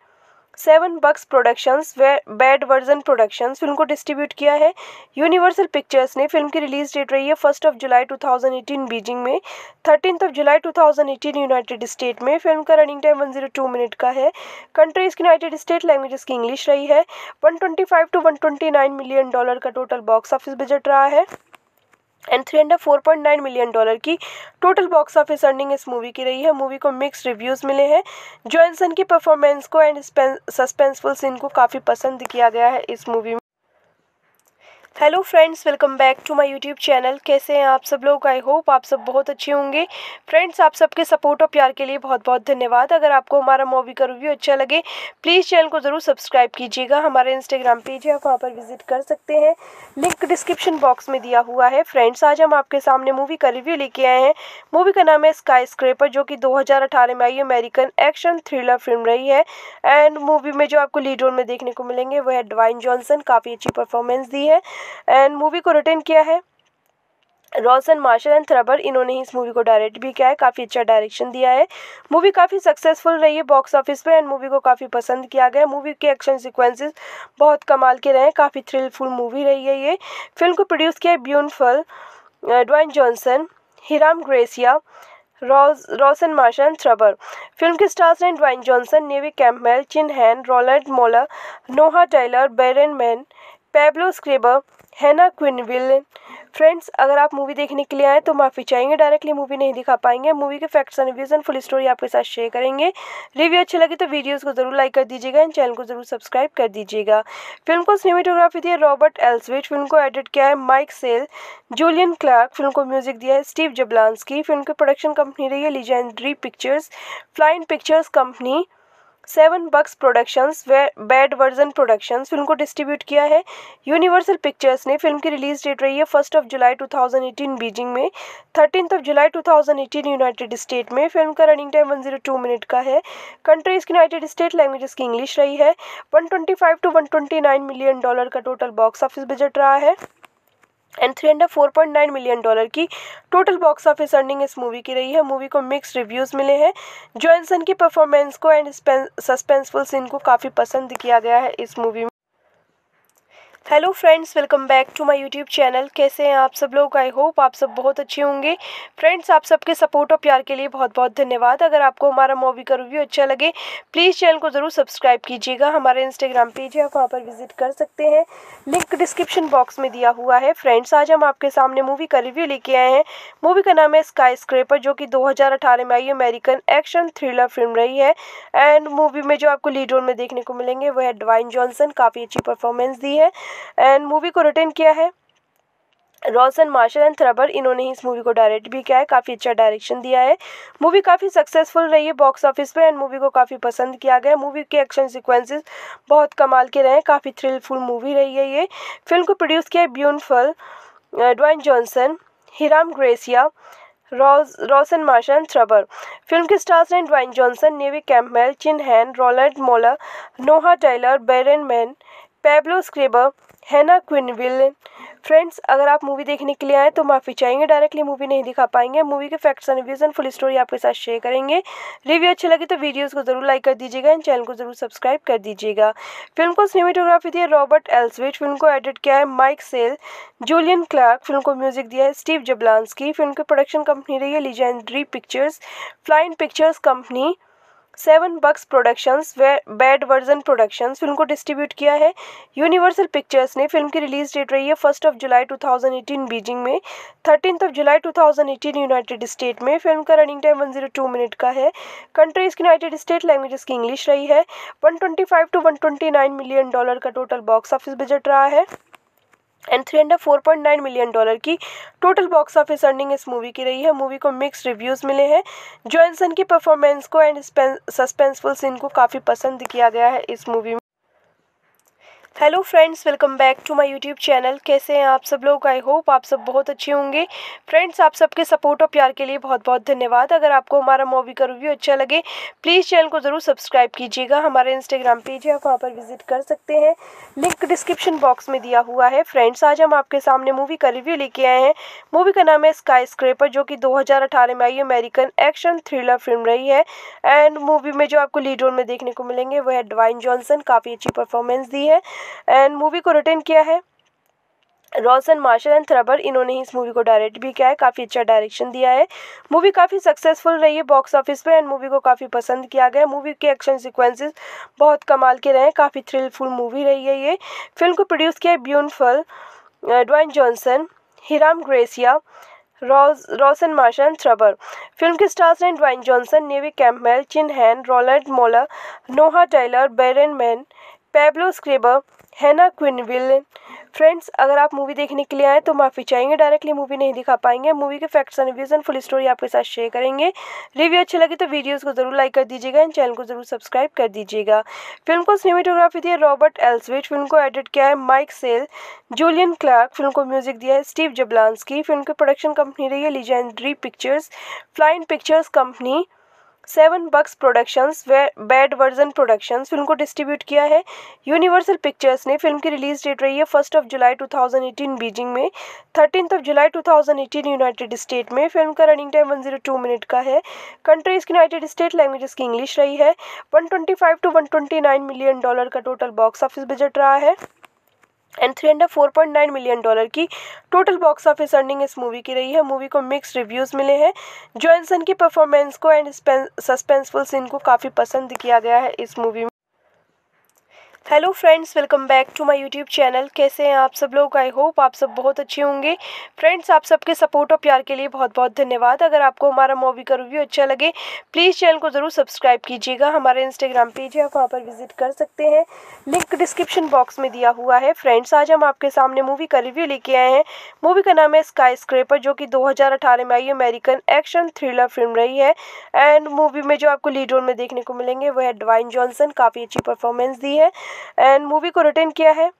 Seven Bucks Productions Bad Version Productions film को डिस्ट्रीब्यूट किया है। यूनिवर्सल पिक्चर्स ने फ़िल्म की रिलीज़ डेट रही है फ़र्स्ट ऑफ़ जुलाई 2018 बीजिंग में। Thirteen of July 2018 United State में फ़िल्म का रनिंग टाइम 102 मिनट का है। कंट्रीज़ यूनाइटेड स्टेट लैंग्वेजेस की इंग्लिश रही है। 125 टू 129 मिलियन डॉलर का टोटल बॉक्स ऑफ़िस बजट रहा है। And three hundred four point nine million dollar की टोटल बॉक्स ऑफ़िस अर्निंग इस मूवी की रही है। मूवी को मिक्स रिव्यूज़ मिले हैं। जॉनसन की परफॉर्मेंस को एंड सस्पेंसफुल सीन को काफ़ी पसंद किया गया है इस मूवी में। Hello friends welcome back to my YouTube channel कैसे हैं आप सब लोग? आई होप आप सब बहुत अच्छे होंगे। फ्रेंड्स आप सबके सपोर्ट और प्यार के लिए बहुत बहुत धन्यवाद। अगर आपको हमारा मूवी का रिव्यू अच्छा लगे प्लीज़ चैनल को ज़रूर सब्सक्राइब कीजिएगा। हमारे इंस्टाग्राम पेज है, आप वहाँ पर विज़िट कर सकते हैं। लिंक डिस्क्रिप्शन बॉक्स में दिया हुआ है। फ्रेंड्स आज हम आपके सामने मूवी का रिव्यू लेके आए हैं। मूवी का नाम है स्काई स्क्रेपर जो कि दो हज़ार अठारह में आई अमेरिकन एक्शन थ्रिलर फ़िल्म रही है। एंड मूवी में जो आपको लीड रोल में देखने को मिलेंगे, वो है डवाइन जॉनसन काफ़ी अच्छी परफॉर्मेंस दी है। एंड मूवी को रिटर्न किया है। रॉसन मार्शल एंड थ्रबर, इन्होंने ही इस मूवी को डायरेक्ट भी किया है। काफ़ी अच्छा डायरेक्शन दिया है। मूवी काफ़ी सक्सेसफुल रही है बॉक्स ऑफ़िस पे एंड मूवी को काफ़ी पसंद किया गया मूवी के एक्शन सीक्वेंसेस बहुत कमाल के रहे हैं। काफ़ी थ्रिलफुल मूवी रही है ये। फ़िल्म को प्रोड्यूस किया है ब्यूनफल Dwayne Johnson, Hiram Garcia Rawson Marshall and Thurber. Film के स्टार्स हैं Dwayne Johnson, Neve Campbell Chin Han, Roland Moller Noah Taylor Byron Mann Pablo Schreiber Hannah Quinlivan friends अगर आप मूवी देखने के लिए आए तो माफ़ी चाहेंगे डायरेक्टली मूवी नहीं दिखा पाएँगे। मूवी के facts and reviews and full story आपके साथ शेयर करेंगे। रिव्यू अच्छी लगी तो वीडियोस को ज़रूर लाइक कर दीजिएगा एंड चैनल को ज़रूर सब्सक्राइब कर दीजिएगा। फ़िल्म को सिनेमेटोग्राफी दी है रॉबर्ट एल्सविट फ़िल्म को एडिट किया है Mike Sale Julian Clark film को म्यूज़िक दिया है स्टीव जबलांसकी फ़िल्म की प्रोडक्शन कंपनी रही है Legendary Pictures Flynn Pictures Company Seven Bucks Productions Bad Version Productions film को डिस्ट्रीब्यूट किया है। यूनिवर्सल पिक्चर्स ने फ़िल्म की रिलीज़ डेट रही है फ़र्स्ट ऑफ़ जुलाई 2018 बीजिंग में। Thirteen of July 2018 United State में फ़िल्म का रनिंग टाइम 102 मिनट का है। कंट्रीज़ यूनाइटेड स्टेट लैंग्वेजेस की इंग्लिश रही है। 125 टू 129 मिलियन डॉलर का टोटल बॉक्स ऑफ़िस बजट रहा है। And three hundred four point nine million dollar की टोटल बॉक्स ऑफ़िस अर्निंग इस मूवी की रही है। मूवी को मिक्स रिव्यूज़ मिले हैं। जॉनसन की परफॉर्मेंस को एंड सस्पेंसफुल सीन को काफ़ी पसंद किया गया है इस मूवी में। Hello friends welcome back to my YouTube channel कैसे हैं आप सब लोग? आई होप आप सब बहुत अच्छे होंगे। फ्रेंड्स आप सबके सपोर्ट और प्यार के लिए बहुत बहुत धन्यवाद। अगर आपको हमारा मूवी का रिव्यू अच्छा लगे प्लीज़ चैनल को ज़रूर सब्सक्राइब कीजिएगा। हमारे इंस्टाग्राम पेज है, आप वहाँ पर विज़िट कर सकते हैं। लिंक डिस्क्रिप्शन बॉक्स में दिया हुआ है। फ्रेंड्स आज हम आपके सामने मूवी का रिव्यू लेके आए हैं। मूवी का नाम है स्काई स्क्रेपर जो कि दो हज़ार अठारह में आई अमेरिकन एक्शन थ्रिलर फ़िल्म रही है। एंड मूवी में जो आपको लीड रोल में देखने को मिलेंगे, वो है डवाइन जॉनसन काफ़ी अच्छी परफॉर्मेंस दी है। एंड मूवी को रिटर्न किया है। रॉसन मार्शल एंड थ्रबर इन्होंने ही इस मूवी को डायरेक्ट भी किया है। काफ़ी अच्छा डायरेक्शन दिया है। मूवी काफ़ी सक्सेसफुल रही है बॉक्स ऑफ़िस पे एंड मूवी को काफ़ी पसंद किया गया। मूवी के एक्शन सीक्वेंसेस बहुत कमाल के रहे हैं। काफ़ी थ्रिलफुल मूवी रही है ये। फ़िल्म को प्रोड्यूस किया है ब्यूनफल Dwayne Johnson Hiram Garcia Rawson Marshall and Thurber film के स्टार्स हैं Dwayne Johnson Neve Campbell Chin Han Roland Moller Noah Taylor Byron Mann Pablo Schreiber Hannah Quinlivan friends अगर आप मूवी देखने के लिए आए तो माफ़ी चाहेंगे डायरेक्टली मूवी नहीं दिखा पाएँगे। मूवी के facts and reviews and full story आपके साथ शेयर करेंगे। रिव्यू अच्छी लगी तो वीडियोस को ज़रूर लाइक कर दीजिएगा एंड चैनल को ज़रूर सब्सक्राइब कर दीजिएगा। फ़िल्म को सिनेमेटोग्राफी दी है रॉबर्ट एल्सविट फ़िल्म को एडिट किया है Mike Sale Julian Clark film को म्यूज़िक दिया है स्टीव जबलांसकी फ़िल्म की प्रोडक्शन कंपनी रही है Legendary Pictures Flynn Pictures Company Seven Bucks Productions Bad Version Productions film को डिस्ट्रीब्यूट किया है। यूनिवर्सल पिक्चर्स ने फ़िल्म की रिलीज़ डेट रही है फ़र्स्ट ऑफ़ जुलाई 2018 बीजिंग में। Thirteen of July 2018 United State में फ़िल्म का रनिंग टाइम 102 मिनट का है। कंट्रीज़ यूनाइटेड स्टेट लैंग्वेजेस की इंग्लिश रही है। 125 टू 129 मिलियन डॉलर का टोटल बॉक्स ऑफ़िस बजट रहा है। And three hundred four point nine million dollar की टोटल बॉक्स ऑफ़िस अर्निंग इस मूवी की रही है। मूवी को मिक्स रिव्यूज़ मिले हैं। जॉनसन की परफॉर्मेंस को एंड सस्पेंसफुल सीन को काफ़ी पसंद किया गया है इस मूवी में। Hello friends welcome back to my YouTube channel कैसे हैं आप सब लोग? आई होप आप सब बहुत अच्छे होंगे। फ्रेंड्स आप सबके सपोर्ट और प्यार के लिए बहुत बहुत धन्यवाद। अगर आपको हमारा मूवी का रिव्यू अच्छा लगे प्लीज़ चैनल को ज़रूर सब्सक्राइब कीजिएगा। हमारे इंस्टाग्राम पेज है, आप वहाँ पर विज़िट कर सकते हैं। लिंक डिस्क्रिप्शन बॉक्स में दिया हुआ है। फ्रेंड्स आज हम आपके सामने मूवी का रिव्यू लेके आए हैं। मूवी का नाम है स्काई स्क्रेपर जो कि दो हज़ार अठारह में आई अमेरिकन एक्शन थ्रिलर फ़िल्म रही है। एंड मूवी में जो आपको लीड रोल में देखने को मिलेंगे, वो है डवाइन जॉनसन काफ़ी अच्छी परफॉर्मेंस दी है। एंड मूवी को रिटर्न किया है। रॉसन मार्शल एंड थ्रबर इन्होंने ही इस मूवी को डायरेक्ट भी किया है। काफ़ी अच्छा डायरेक्शन दिया है। मूवी काफ़ी सक्सेसफुल रही है बॉक्स ऑफ़िस पे एंड मूवी को काफ़ी पसंद किया गया। मूवी के एक्शन सीक्वेंसेस बहुत कमाल के रहे हैं। काफ़ी थ्रिलफुल मूवी रही है ये। फ़िल्म को प्रोड्यूस किया है ब्यूनफल Dwayne Johnson Hiram Garcia Rawson Marshall Thurber film के स्टार्स हैं Dwayne Johnson Neve Campbell Chin Han Roland Moller Noah Taylor Byron Mann Pablo Schreiber Hannah Quinlivan friends अगर आप मूवी देखने के लिए आए तो माफ़ी चाहेंगे डायरेक्टली मूवी नहीं दिखा पाएँगे। मूवी के facts and reviews and full story आपके साथ शेयर करेंगे। रिव्यू अच्छी लगी तो वीडियोस को ज़रूर लाइक कर दीजिएगा एंड चैनल को ज़रूर सब्सक्राइब कर दीजिएगा। फ़िल्म को सिनेमेटोग्राफी दी है रॉबर्ट एल्सविट फ़िल्म को एडिट किया है Mike Sale Julian Clark film को म्यूज़िक दिया है स्टीव जबलांसकी फ़िल्म की प्रोडक्शन कंपनी रही है Legendary Pictures Flynn Pictures Company Seven Bucks Productions Bad Version Productions film को डिस्ट्रीब्यूट किया है। यूनिवर्सल पिक्चर्स ने फ़िल्म की रिलीज़ डेट रही है फ़र्स्ट ऑफ़ जुलाई 2018 बीजिंग में। Thirteen of July 2018 United State में फ़िल्म का रनिंग टाइम 102 मिनट का है। कंट्रीज़ यूनाइटेड स्टेट लैंग्वेजेस की इंग्लिश रही है। 125 टू 129 मिलियन डॉलर का टोटल बॉक्स ऑफ़िस बजट रहा है। And three hundred four point nine million dollar की टोटल बॉक्स ऑफ़िस अर्निंग इस मूवी की रही है। मूवी को मिक्स रिव्यूज़ मिले हैं। जॉनसन की परफॉर्मेंस को एंड सस्पेंसफुल सीन को काफ़ी पसंद किया गया है इस मूवी में। Hello friends welcome back to my YouTube channel कैसे हैं आप सब लोग? आई होप आप सब बहुत अच्छे होंगे। फ्रेंड्स आप सबके सपोर्ट और प्यार के लिए बहुत बहुत धन्यवाद। अगर आपको हमारा मूवी का रिव्यू अच्छा लगे प्लीज़ चैनल को ज़रूर सब्सक्राइब कीजिएगा। हमारे इंस्टाग्राम पेज है, आप वहाँ पर विज़िट कर सकते हैं। लिंक डिस्क्रिप्शन बॉक्स में दिया हुआ है। फ्रेंड्स आज हम आपके सामने मूवी का रिव्यू लेके आए हैं। मूवी का नाम है स्काई स्क्रेपर जो कि दो हज़ार अठारह में आई अमेरिकन एक्शन थ्रिलर फ़िल्म रही है। एंड मूवी में जो आपको लीड रोल में देखने को मिलेंगे, वो है डवाइन जॉनसन काफ़ी अच्छी परफॉर्मेंस दी है। एंड मूवी को रिटर्न किया है।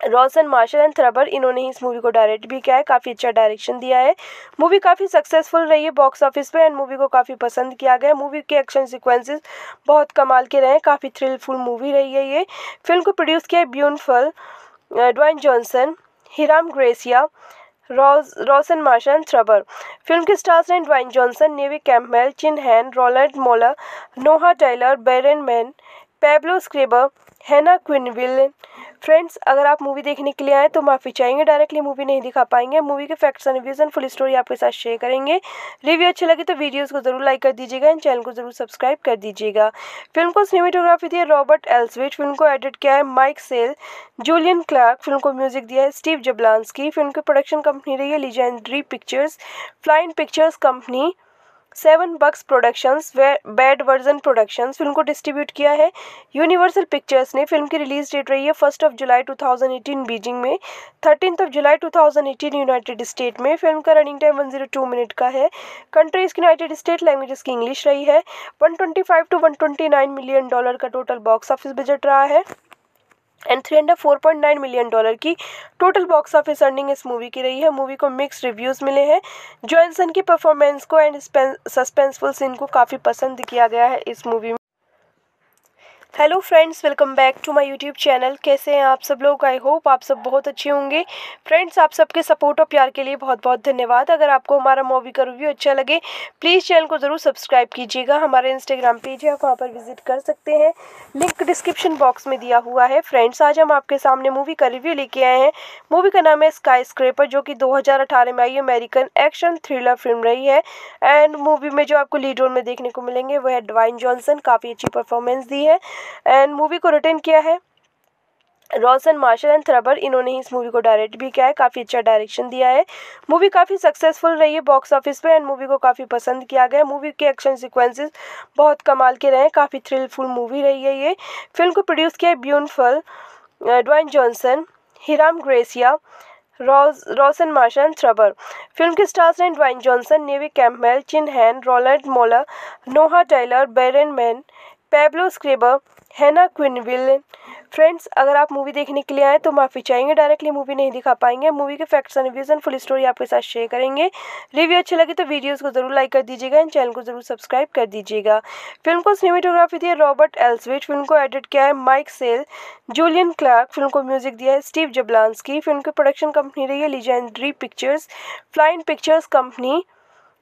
रॉसन मार्शल एंड थ्रबर इन्होंने ही इस मूवी को डायरेक्ट भी किया है। काफ़ी अच्छा डायरेक्शन दिया है। मूवी काफ़ी सक्सेसफुल रही है बॉक्स ऑफ़िस पे एंड मूवी को काफ़ी पसंद किया गया। मूवी के एक्शन सीक्वेंसेस बहुत कमाल के रहे हैं। काफ़ी थ्रिलफुल मूवी रही है ये। फ़िल्म को प्रोड्यूस किया है ब्यूनफल Dwayne Johnson Hiram Garcia Rawson Marshall Thurber film के स्टार्स हैं Dwayne Johnson Neve Campbell Chin Han Roland Moller Noah Taylor Byron Mann Pablo Schreiber Hannah Quinlivan friends अगर आप मूवी देखने के लिए आए तो माफ़ी चाहेंगे डायरेक्टली मूवी नहीं दिखा पाएँगे। मूवी के facts and reviews and full story आपके साथ शेयर करेंगे। रिव्यू अच्छी लगी तो वीडियोस को ज़रूर लाइक कर दीजिएगा एंड चैनल को ज़रूर सब्सक्राइब कर दीजिएगा। फ़िल्म को सिनेमेटोग्राफी दी है रॉबर्ट एल्सविट फ़िल्म को एडिट किया है Mike Sale Julian Clark film को म्यूज़िक दिया है स्टीव जबलांसकी फ़िल्म की प्रोडक्शन कंपनी रही है Legendary Pictures Flynn Pictures Company Seven Bucks Productions Bad Version Productions film को डिस्ट्रीब्यूट किया है। यूनिवर्सल पिक्चर्स ने फ़िल्म की रिलीज़ डेट रही है फ़र्स्ट ऑफ़ जुलाई 2018 बीजिंग में। Thirteen of July 2018 United State में फ़िल्म का रनिंग टाइम 102 मिनट का है। कंट्रीज़ यूनाइटेड स्टेट लैंग्वेजेस की इंग्लिश रही है। 125 टू 129 मिलियन डॉलर का टोटल बॉक्स ऑफ़िस बजट रहा है। And three hundred four point nine million dollar की टोटल बॉक्स ऑफ़िस अर्निंग इस मूवी की रही है। मूवी को मिक्स रिव्यूज़ मिले हैं। जॉनसन की परफॉर्मेंस को एंड सस्पेंसफुल सीन को काफ़ी पसंद किया गया है इस मूवी में। Hello friends welcome back to my YouTube channel कैसे हैं आप सब लोग? आई होप आप सब बहुत अच्छे होंगे। फ्रेंड्स आप सबके सपोर्ट और प्यार के लिए बहुत बहुत धन्यवाद। अगर आपको हमारा मूवी का रिव्यू अच्छा लगे प्लीज़ चैनल को ज़रूर सब्सक्राइब कीजिएगा। हमारे इंस्टाग्राम पेज है, आप वहाँ पर विज़िट कर सकते हैं। लिंक डिस्क्रिप्शन बॉक्स में दिया हुआ है। फ्रेंड्स आज हम आपके सामने मूवी का रिव्यू लेके आए हैं। मूवी का नाम है स्काई स्क्रेपर जो कि दो हज़ार अठारह में आई अमेरिकन एक्शन थ्रिलर फ़िल्म रही है। एंड मूवी में जो आपको लीड रोल में देखने को मिलेंगे, वो है डवाइन जॉनसन काफ़ी अच्छी परफॉर्मेंस दी है। एंड मूवी को रिटर्न किया है। रॉसन मार्शल एंड थ्रबर इन्होंने ही इस मूवी को डायरेक्ट भी किया है। काफ़ी अच्छा डायरेक्शन दिया है। मूवी काफ़ी सक्सेसफुल रही है बॉक्स ऑफ़िस पे एंड मूवी को काफ़ी पसंद किया गया। मूवी के एक्शन सीक्वेंसेस बहुत कमाल के रहे हैं। काफ़ी थ्रिलफुल मूवी रही है ये। फ़िल्म को प्रोड्यूस किया है ब्यूनफल Dwayne Johnson Hiram Garcia Rawson Marshall Thurber film के स्टार्स हैं Dwayne Johnson Neve Campbell Chin Han Roland Moller Noah Taylor Byron Mann Pablo Schreiber Hannah Quinlivan friends अगर आप मूवी देखने के लिए आए तो माफ़ी चाहेंगे डायरेक्टली मूवी नहीं दिखा पाएँगे। मूवी के facts and reviews and full story आपके साथ शेयर करेंगे। रिव्यू अच्छी लगी तो वीडियोस को ज़रूर लाइक कर दीजिएगा एंड चैनल को ज़रूर सब्सक्राइब कर दीजिएगा। फ़िल्म को सिनेमेटोग्राफी दी है रॉबर्ट एल्सविट फ़िल्म को एडिट किया है Mike Sale Julian Clark film को म्यूज़िक दिया है स्टीव जबलांसकी फ़िल्म की प्रोडक्शन कंपनी रही है legendary pictures Flynn pictures company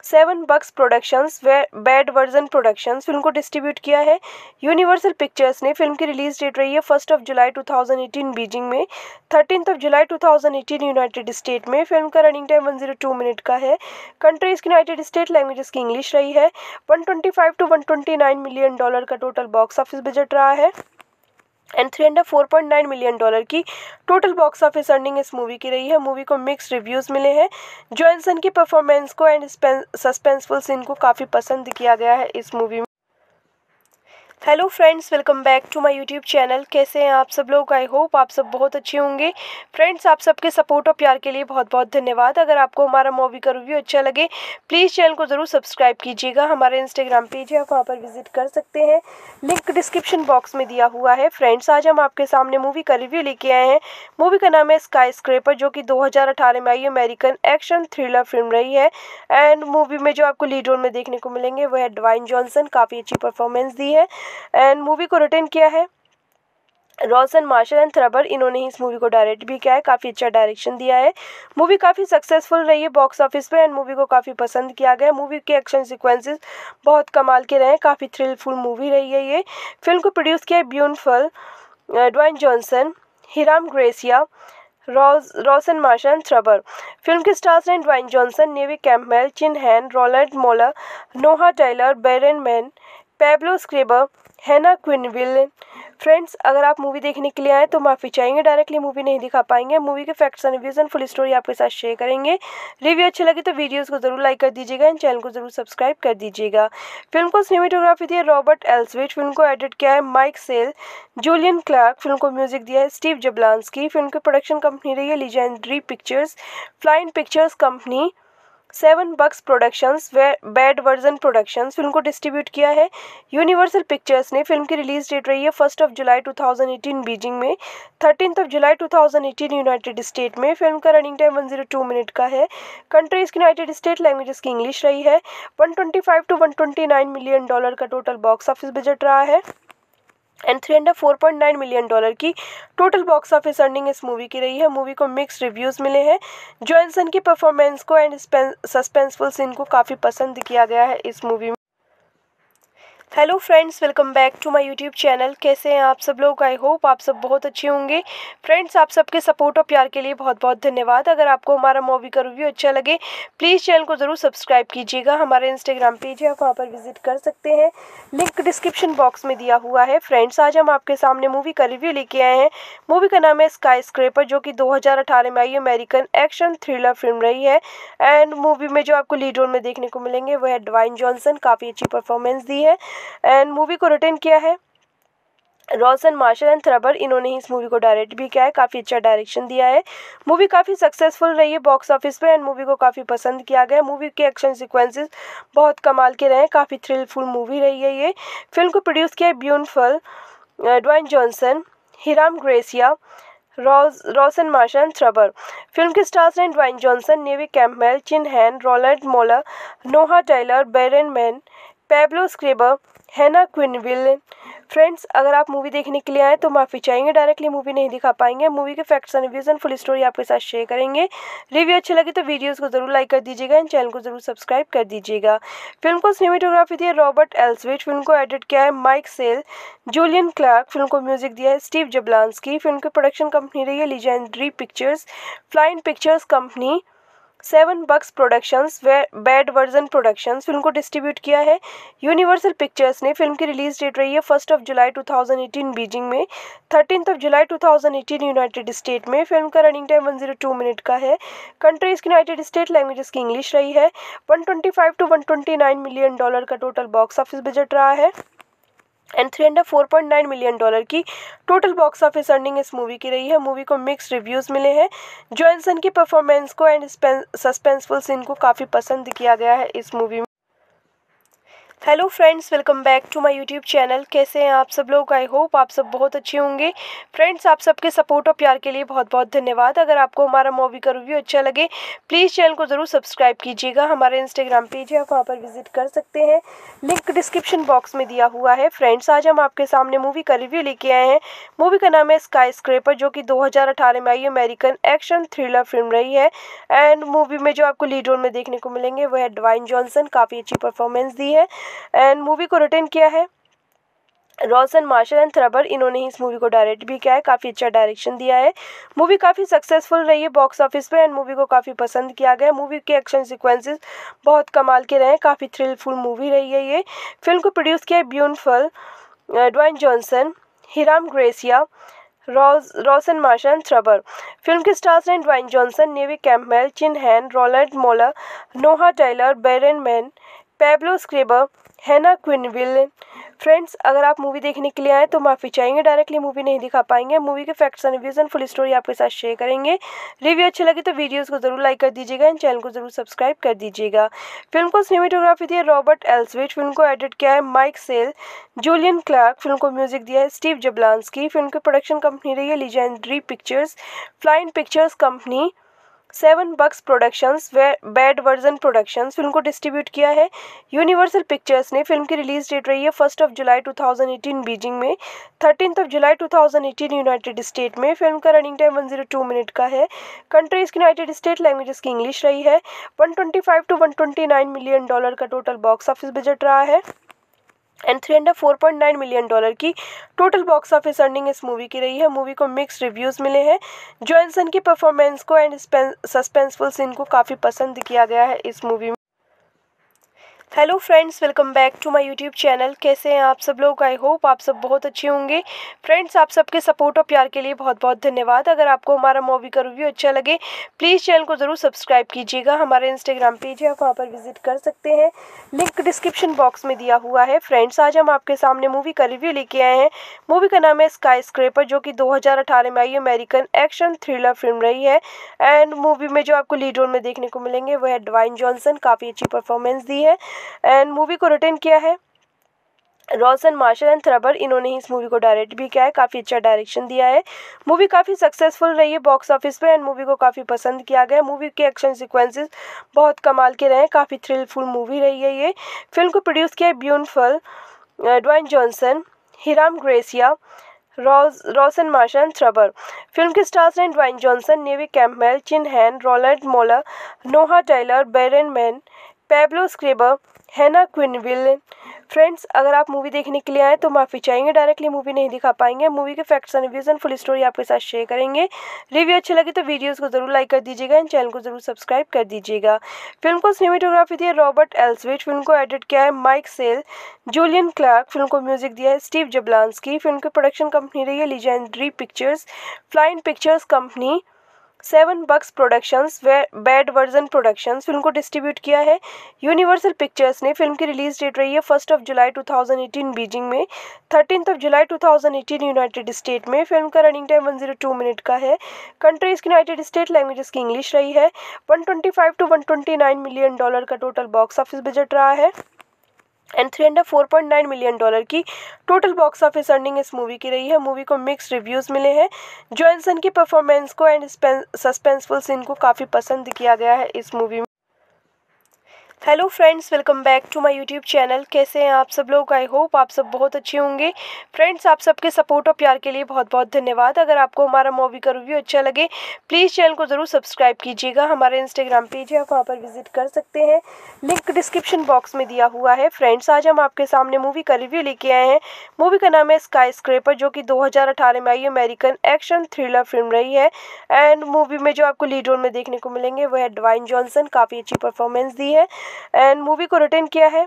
seven bucks productions bad version productions film को डिस्ट्रीब्यूट किया है। यूनिवर्सल पिक्चर्स ने फ़िल्म की रिलीज़ डेट रही है फ़र्स्ट ऑफ़ जुलाई 2018 बीजिंग में। Thirteen of July 2018 United State में फ़िल्म का रनिंग टाइम 102 मिनट का है। कंट्रीज़ यूनाइटेड स्टेट लैंग्वेजेस की इंग्लिश रही है। 125 टू 129 मिलियन डॉलर का टोटल बॉक्स ऑफ़िस बजट रहा है। And three hundred four point nine million dollar की टोटल बॉक्स ऑफ़िस अर्निंग इस मूवी की रही है। मूवी को मिक्स रिव्यूज़ मिले हैं। जॉनसन की परफॉर्मेंस को एंड सस्पेंसफुल सीन को काफ़ी पसंद किया गया है इस मूवी में। Hello friends welcome back to my YouTube channel कैसे हैं आप सब लोग? आई होप आप सब बहुत अच्छे होंगे। फ्रेंड्स आप सबके सपोर्ट और प्यार के लिए बहुत बहुत धन्यवाद। अगर आपको हमारा मूवी का रिव्यू अच्छा लगे प्लीज़ चैनल को ज़रूर सब्सक्राइब कीजिएगा। हमारे इंस्टाग्राम पेज है, आप वहाँ पर विज़िट कर सकते हैं। लिंक डिस्क्रिप्शन बॉक्स में दिया हुआ है। फ्रेंड्स आज हम आपके सामने मूवी का रिव्यू लेके आए हैं। मूवी का नाम है स्काई स्क्रेपर जो कि दो हज़ार अठारह में आई अमेरिकन एक्शन थ्रिलर फ़िल्म रही है। एंड मूवी में जो आपको लीड रोल में देखने को मिलेंगे, वो है डवाइन जॉनसन काफ़ी अच्छी परफॉर्मेंस दी है। एंड मूवी को रिटर्न किया है। रॉसन मार्शल एंड थ्रबर इन्होंने ही इस मूवी को डायरेक्ट भी किया है। काफ़ी अच्छा डायरेक्शन दिया है। मूवी काफ़ी सक्सेसफुल रही है बॉक्स ऑफ़िस पे एंड मूवी को काफ़ी पसंद किया गया। मूवी के एक्शन सीक्वेंसेस बहुत कमाल के रहे हैं। काफ़ी थ्रिलफुल मूवी रही है ये। फ़िल्म को प्रोड्यूस किया है ब्यूनफल Dwayne Johnson Hiram Garcia Rawson Marshall and Thurber film के स्टार्स हैं Dwayne Johnson Neve Campbell Chin Han Roland Moller Noah Taylor Byron Mann Pablo Schreiber Hannah Quinlivan friends अगर आप मूवी देखने के लिए आए तो माफ़ी चाहेंगे डायरेक्टली मूवी नहीं दिखा पाएँगे। मूवी के facts and reviews and full story आपके साथ शेयर करेंगे। रिव्यू अच्छी लगी तो वीडियोस को ज़रूर लाइक कर दीजिएगा एंड चैनल को ज़रूर सब्सक्राइब कर दीजिएगा। फ़िल्म को सिनेमेटोग्राफी दी है रॉबर्ट एल्सविट फ़िल्म को एडिट किया है Mike Sale Julian Clark film को म्यूज़िक दिया है स्टीव जबलांसकी फ़िल्म की प्रोडक्शन कंपनी रही है legendary pictures Flynn pictures company seven bucks productions bad version productions film को डिस्ट्रीब्यूट किया है। यूनिवर्सल पिक्चर्स ने फ़िल्म की रिलीज़ डेट रही है फ़र्स्ट ऑफ़ जुलाई 2018 बीजिंग में। Thirteen of July 2018 United State में फ़िल्म का रनिंग टाइम 102 मिनट का है। कंट्रीज़ यूनाइटेड स्टेट लैंग्वेजेस की इंग्लिश रही है। 125 टू 129 मिलियन डॉलर का टोटल बॉक्स ऑफ़िस बजट रहा है। And three hundred four point nine million dollar की टोटल बॉक्स ऑफ़िस अर्निंग इस मूवी की रही है। मूवी को मिक्स रिव्यूज़ मिले हैं। जॉनसन की परफॉर्मेंस को एंड सस्पेंसफुल सीन को काफ़ी पसंद किया गया है इस मूवी में। Hello friends welcome back to my YouTube channel कैसे हैं आप सब लोग? आई होप आप सब बहुत अच्छे होंगे। फ्रेंड्स आप सबके सपोर्ट और प्यार के लिए बहुत बहुत धन्यवाद। अगर आपको हमारा मूवी का रिव्यू अच्छा लगे प्लीज़ चैनल को ज़रूर सब्सक्राइब कीजिएगा। हमारे इंस्टाग्राम पेज है, आप वहाँ पर विज़िट कर सकते हैं। लिंक डिस्क्रिप्शन बॉक्स में दिया हुआ है। फ्रेंड्स आज हम आपके सामने मूवी का रिव्यू लेके आए हैं। मूवी का नाम है स्काई स्क्रेपर जो कि दो हज़ार अठारह में आई अमेरिकन एक्शन थ्रिलर फ़िल्म रही है। एंड मूवी में जो आपको लीड रोल में देखने को मिलेंगे, वो है डवाइन जॉनसन काफ़ी अच्छी परफॉर्मेंस दी है। एंड मूवी को रिटर्न किया है। रॉसन मार्शल एंड थ्रबर इन्होंने ही इस मूवी को डायरेक्ट भी किया है। काफ़ी अच्छा डायरेक्शन दिया है। मूवी काफ़ी सक्सेसफुल रही है बॉक्स ऑफ़िस पे एंड मूवी को काफ़ी पसंद किया गया। मूवी के एक्शन सीक्वेंसेस बहुत कमाल के रहे हैं। काफ़ी थ्रिलफुल मूवी रही है ये। फ़िल्म को प्रोड्यूस किया है ब्यूनफल Dwayne Johnson Hiram Garcia Rawson Marshall and Thurber film के स्टार्स हैं Dwayne Johnson Neve Campbell Chin Han Roland Moller Noah Taylor Byron Mann Pablo Schreiber Hannah Quinlivan friends अगर आप मूवी देखने के लिए आए तो माफ़ी चाहेंगे डायरेक्टली मूवी नहीं दिखा पाएँगे। मूवी के facts and reviews and full story आपके साथ शेयर करेंगे। रिव्यू अच्छी लगी तो वीडियोस को ज़रूर लाइक कर दीजिएगा एंड चैनल को ज़रूर सब्सक्राइब कर दीजिएगा। फ़िल्म को सिनेमेटोग्राफी दी है रॉबर्ट एल्सविट फ़िल्म को एडिट किया है Mike Sale Julian Clark film को म्यूज़िक दिया है स्टीव जबलांसकी फ़िल्म की प्रोडक्शन कंपनी रही है legendary pictures Flynn pictures company seven bucks productions bad version productions film को डिस्ट्रीब्यूट किया है। यूनिवर्सल पिक्चर्स ने फ़िल्म की रिलीज़ डेट रही है फ़र्स्ट ऑफ़ जुलाई 2018 बीजिंग में। Thirteen of July 2018 United State में फ़िल्म का रनिंग टाइम 102 मिनट का है। कंट्रीज़ यूनाइटेड स्टेट लैंग्वेजेस की इंग्लिश रही है। 125 टू 129 मिलियन डॉलर का टोटल बॉक्स ऑफ़िस बजट रहा है। And three hundred four point nine million dollar की टोटल बॉक्स ऑफ़िस अर्निंग इस मूवी की रही है। मूवी को मिक्स रिव्यूज़ मिले हैं। जॉनसन की परफॉर्मेंस को एंड सस्पेंसफुल सीन को काफ़ी पसंद किया गया है इस मूवी में। Hello friends welcome back to my YouTube channel कैसे हैं आप सब लोग? आई होप आप सब बहुत अच्छे होंगे। फ्रेंड्स आप सबके सपोर्ट और प्यार के लिए बहुत बहुत धन्यवाद। अगर आपको हमारा मूवी का रिव्यू अच्छा लगे प्लीज़ चैनल को ज़रूर सब्सक्राइब कीजिएगा। हमारे इंस्टाग्राम पेज है, आप वहाँ पर विज़िट कर सकते हैं। लिंक डिस्क्रिप्शन बॉक्स में दिया हुआ है। फ्रेंड्स आज हम आपके सामने मूवी का रिव्यू लेके आए हैं। मूवी का नाम है स्काई स्क्रेपर जो कि दो हज़ार अठारह में आई अमेरिकन एक्शन थ्रिलर फ़िल्म रही है। एंड मूवी में जो आपको लीड रोल में देखने को मिलेंगे, वो है डवाइन जॉनसन काफ़ी अच्छी परफॉर्मेंस दी है। एंड मूवी को रिटर्न किया है। रॉसन मार्शल एंड थ्रबर, इन्होंने ही इस मूवी को डायरेक्ट भी किया है। काफ़ी अच्छा डायरेक्शन दिया है। मूवी काफ़ी सक्सेसफुल रही है बॉक्स ऑफ़िस पे एंड मूवी को काफ़ी पसंद किया गया मूवी के एक्शन सीक्वेंसेस बहुत कमाल के रहे हैं। काफ़ी थ्रिलफुल मूवी रही है ये। फ़िल्म को प्रोड्यूस किया है ब्यूनफल Dwayne Johnson, Hiram Garcia Rawson Marshall Thurber. Film के स्टार्स हैं Dwayne Johnson, Neve Campbell Chin Han, Roland Moller Noah Taylor Byron Mann Pablo Schreiber Hannah Quinlivan friends अगर आप मूवी देखने के लिए आए तो माफ़ी चाहेंगे डायरेक्टली मूवी नहीं दिखा पाएँगे। मूवी के facts and reviews and full story आपके साथ शेयर करेंगे। रिव्यू अच्छी लगी तो वीडियोस को ज़रूर लाइक कर दीजिएगा एंड चैनल को ज़रूर सब्सक्राइब कर दीजिएगा। फ़िल्म को सिनेमेटोग्राफी दी है रॉबर्ट एल्सविट फ़िल्म को एडिट किया है Mike Sale Julian Clark film को म्यूज़िक दिया है स्टीव जबलांसकी फ़िल्म की प्रोडक्शन कंपनी रही है legendary pictures Flynn pictures company seven bucks productions bad version productions film को डिस्ट्रीब्यूट किया है। यूनिवर्सल पिक्चर्स ने फ़िल्म की रिलीज़ डेट रही है फ़र्स्ट ऑफ़ जुलाई 2018 बीजिंग में। Thirteen of July 2018 United State में फ़िल्म का रनिंग टाइम 102 मिनट का है। कंट्रीज़ यूनाइटेड स्टेट लैंग्वेजेस की इंग्लिश रही है। 125 टू 129 मिलियन डॉलर का टोटल बॉक्स ऑफ़िस बजट रहा है। And three hundred four point nine million dollar की टोटल बॉक्स ऑफ़िस अर्निंग इस मूवी की रही है। मूवी को मिक्स रिव्यूज़ मिले हैं। जॉनसन की परफॉर्मेंस को एंड सस्पेंसफुल सीन को काफ़ी पसंद किया गया है इस मूवी में। Hello friends welcome back to my YouTube channel कैसे हैं आप सब लोग? आई होप आप सब बहुत अच्छे होंगे। फ्रेंड्स आप सबके सपोर्ट और प्यार के लिए बहुत बहुत धन्यवाद। अगर आपको हमारा मूवी का रिव्यू अच्छा लगे प्लीज़ चैनल को ज़रूर सब्सक्राइब कीजिएगा। हमारे इंस्टाग्राम पेज है, आप वहाँ पर विज़िट कर सकते हैं। लिंक डिस्क्रिप्शन बॉक्स में दिया हुआ है। फ्रेंड्स आज हम आपके सामने मूवी का रिव्यू लेके आए हैं। मूवी का नाम है स्काई स्क्रेपर जो कि दो हज़ार अठारह में आई अमेरिकन एक्शन थ्रिलर फ़िल्म रही है। एंड मूवी में जो आपको लीड रोल में देखने को मिलेंगे, वो है डवाइन जॉनसन काफ़ी अच्छी परफॉर्मेंस दी है। एंड मूवी को रिटर्न किया है। रॉसन मार्शल एंड थ्रबर इन्होंने ही इस मूवी को डायरेक्ट भी किया है। काफ़ी अच्छा डायरेक्शन दिया है। मूवी काफ़ी सक्सेसफुल रही है बॉक्स ऑफ़िस पे एंड मूवी को काफ़ी पसंद किया गया। मूवी के एक्शन सीक्वेंसेस बहुत कमाल के रहे हैं। काफ़ी थ्रिलफुल मूवी रही है ये। फ़िल्म को प्रोड्यूस किया है ब्यूनफल Dwayne Johnson Hiram Garcia Rawson Marshall Thurber film के स्टार्स हैं Dwayne Johnson Neve Campbell Chin Han Roland Moller Noah Taylor Byron Mann Pablo Schreiber Hannah Quinlivan friends अगर आप मूवी देखने के लिए आए तो माफ़ी चाहेंगे डायरेक्टली मूवी नहीं दिखा पाएँगे। मूवी के facts and reviews and full story आपके साथ शेयर करेंगे। रिव्यू अच्छी लगी तो वीडियोस को ज़रूर लाइक कर दीजिएगा एंड चैनल को ज़रूर सब्सक्राइब कर दीजिएगा। फ़िल्म को सिनेमेटोग्राफी दी है रॉबर्ट एल्सविट फ़िल्म को एडिट किया है Mike Sale Julian Clark film को म्यूज़िक दिया है स्टीव जबलांसकी फ़िल्म की प्रोडक्शन कंपनी रही है legendary pictures Flynn pictures company seven bucks productions bad version productions film को डिस्ट्रीब्यूट किया है। यूनिवर्सल पिक्चर्स ने फ़िल्म की रिलीज़ डेट रही है फ़र्स्ट ऑफ़ जुलाई 2018 बीजिंग में। Thirteen of July 2018 United State में फ़िल्म का रनिंग टाइम 102 मिनट का है। कंट्रीज़ यूनाइटेड स्टेट लैंग्वेजेस की इंग्लिश रही है। 125 टू 129 मिलियन डॉलर का टोटल बॉक्स ऑफ़िस बजट रहा है। And three hundred four point nine million dollar की टोटल बॉक्स ऑफ़िस अर्निंग इस मूवी की रही है। मूवी को मिक्स रिव्यूज़ मिले हैं। जॉनसन की परफॉर्मेंस को एंड सस्पेंसफुल सीन को काफ़ी पसंद किया गया है इस मूवी में। Hello friends welcome back to my YouTube channel कैसे हैं आप सब लोग? आई होप आप सब बहुत अच्छे होंगे। फ्रेंड्स आप सबके सपोर्ट और प्यार के लिए बहुत बहुत धन्यवाद। अगर आपको हमारा मूवी का रिव्यू अच्छा लगे प्लीज़ चैनल को ज़रूर सब्सक्राइब कीजिएगा। हमारे इंस्टाग्राम पेज है, आप वहाँ पर विज़िट कर सकते हैं। लिंक डिस्क्रिप्शन बॉक्स में दिया हुआ है। फ्रेंड्स आज हम आपके सामने मूवी का रिव्यू लेके आए हैं। मूवी का नाम है स्काई स्क्रेपर जो कि दो हज़ार अठारह में आई अमेरिकन एक्शन थ्रिलर फ़िल्म रही है। एंड मूवी में जो आपको लीड रोल में देखने को मिलेंगे, वो है डवाइन जॉनसन काफ़ी अच्छी परफॉर्मेंस दी है। एंड मूवी को रिटर्न किया है।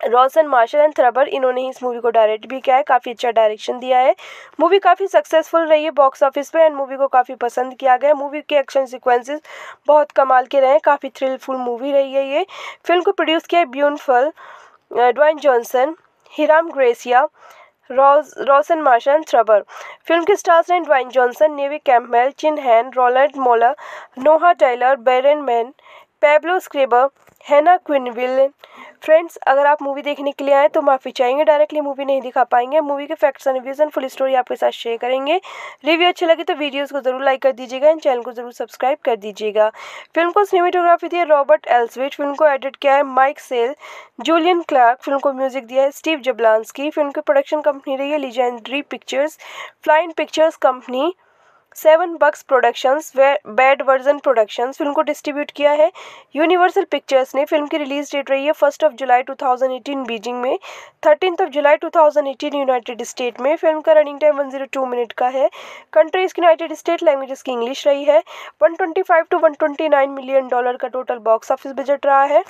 रॉसन मार्शल एंड थ्रबर इन्होंने ही इस मूवी को डायरेक्ट भी किया है। काफ़ी अच्छा डायरेक्शन दिया है। मूवी काफ़ी सक्सेसफुल रही है बॉक्स ऑफ़िस पे एंड मूवी को काफ़ी पसंद किया गया। मूवी के एक्शन सीक्वेंसेस बहुत कमाल के रहे हैं। काफ़ी थ्रिलफुल मूवी रही है ये। फ़िल्म को प्रोड्यूस किया है ब्यूनफल Dwayne Johnson Hiram Garcia Rawson Marshall Thurber film के स्टार्स हैं Dwayne Johnson Neve Campbell Chin Han Roland Moller Noah Taylor Byron Mann Pablo Schreiber Hannah Quinlivan friends अगर आप मूवी देखने के लिए आए तो माफ़ी चाहेंगे डायरेक्टली मूवी नहीं दिखा पाएँगे। मूवी के facts and reviews and full story आपके साथ शेयर करेंगे। रिव्यू अच्छी लगी तो वीडियोस को ज़रूर लाइक कर दीजिएगा एंड चैनल को ज़रूर सब्सक्राइब कर दीजिएगा। फ़िल्म को सिनेमेटोग्राफी दी है रॉबर्ट एल्सविट फ़िल्म को एडिट किया है Mike Sale Julian Clark film को म्यूज़िक दिया है स्टीव जबलांसकी फ़िल्म की प्रोडक्शन कंपनी रही है legendary pictures Flynn pictures company seven bucks productions bad version productions film को डिस्ट्रीब्यूट किया है। यूनिवर्सल पिक्चर्स ने फ़िल्म की रिलीज़ डेट रही है फ़र्स्ट ऑफ़ जुलाई 2018 बीजिंग में। Thirteen of July 2018 United State में फ़िल्म का रनिंग टाइम 102 मिनट का है। कंट्रीज़ यूनाइटेड स्टेट लैंग्वेजेस की इंग्लिश रही है। 125 टू 129 मिलियन डॉलर का टोटल बॉक्स ऑफ़िस बजट रहा है।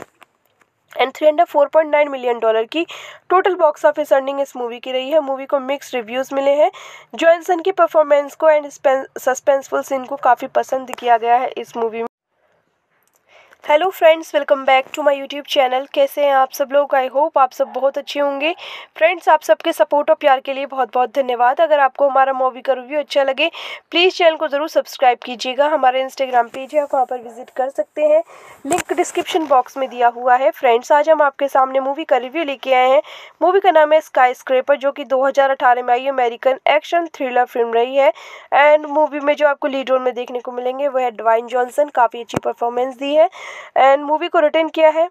And three hundred four point nine million dollar की टोटल बॉक्स ऑफ़िस अर्निंग इस मूवी की रही है। मूवी को मिक्स रिव्यूज़ मिले हैं। जॉनसन की परफॉर्मेंस को एंड सस्पेंसफुल सीन को काफ़ी पसंद किया गया है इस मूवी में। Hello friends welcome back to my YouTube channel कैसे हैं आप सब लोग? आई होप आप सब बहुत अच्छे होंगे। फ्रेंड्स आप सबके सपोर्ट और प्यार के लिए बहुत बहुत धन्यवाद। अगर आपको हमारा मूवी का रिव्यू अच्छा लगे प्लीज़ चैनल को ज़रूर सब्सक्राइब कीजिएगा। हमारे इंस्टाग्राम पेज है, आप वहाँ पर विज़िट कर सकते हैं। लिंक डिस्क्रिप्शन बॉक्स में दिया हुआ है। फ्रेंड्स आज हम आपके सामने मूवी का रिव्यू लेके आए हैं। मूवी का नाम है स्काई स्क्रेपर जो कि दो हज़ार अठारह में आई अमेरिकन एक्शन थ्रिलर फ़िल्म रही है। एंड मूवी में जो आपको लीड रोल में देखने को मिलेंगे, वो है डवाइन जॉनसन काफ़ी अच्छी परफॉर्मेंस दी है। एंड मूवी को रिटर्न किया है।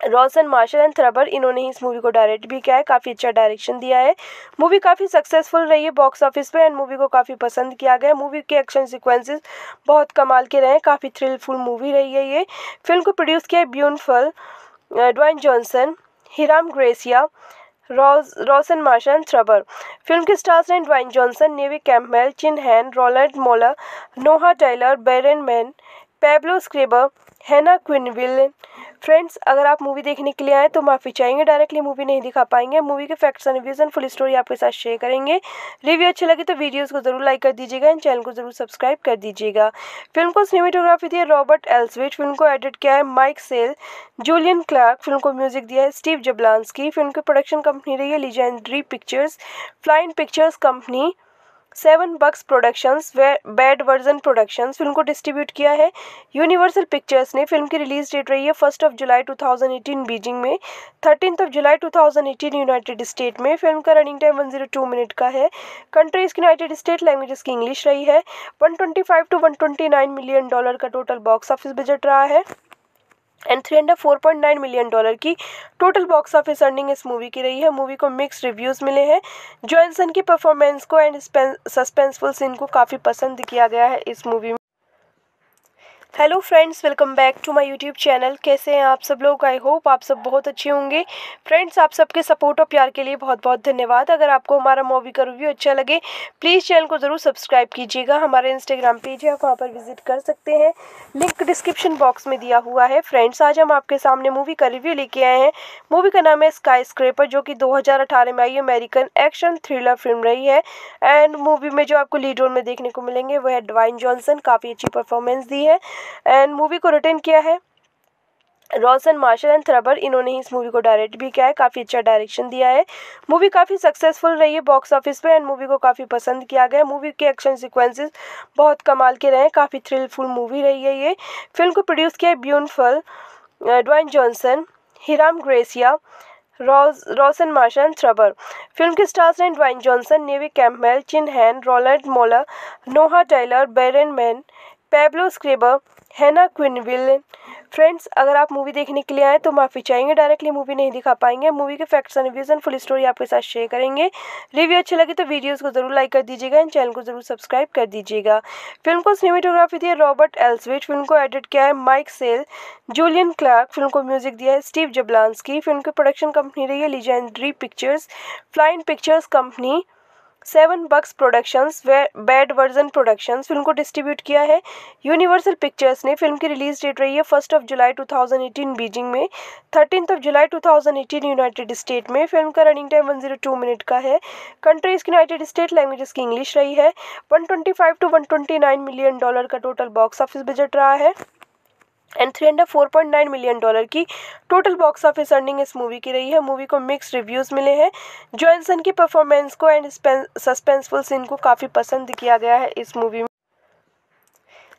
रॉसन मार्शल एंड थ्रबर इन्होंने ही इस मूवी को डायरेक्ट भी किया है। काफ़ी अच्छा डायरेक्शन दिया है। मूवी काफ़ी सक्सेसफुल रही है बॉक्स ऑफ़िस पे एंड मूवी को काफ़ी पसंद किया गया। मूवी के एक्शन सीक्वेंसेस बहुत कमाल के रहे हैं। काफ़ी थ्रिलफुल मूवी रही है ये। फ़िल्म को प्रोड्यूस किया है ब्यूनफल Dwayne Johnson Hiram Garcia Rawson Marshall and Thurber film के स्टार्स हैं Dwayne Johnson Neve Campbell Chin Han Roland Moller Noah Taylor Byron Mann Pablo Schreiber Hannah Quinlivan friends अगर आप मूवी देखने के लिए आए तो माफ़ी चाहेंगे डायरेक्टली मूवी नहीं दिखा पाएँगे। मूवी के facts and reviews and full story आपके साथ शेयर करेंगे। रिव्यू अच्छी लगी तो वीडियोस को ज़रूर लाइक कर दीजिएगा एंड चैनल को ज़रूर सब्सक्राइब कर दीजिएगा। फ़िल्म को सिनेमेटोग्राफी दी है रॉबर्ट एल्सविट फ़िल्म को एडिट किया है Mike Sale Julian Clark film को म्यूज़िक दिया है स्टीव जबलांसकी फ़िल्म की प्रोडक्शन कंपनी रही है legendary pictures Flynn pictures company seven bucks productions bad version productions film को डिस्ट्रीब्यूट किया है। यूनिवर्सल पिक्चर्स ने फ़िल्म की रिलीज़ डेट रही है फ़र्स्ट ऑफ़ जुलाई 2018 बीजिंग में। Thirteen of July 2018 United State में फ़िल्म का रनिंग टाइम 102 मिनट का है। कंट्रीज़ यूनाइटेड स्टेट लैंग्वेजेस की इंग्लिश रही है। 125 टू 129 मिलियन डॉलर का टोटल बॉक्स ऑफ़िस बजट रहा है। And three hundred four point nine million dollar की टोटल बॉक्स ऑफ़िस अर्निंग इस मूवी की रही है। मूवी को मिक्स रिव्यूज़ मिले हैं। जॉनसन की परफॉर्मेंस को एंड सस्पेंसफुल सीन को काफ़ी पसंद किया गया है इस मूवी में। Hello friends welcome back to my YouTube channel कैसे हैं आप सब लोग? आई होप आप सब बहुत अच्छे होंगे। फ्रेंड्स आप सबके सपोर्ट और प्यार के लिए बहुत बहुत धन्यवाद। अगर आपको हमारा मूवी का रिव्यू अच्छा लगे प्लीज़ चैनल को ज़रूर सब्सक्राइब कीजिएगा। हमारे इंस्टाग्राम पेज है, आप वहाँ पर विज़िट कर सकते हैं। लिंक डिस्क्रिप्शन बॉक्स में दिया हुआ है। फ्रेंड्स आज हम आपके सामने मूवी का रिव्यू लेके आए हैं। मूवी का नाम है स्काई स्क्रेपर जो कि दो हज़ार अठारह में आई अमेरिकन एक्शन थ्रिलर फ़िल्म रही है। एंड मूवी में जो आपको लीड रोल में देखने को मिलेंगे, वो है डवाइन जॉनसन काफ़ी अच्छी परफॉर्मेंस दी है। एंड मूवी को रिटर्न किया है। रॉसन मार्शल एंड थ्रबर इन्होंने ही इस मूवी को डायरेक्ट भी किया है। काफ़ी अच्छा डायरेक्शन दिया है। मूवी काफ़ी सक्सेसफुल रही है बॉक्स ऑफ़िस पे एंड मूवी को काफ़ी पसंद किया गया। मूवी के एक्शन सीक्वेंसेस बहुत कमाल के रहे हैं। काफ़ी थ्रिलफुल मूवी रही है ये। फ़िल्म को प्रोड्यूस किया है ब्यूनफल Dwayne Johnson Hiram Garcia Rawson Marshall and Thurber film के स्टार्स हैं Dwayne Johnson Neve Campbell Chin Han Roland Moller Noah Taylor Byron Mann Pablo Schreiber Hannah Quinlivan friends अगर आप मूवी देखने के लिए आए तो माफ़ी चाहेंगे डायरेक्टली मूवी नहीं दिखा पाएँगे। मूवी के facts and reviews and full story आपके साथ शेयर करेंगे। रिव्यू अच्छी लगी तो वीडियोस को ज़रूर लाइक कर दीजिएगा एंड चैनल को ज़रूर सब्सक्राइब कर दीजिएगा। फ़िल्म को सिनेमेटोग्राफी दी है रॉबर्ट एल्सविट फ़िल्म को एडिट किया है Mike Sale Julian Clarke film को म्यूज़िक दिया है स्टीव जबलांसकी फ़िल्म की प्रोडक्शन कंपनी रही है Legendary Pictures Flynn Pictures company seven bucks productions bad version productions film को डिस्ट्रीब्यूट किया है। यूनिवर्सल पिक्चर्स ने फ़िल्म की रिलीज़ डेट रही है फ़र्स्ट ऑफ़ जुलाई 2018 बीजिंग में। Thirteen of July 2018 United State में फ़िल्म का रनिंग टाइम 102 मिनट का है। कंट्रीज़ यूनाइटेड स्टेट लैंग्वेजेस की इंग्लिश रही है। 125 टू 129 मिलियन डॉलर का टोटल बॉक्स ऑफ़िस बजट रहा है। And three hundred four point nine million dollar की टोटल बॉक्स ऑफ़िस अर्निंग इस मूवी की रही है। मूवी को मिक्स रिव्यूज़ मिले हैं। जॉनसन की परफॉर्मेंस को एंड सस्पेंसफुल सीन को काफ़ी पसंद किया गया है इस मूवी में।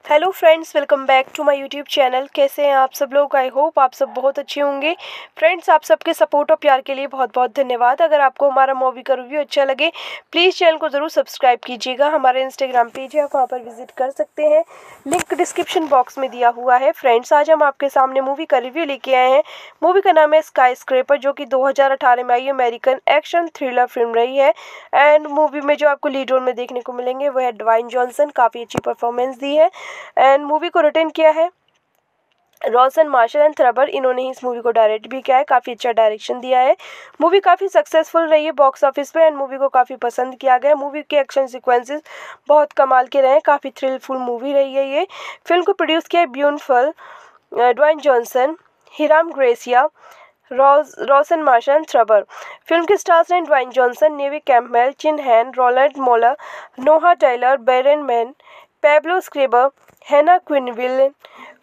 Hello friends welcome back to my YouTube channel कैसे हैं आप सब लोग? आई होप आप सब बहुत अच्छे होंगे। फ्रेंड्स आप सबके सपोर्ट और प्यार के लिए बहुत बहुत धन्यवाद। अगर आपको हमारा मूवी का रिव्यू अच्छा लगे प्लीज़ चैनल को ज़रूर सब्सक्राइब कीजिएगा। हमारे इंस्टाग्राम पेज है, आप वहाँ पर विज़िट कर सकते हैं। लिंक डिस्क्रिप्शन बॉक्स में दिया हुआ है। फ्रेंड्स आज हम आपके सामने मूवी का रिव्यू लेके आए हैं। मूवी का नाम है स्काई स्क्रेपर जो कि दो हज़ार अठारह में आई अमेरिकन एक्शन थ्रिलर फ़िल्म रही है। एंड मूवी में जो आपको लीड रोल में देखने को मिलेंगे, वो है डवाइन जॉनसन काफ़ी अच्छी परफॉर्मेंस दी है। एंड मूवी को रिटर्न किया है। रॉसन मार्शल एंड थ्रबर इन्होंने ही इस मूवी को डायरेक्ट भी किया है। काफ़ी अच्छा डायरेक्शन दिया है। मूवी काफ़ी सक्सेसफुल रही है बॉक्स ऑफ़िस पे एंड मूवी को काफ़ी पसंद किया गया। मूवी के एक्शन सीक्वेंसेस बहुत कमाल के रहे हैं। काफ़ी थ्रिलफुल मूवी रही है ये। फ़िल्म को प्रोड्यूस किया है ब्यूनफल Dwayne Johnson Hiram Garcia Rawson Marshall Thurber film के स्टार्स हैं Dwayne Johnson Neve Campbell Chin Han Roland Moller Noah Taylor Byron Mann Pablo Schreiber Hannah Quinlivan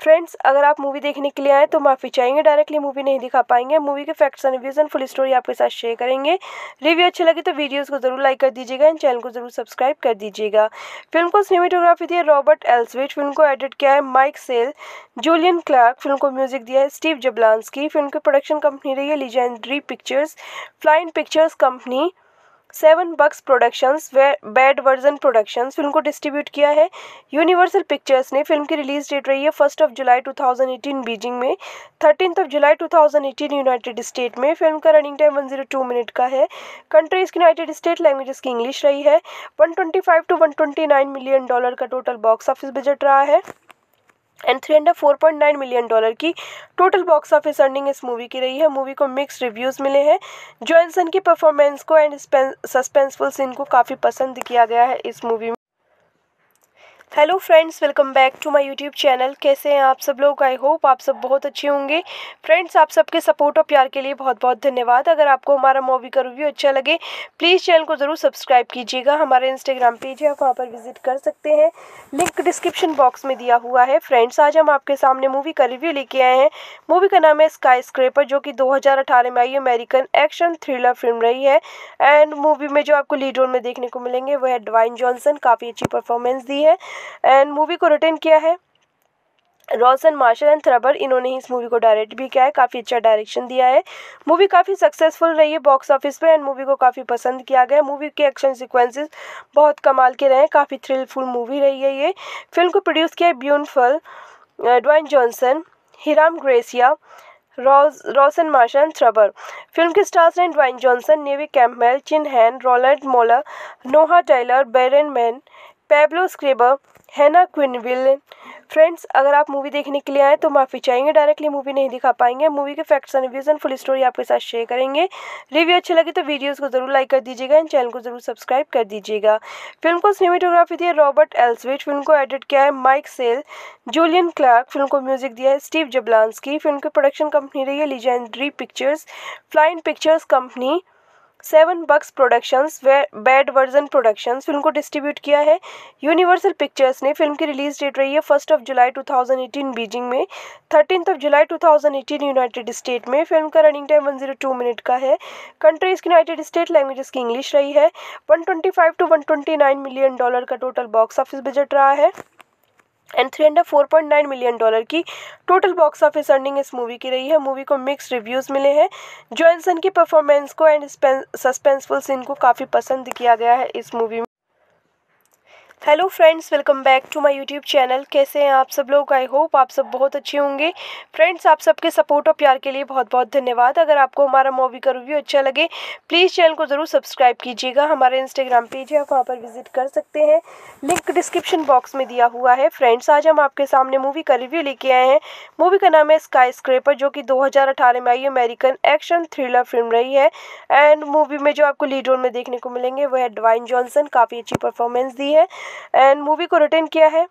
friends अगर आप मूवी देखने के लिए आए तो माफ़ी चाहेंगे डायरेक्टली मूवी नहीं दिखा पाएँगे। मूवी के facts and reviews and full story आपके साथ शेयर करेंगे। रिव्यू अच्छी लगी तो वीडियोस को ज़रूर लाइक कर दीजिएगा एंड चैनल को ज़रूर सब्सक्राइब कर दीजिएगा। फ़िल्म को सिनेमेटोग्राफी दी है रॉबर्ट एल्सविट फ़िल्म को एडिट किया है Mike Sale Julian Clarke film को म्यूज़िक दिया है स्टीव जबलांसकी फ़िल्म की प्रोडक्शन कंपनी रही है Legendary Pictures Flynn Pictures company seven bucks productions bad version productions film को डिस्ट्रीब्यूट किया है। यूनिवर्सल पिक्चर्स ने फ़िल्म की रिलीज़ डेट रही है फ़र्स्ट ऑफ़ जुलाई 2018 बीजिंग में। Thirteen of July 2018 United State में फ़िल्म का रनिंग टाइम 102 मिनट का है। कंट्रीज़ यूनाइटेड स्टेट लैंग्वेजेस की इंग्लिश रही है। 125 टू 129 मिलियन डॉलर का टोटल बॉक्स ऑफ़िस बजट रहा है। And three hundred four point nine million dollar की टोटल बॉक्स ऑफ़िस अर्निंग इस मूवी की रही है। मूवी को मिक्स रिव्यूज़ मिले हैं। जॉनसन की परफॉर्मेंस को एंड सस्पेंसफुल सीन को काफ़ी पसंद किया गया है इस मूवी में। Hello friends welcome back to my YouTube channel कैसे हैं आप सब लोग? आई होप आप सब बहुत अच्छे होंगे। फ्रेंड्स आप सबके सपोर्ट और प्यार के लिए बहुत बहुत धन्यवाद। अगर आपको हमारा मूवी का रिव्यू अच्छा लगे प्लीज़ चैनल को ज़रूर सब्सक्राइब कीजिएगा। हमारे इंस्टाग्राम पेज है, आप वहाँ पर विज़िट कर सकते हैं। लिंक डिस्क्रिप्शन बॉक्स में दिया हुआ है। फ्रेंड्स आज हम आपके सामने मूवी का रिव्यू लेके आए हैं। मूवी का नाम है स्काई स्क्रेपर जो कि दो हज़ार अठारह में आई अमेरिकन एक्शन थ्रिलर फ़िल्म रही है। एंड मूवी में जो आपको लीड रोल में देखने को मिलेंगे, वो है डवाइन जॉनसन काफ़ी अच्छी परफॉर्मेंस दी है। एंड मूवी को रिटर्न किया है। रॉसन मार्शल एंड थ्रबर, इन्होंने ही इस मूवी को डायरेक्ट भी किया है। काफ़ी अच्छा डायरेक्शन दिया है। मूवी काफ़ी सक्सेसफुल रही है बॉक्स ऑफ़िस पे एंड मूवी को काफ़ी पसंद किया गया मूवी के एक्शन सीक्वेंसेस बहुत कमाल के रहे हैं। काफ़ी थ्रिलफुल मूवी रही है ये। फ़िल्म को प्रोड्यूस किया है ब्यूनफल Dwayne Johnson, Hiram Garcia Rawson Marshall Thurber. Film के स्टार्स हैं Dwayne Johnson, Neve Campbell Chin Han, Roland Moller Noah Taylor Byron Mann Pablo Schreiber Hannah Quinlivan friends अगर आप मूवी देखने के लिए आए तो माफ़ी चाहेंगे डायरेक्टली मूवी नहीं दिखा पाएँगे। मूवी के facts and reviews and full story आपके साथ शेयर करेंगे। रिव्यू अच्छी लगी तो वीडियोस को ज़रूर लाइक कर दीजिएगा एंड चैनल को ज़रूर सब्सक्राइब कर दीजिएगा। फ़िल्म को सिनेमेटोग्राफी दी है रॉबर्ट एल्सविट फ़िल्म को एडिट किया है Mike Sale Julian Clarke film को म्यूज़िक दिया है स्टीव जबलांसकी फ़िल्म की प्रोडक्शन कंपनी रही है Legendary Pictures Flynn Pictures company seven bucks productions bad version productions film को डिस्ट्रीब्यूट किया है। यूनिवर्सल पिक्चर्स ने फ़िल्म की रिलीज़ डेट रही है फ़र्स्ट ऑफ़ जुलाई 2018 बीजिंग में। Thirteen of July 2018 United State में फ़िल्म का रनिंग टाइम 102 मिनट का है। कंट्रीज़ यूनाइटेड स्टेट लैंग्वेजेस की इंग्लिश रही है। 125 टू 129 मिलियन डॉलर का टोटल बॉक्स ऑफ़िस बजट रहा है। And three hundred four point nine million dollar की टोटल बॉक्स ऑफ़िस अर्निंग इस मूवी की रही है। मूवी को मिक्स रिव्यूज़ मिले हैं। जॉनसन की परफॉर्मेंस को एंड सस्पेंसफुल सीन को काफ़ी पसंद किया गया है इस मूवी में। Hello friends welcome back to my YouTube channel कैसे हैं आप सब लोग? आई होप आप सब बहुत अच्छे होंगे। फ्रेंड्स आप सबके सपोर्ट और प्यार के लिए बहुत बहुत धन्यवाद। अगर आपको हमारा मूवी का रिव्यू अच्छा लगे प्लीज़ चैनल को ज़रूर सब्सक्राइब कीजिएगा। हमारे इंस्टाग्राम पेज है, आप वहाँ पर विज़िट कर सकते हैं। लिंक डिस्क्रिप्शन बॉक्स में दिया हुआ है। फ्रेंड्स आज हम आपके सामने मूवी का रिव्यू लेके आए हैं। मूवी का नाम है स्काई स्क्रेपर जो कि दो हज़ार अठारह में आई अमेरिकन एक्शन थ्रिलर फ़िल्म रही है। एंड मूवी में जो आपको लीड रोल में देखने को मिलेंगे, वो है डवाइन जॉनसन काफ़ी अच्छी परफॉर्मेंस दी है। एंड मूवी को रिटर्न किया है।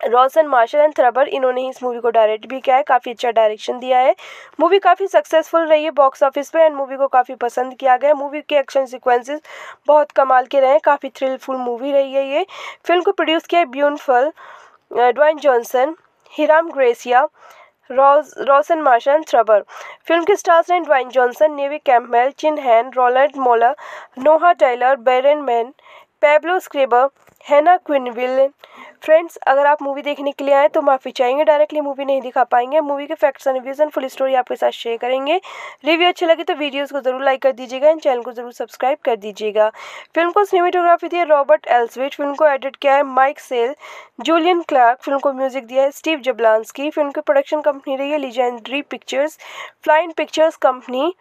रॉसन मार्शल एंड थ्रबर, इन्होंने ही इस मूवी को डायरेक्ट भी किया है। काफ़ी अच्छा डायरेक्शन दिया है। मूवी काफ़ी सक्सेसफुल रही है बॉक्स ऑफ़िस पे एंड मूवी को काफ़ी पसंद किया गया मूवी के एक्शन सीक्वेंसेस बहुत कमाल के रहे हैं। काफ़ी थ्रिलफुल मूवी रही है ये। फ़िल्म को प्रोड्यूस किया है ब्यूनफल Dwayne Johnson, Hiram Garcia Rawson Marshall Thurber. Film के स्टार्स हैं Dwayne Johnson, Neve Campbell Chin Han, Roland Moller Noah Taylor Byron Mann Pablo Schreiber Hannah Quinlivan friends अगर आप मूवी देखने के लिए आए तो माफ़ी चाहेंगे डायरेक्टली मूवी नहीं दिखा पाएँगे। मूवी के facts and reviews and full story आपके साथ शेयर करेंगे। रिव्यू अच्छी लगी तो वीडियोस को ज़रूर लाइक कर दीजिएगा एंड चैनल को ज़रूर सब्सक्राइब कर दीजिएगा। फ़िल्म को सिनेमेटोग्राफी दी है रॉबर्ट एल्सविट फ़िल्म को एडिट किया है Mike Sale Julian Clarke film को म्यूज़िक दिया है स्टीव जबलांसकी फ़िल्म की प्रोडक्शन कंपनी रही है Legendary Pictures Flynn Pictures company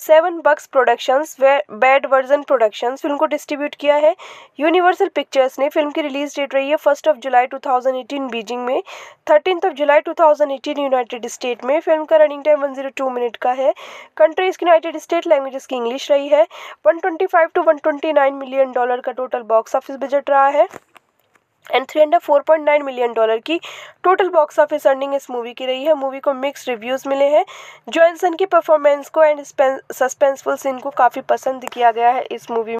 seven bucks productions bad version productions film को डिस्ट्रीब्यूट किया है। यूनिवर्सल पिक्चर्स ने फ़िल्म की रिलीज़ डेट रही है फ़र्स्ट ऑफ़ जुलाई 2018 बीजिंग में। Thirteen of July 2018 United State में फ़िल्म का रनिंग टाइम 102 मिनट का है। कंट्रीज़ यूनाइटेड स्टेट लैंग्वेजेस की इंग्लिश रही है। 125 टू 129 मिलियन डॉलर का टोटल बॉक्स ऑफ़िस बजट रहा है। And three hundred four point nine million dollar की टोटल बॉक्स ऑफ़िस अर्निंग इस मूवी की रही है। मूवी को मिक्स रिव्यूज़ मिले हैं। जॉनसन की परफॉर्मेंस को एंड सस्पेंसफुल सीन को काफ़ी पसंद किया गया है इस मूवी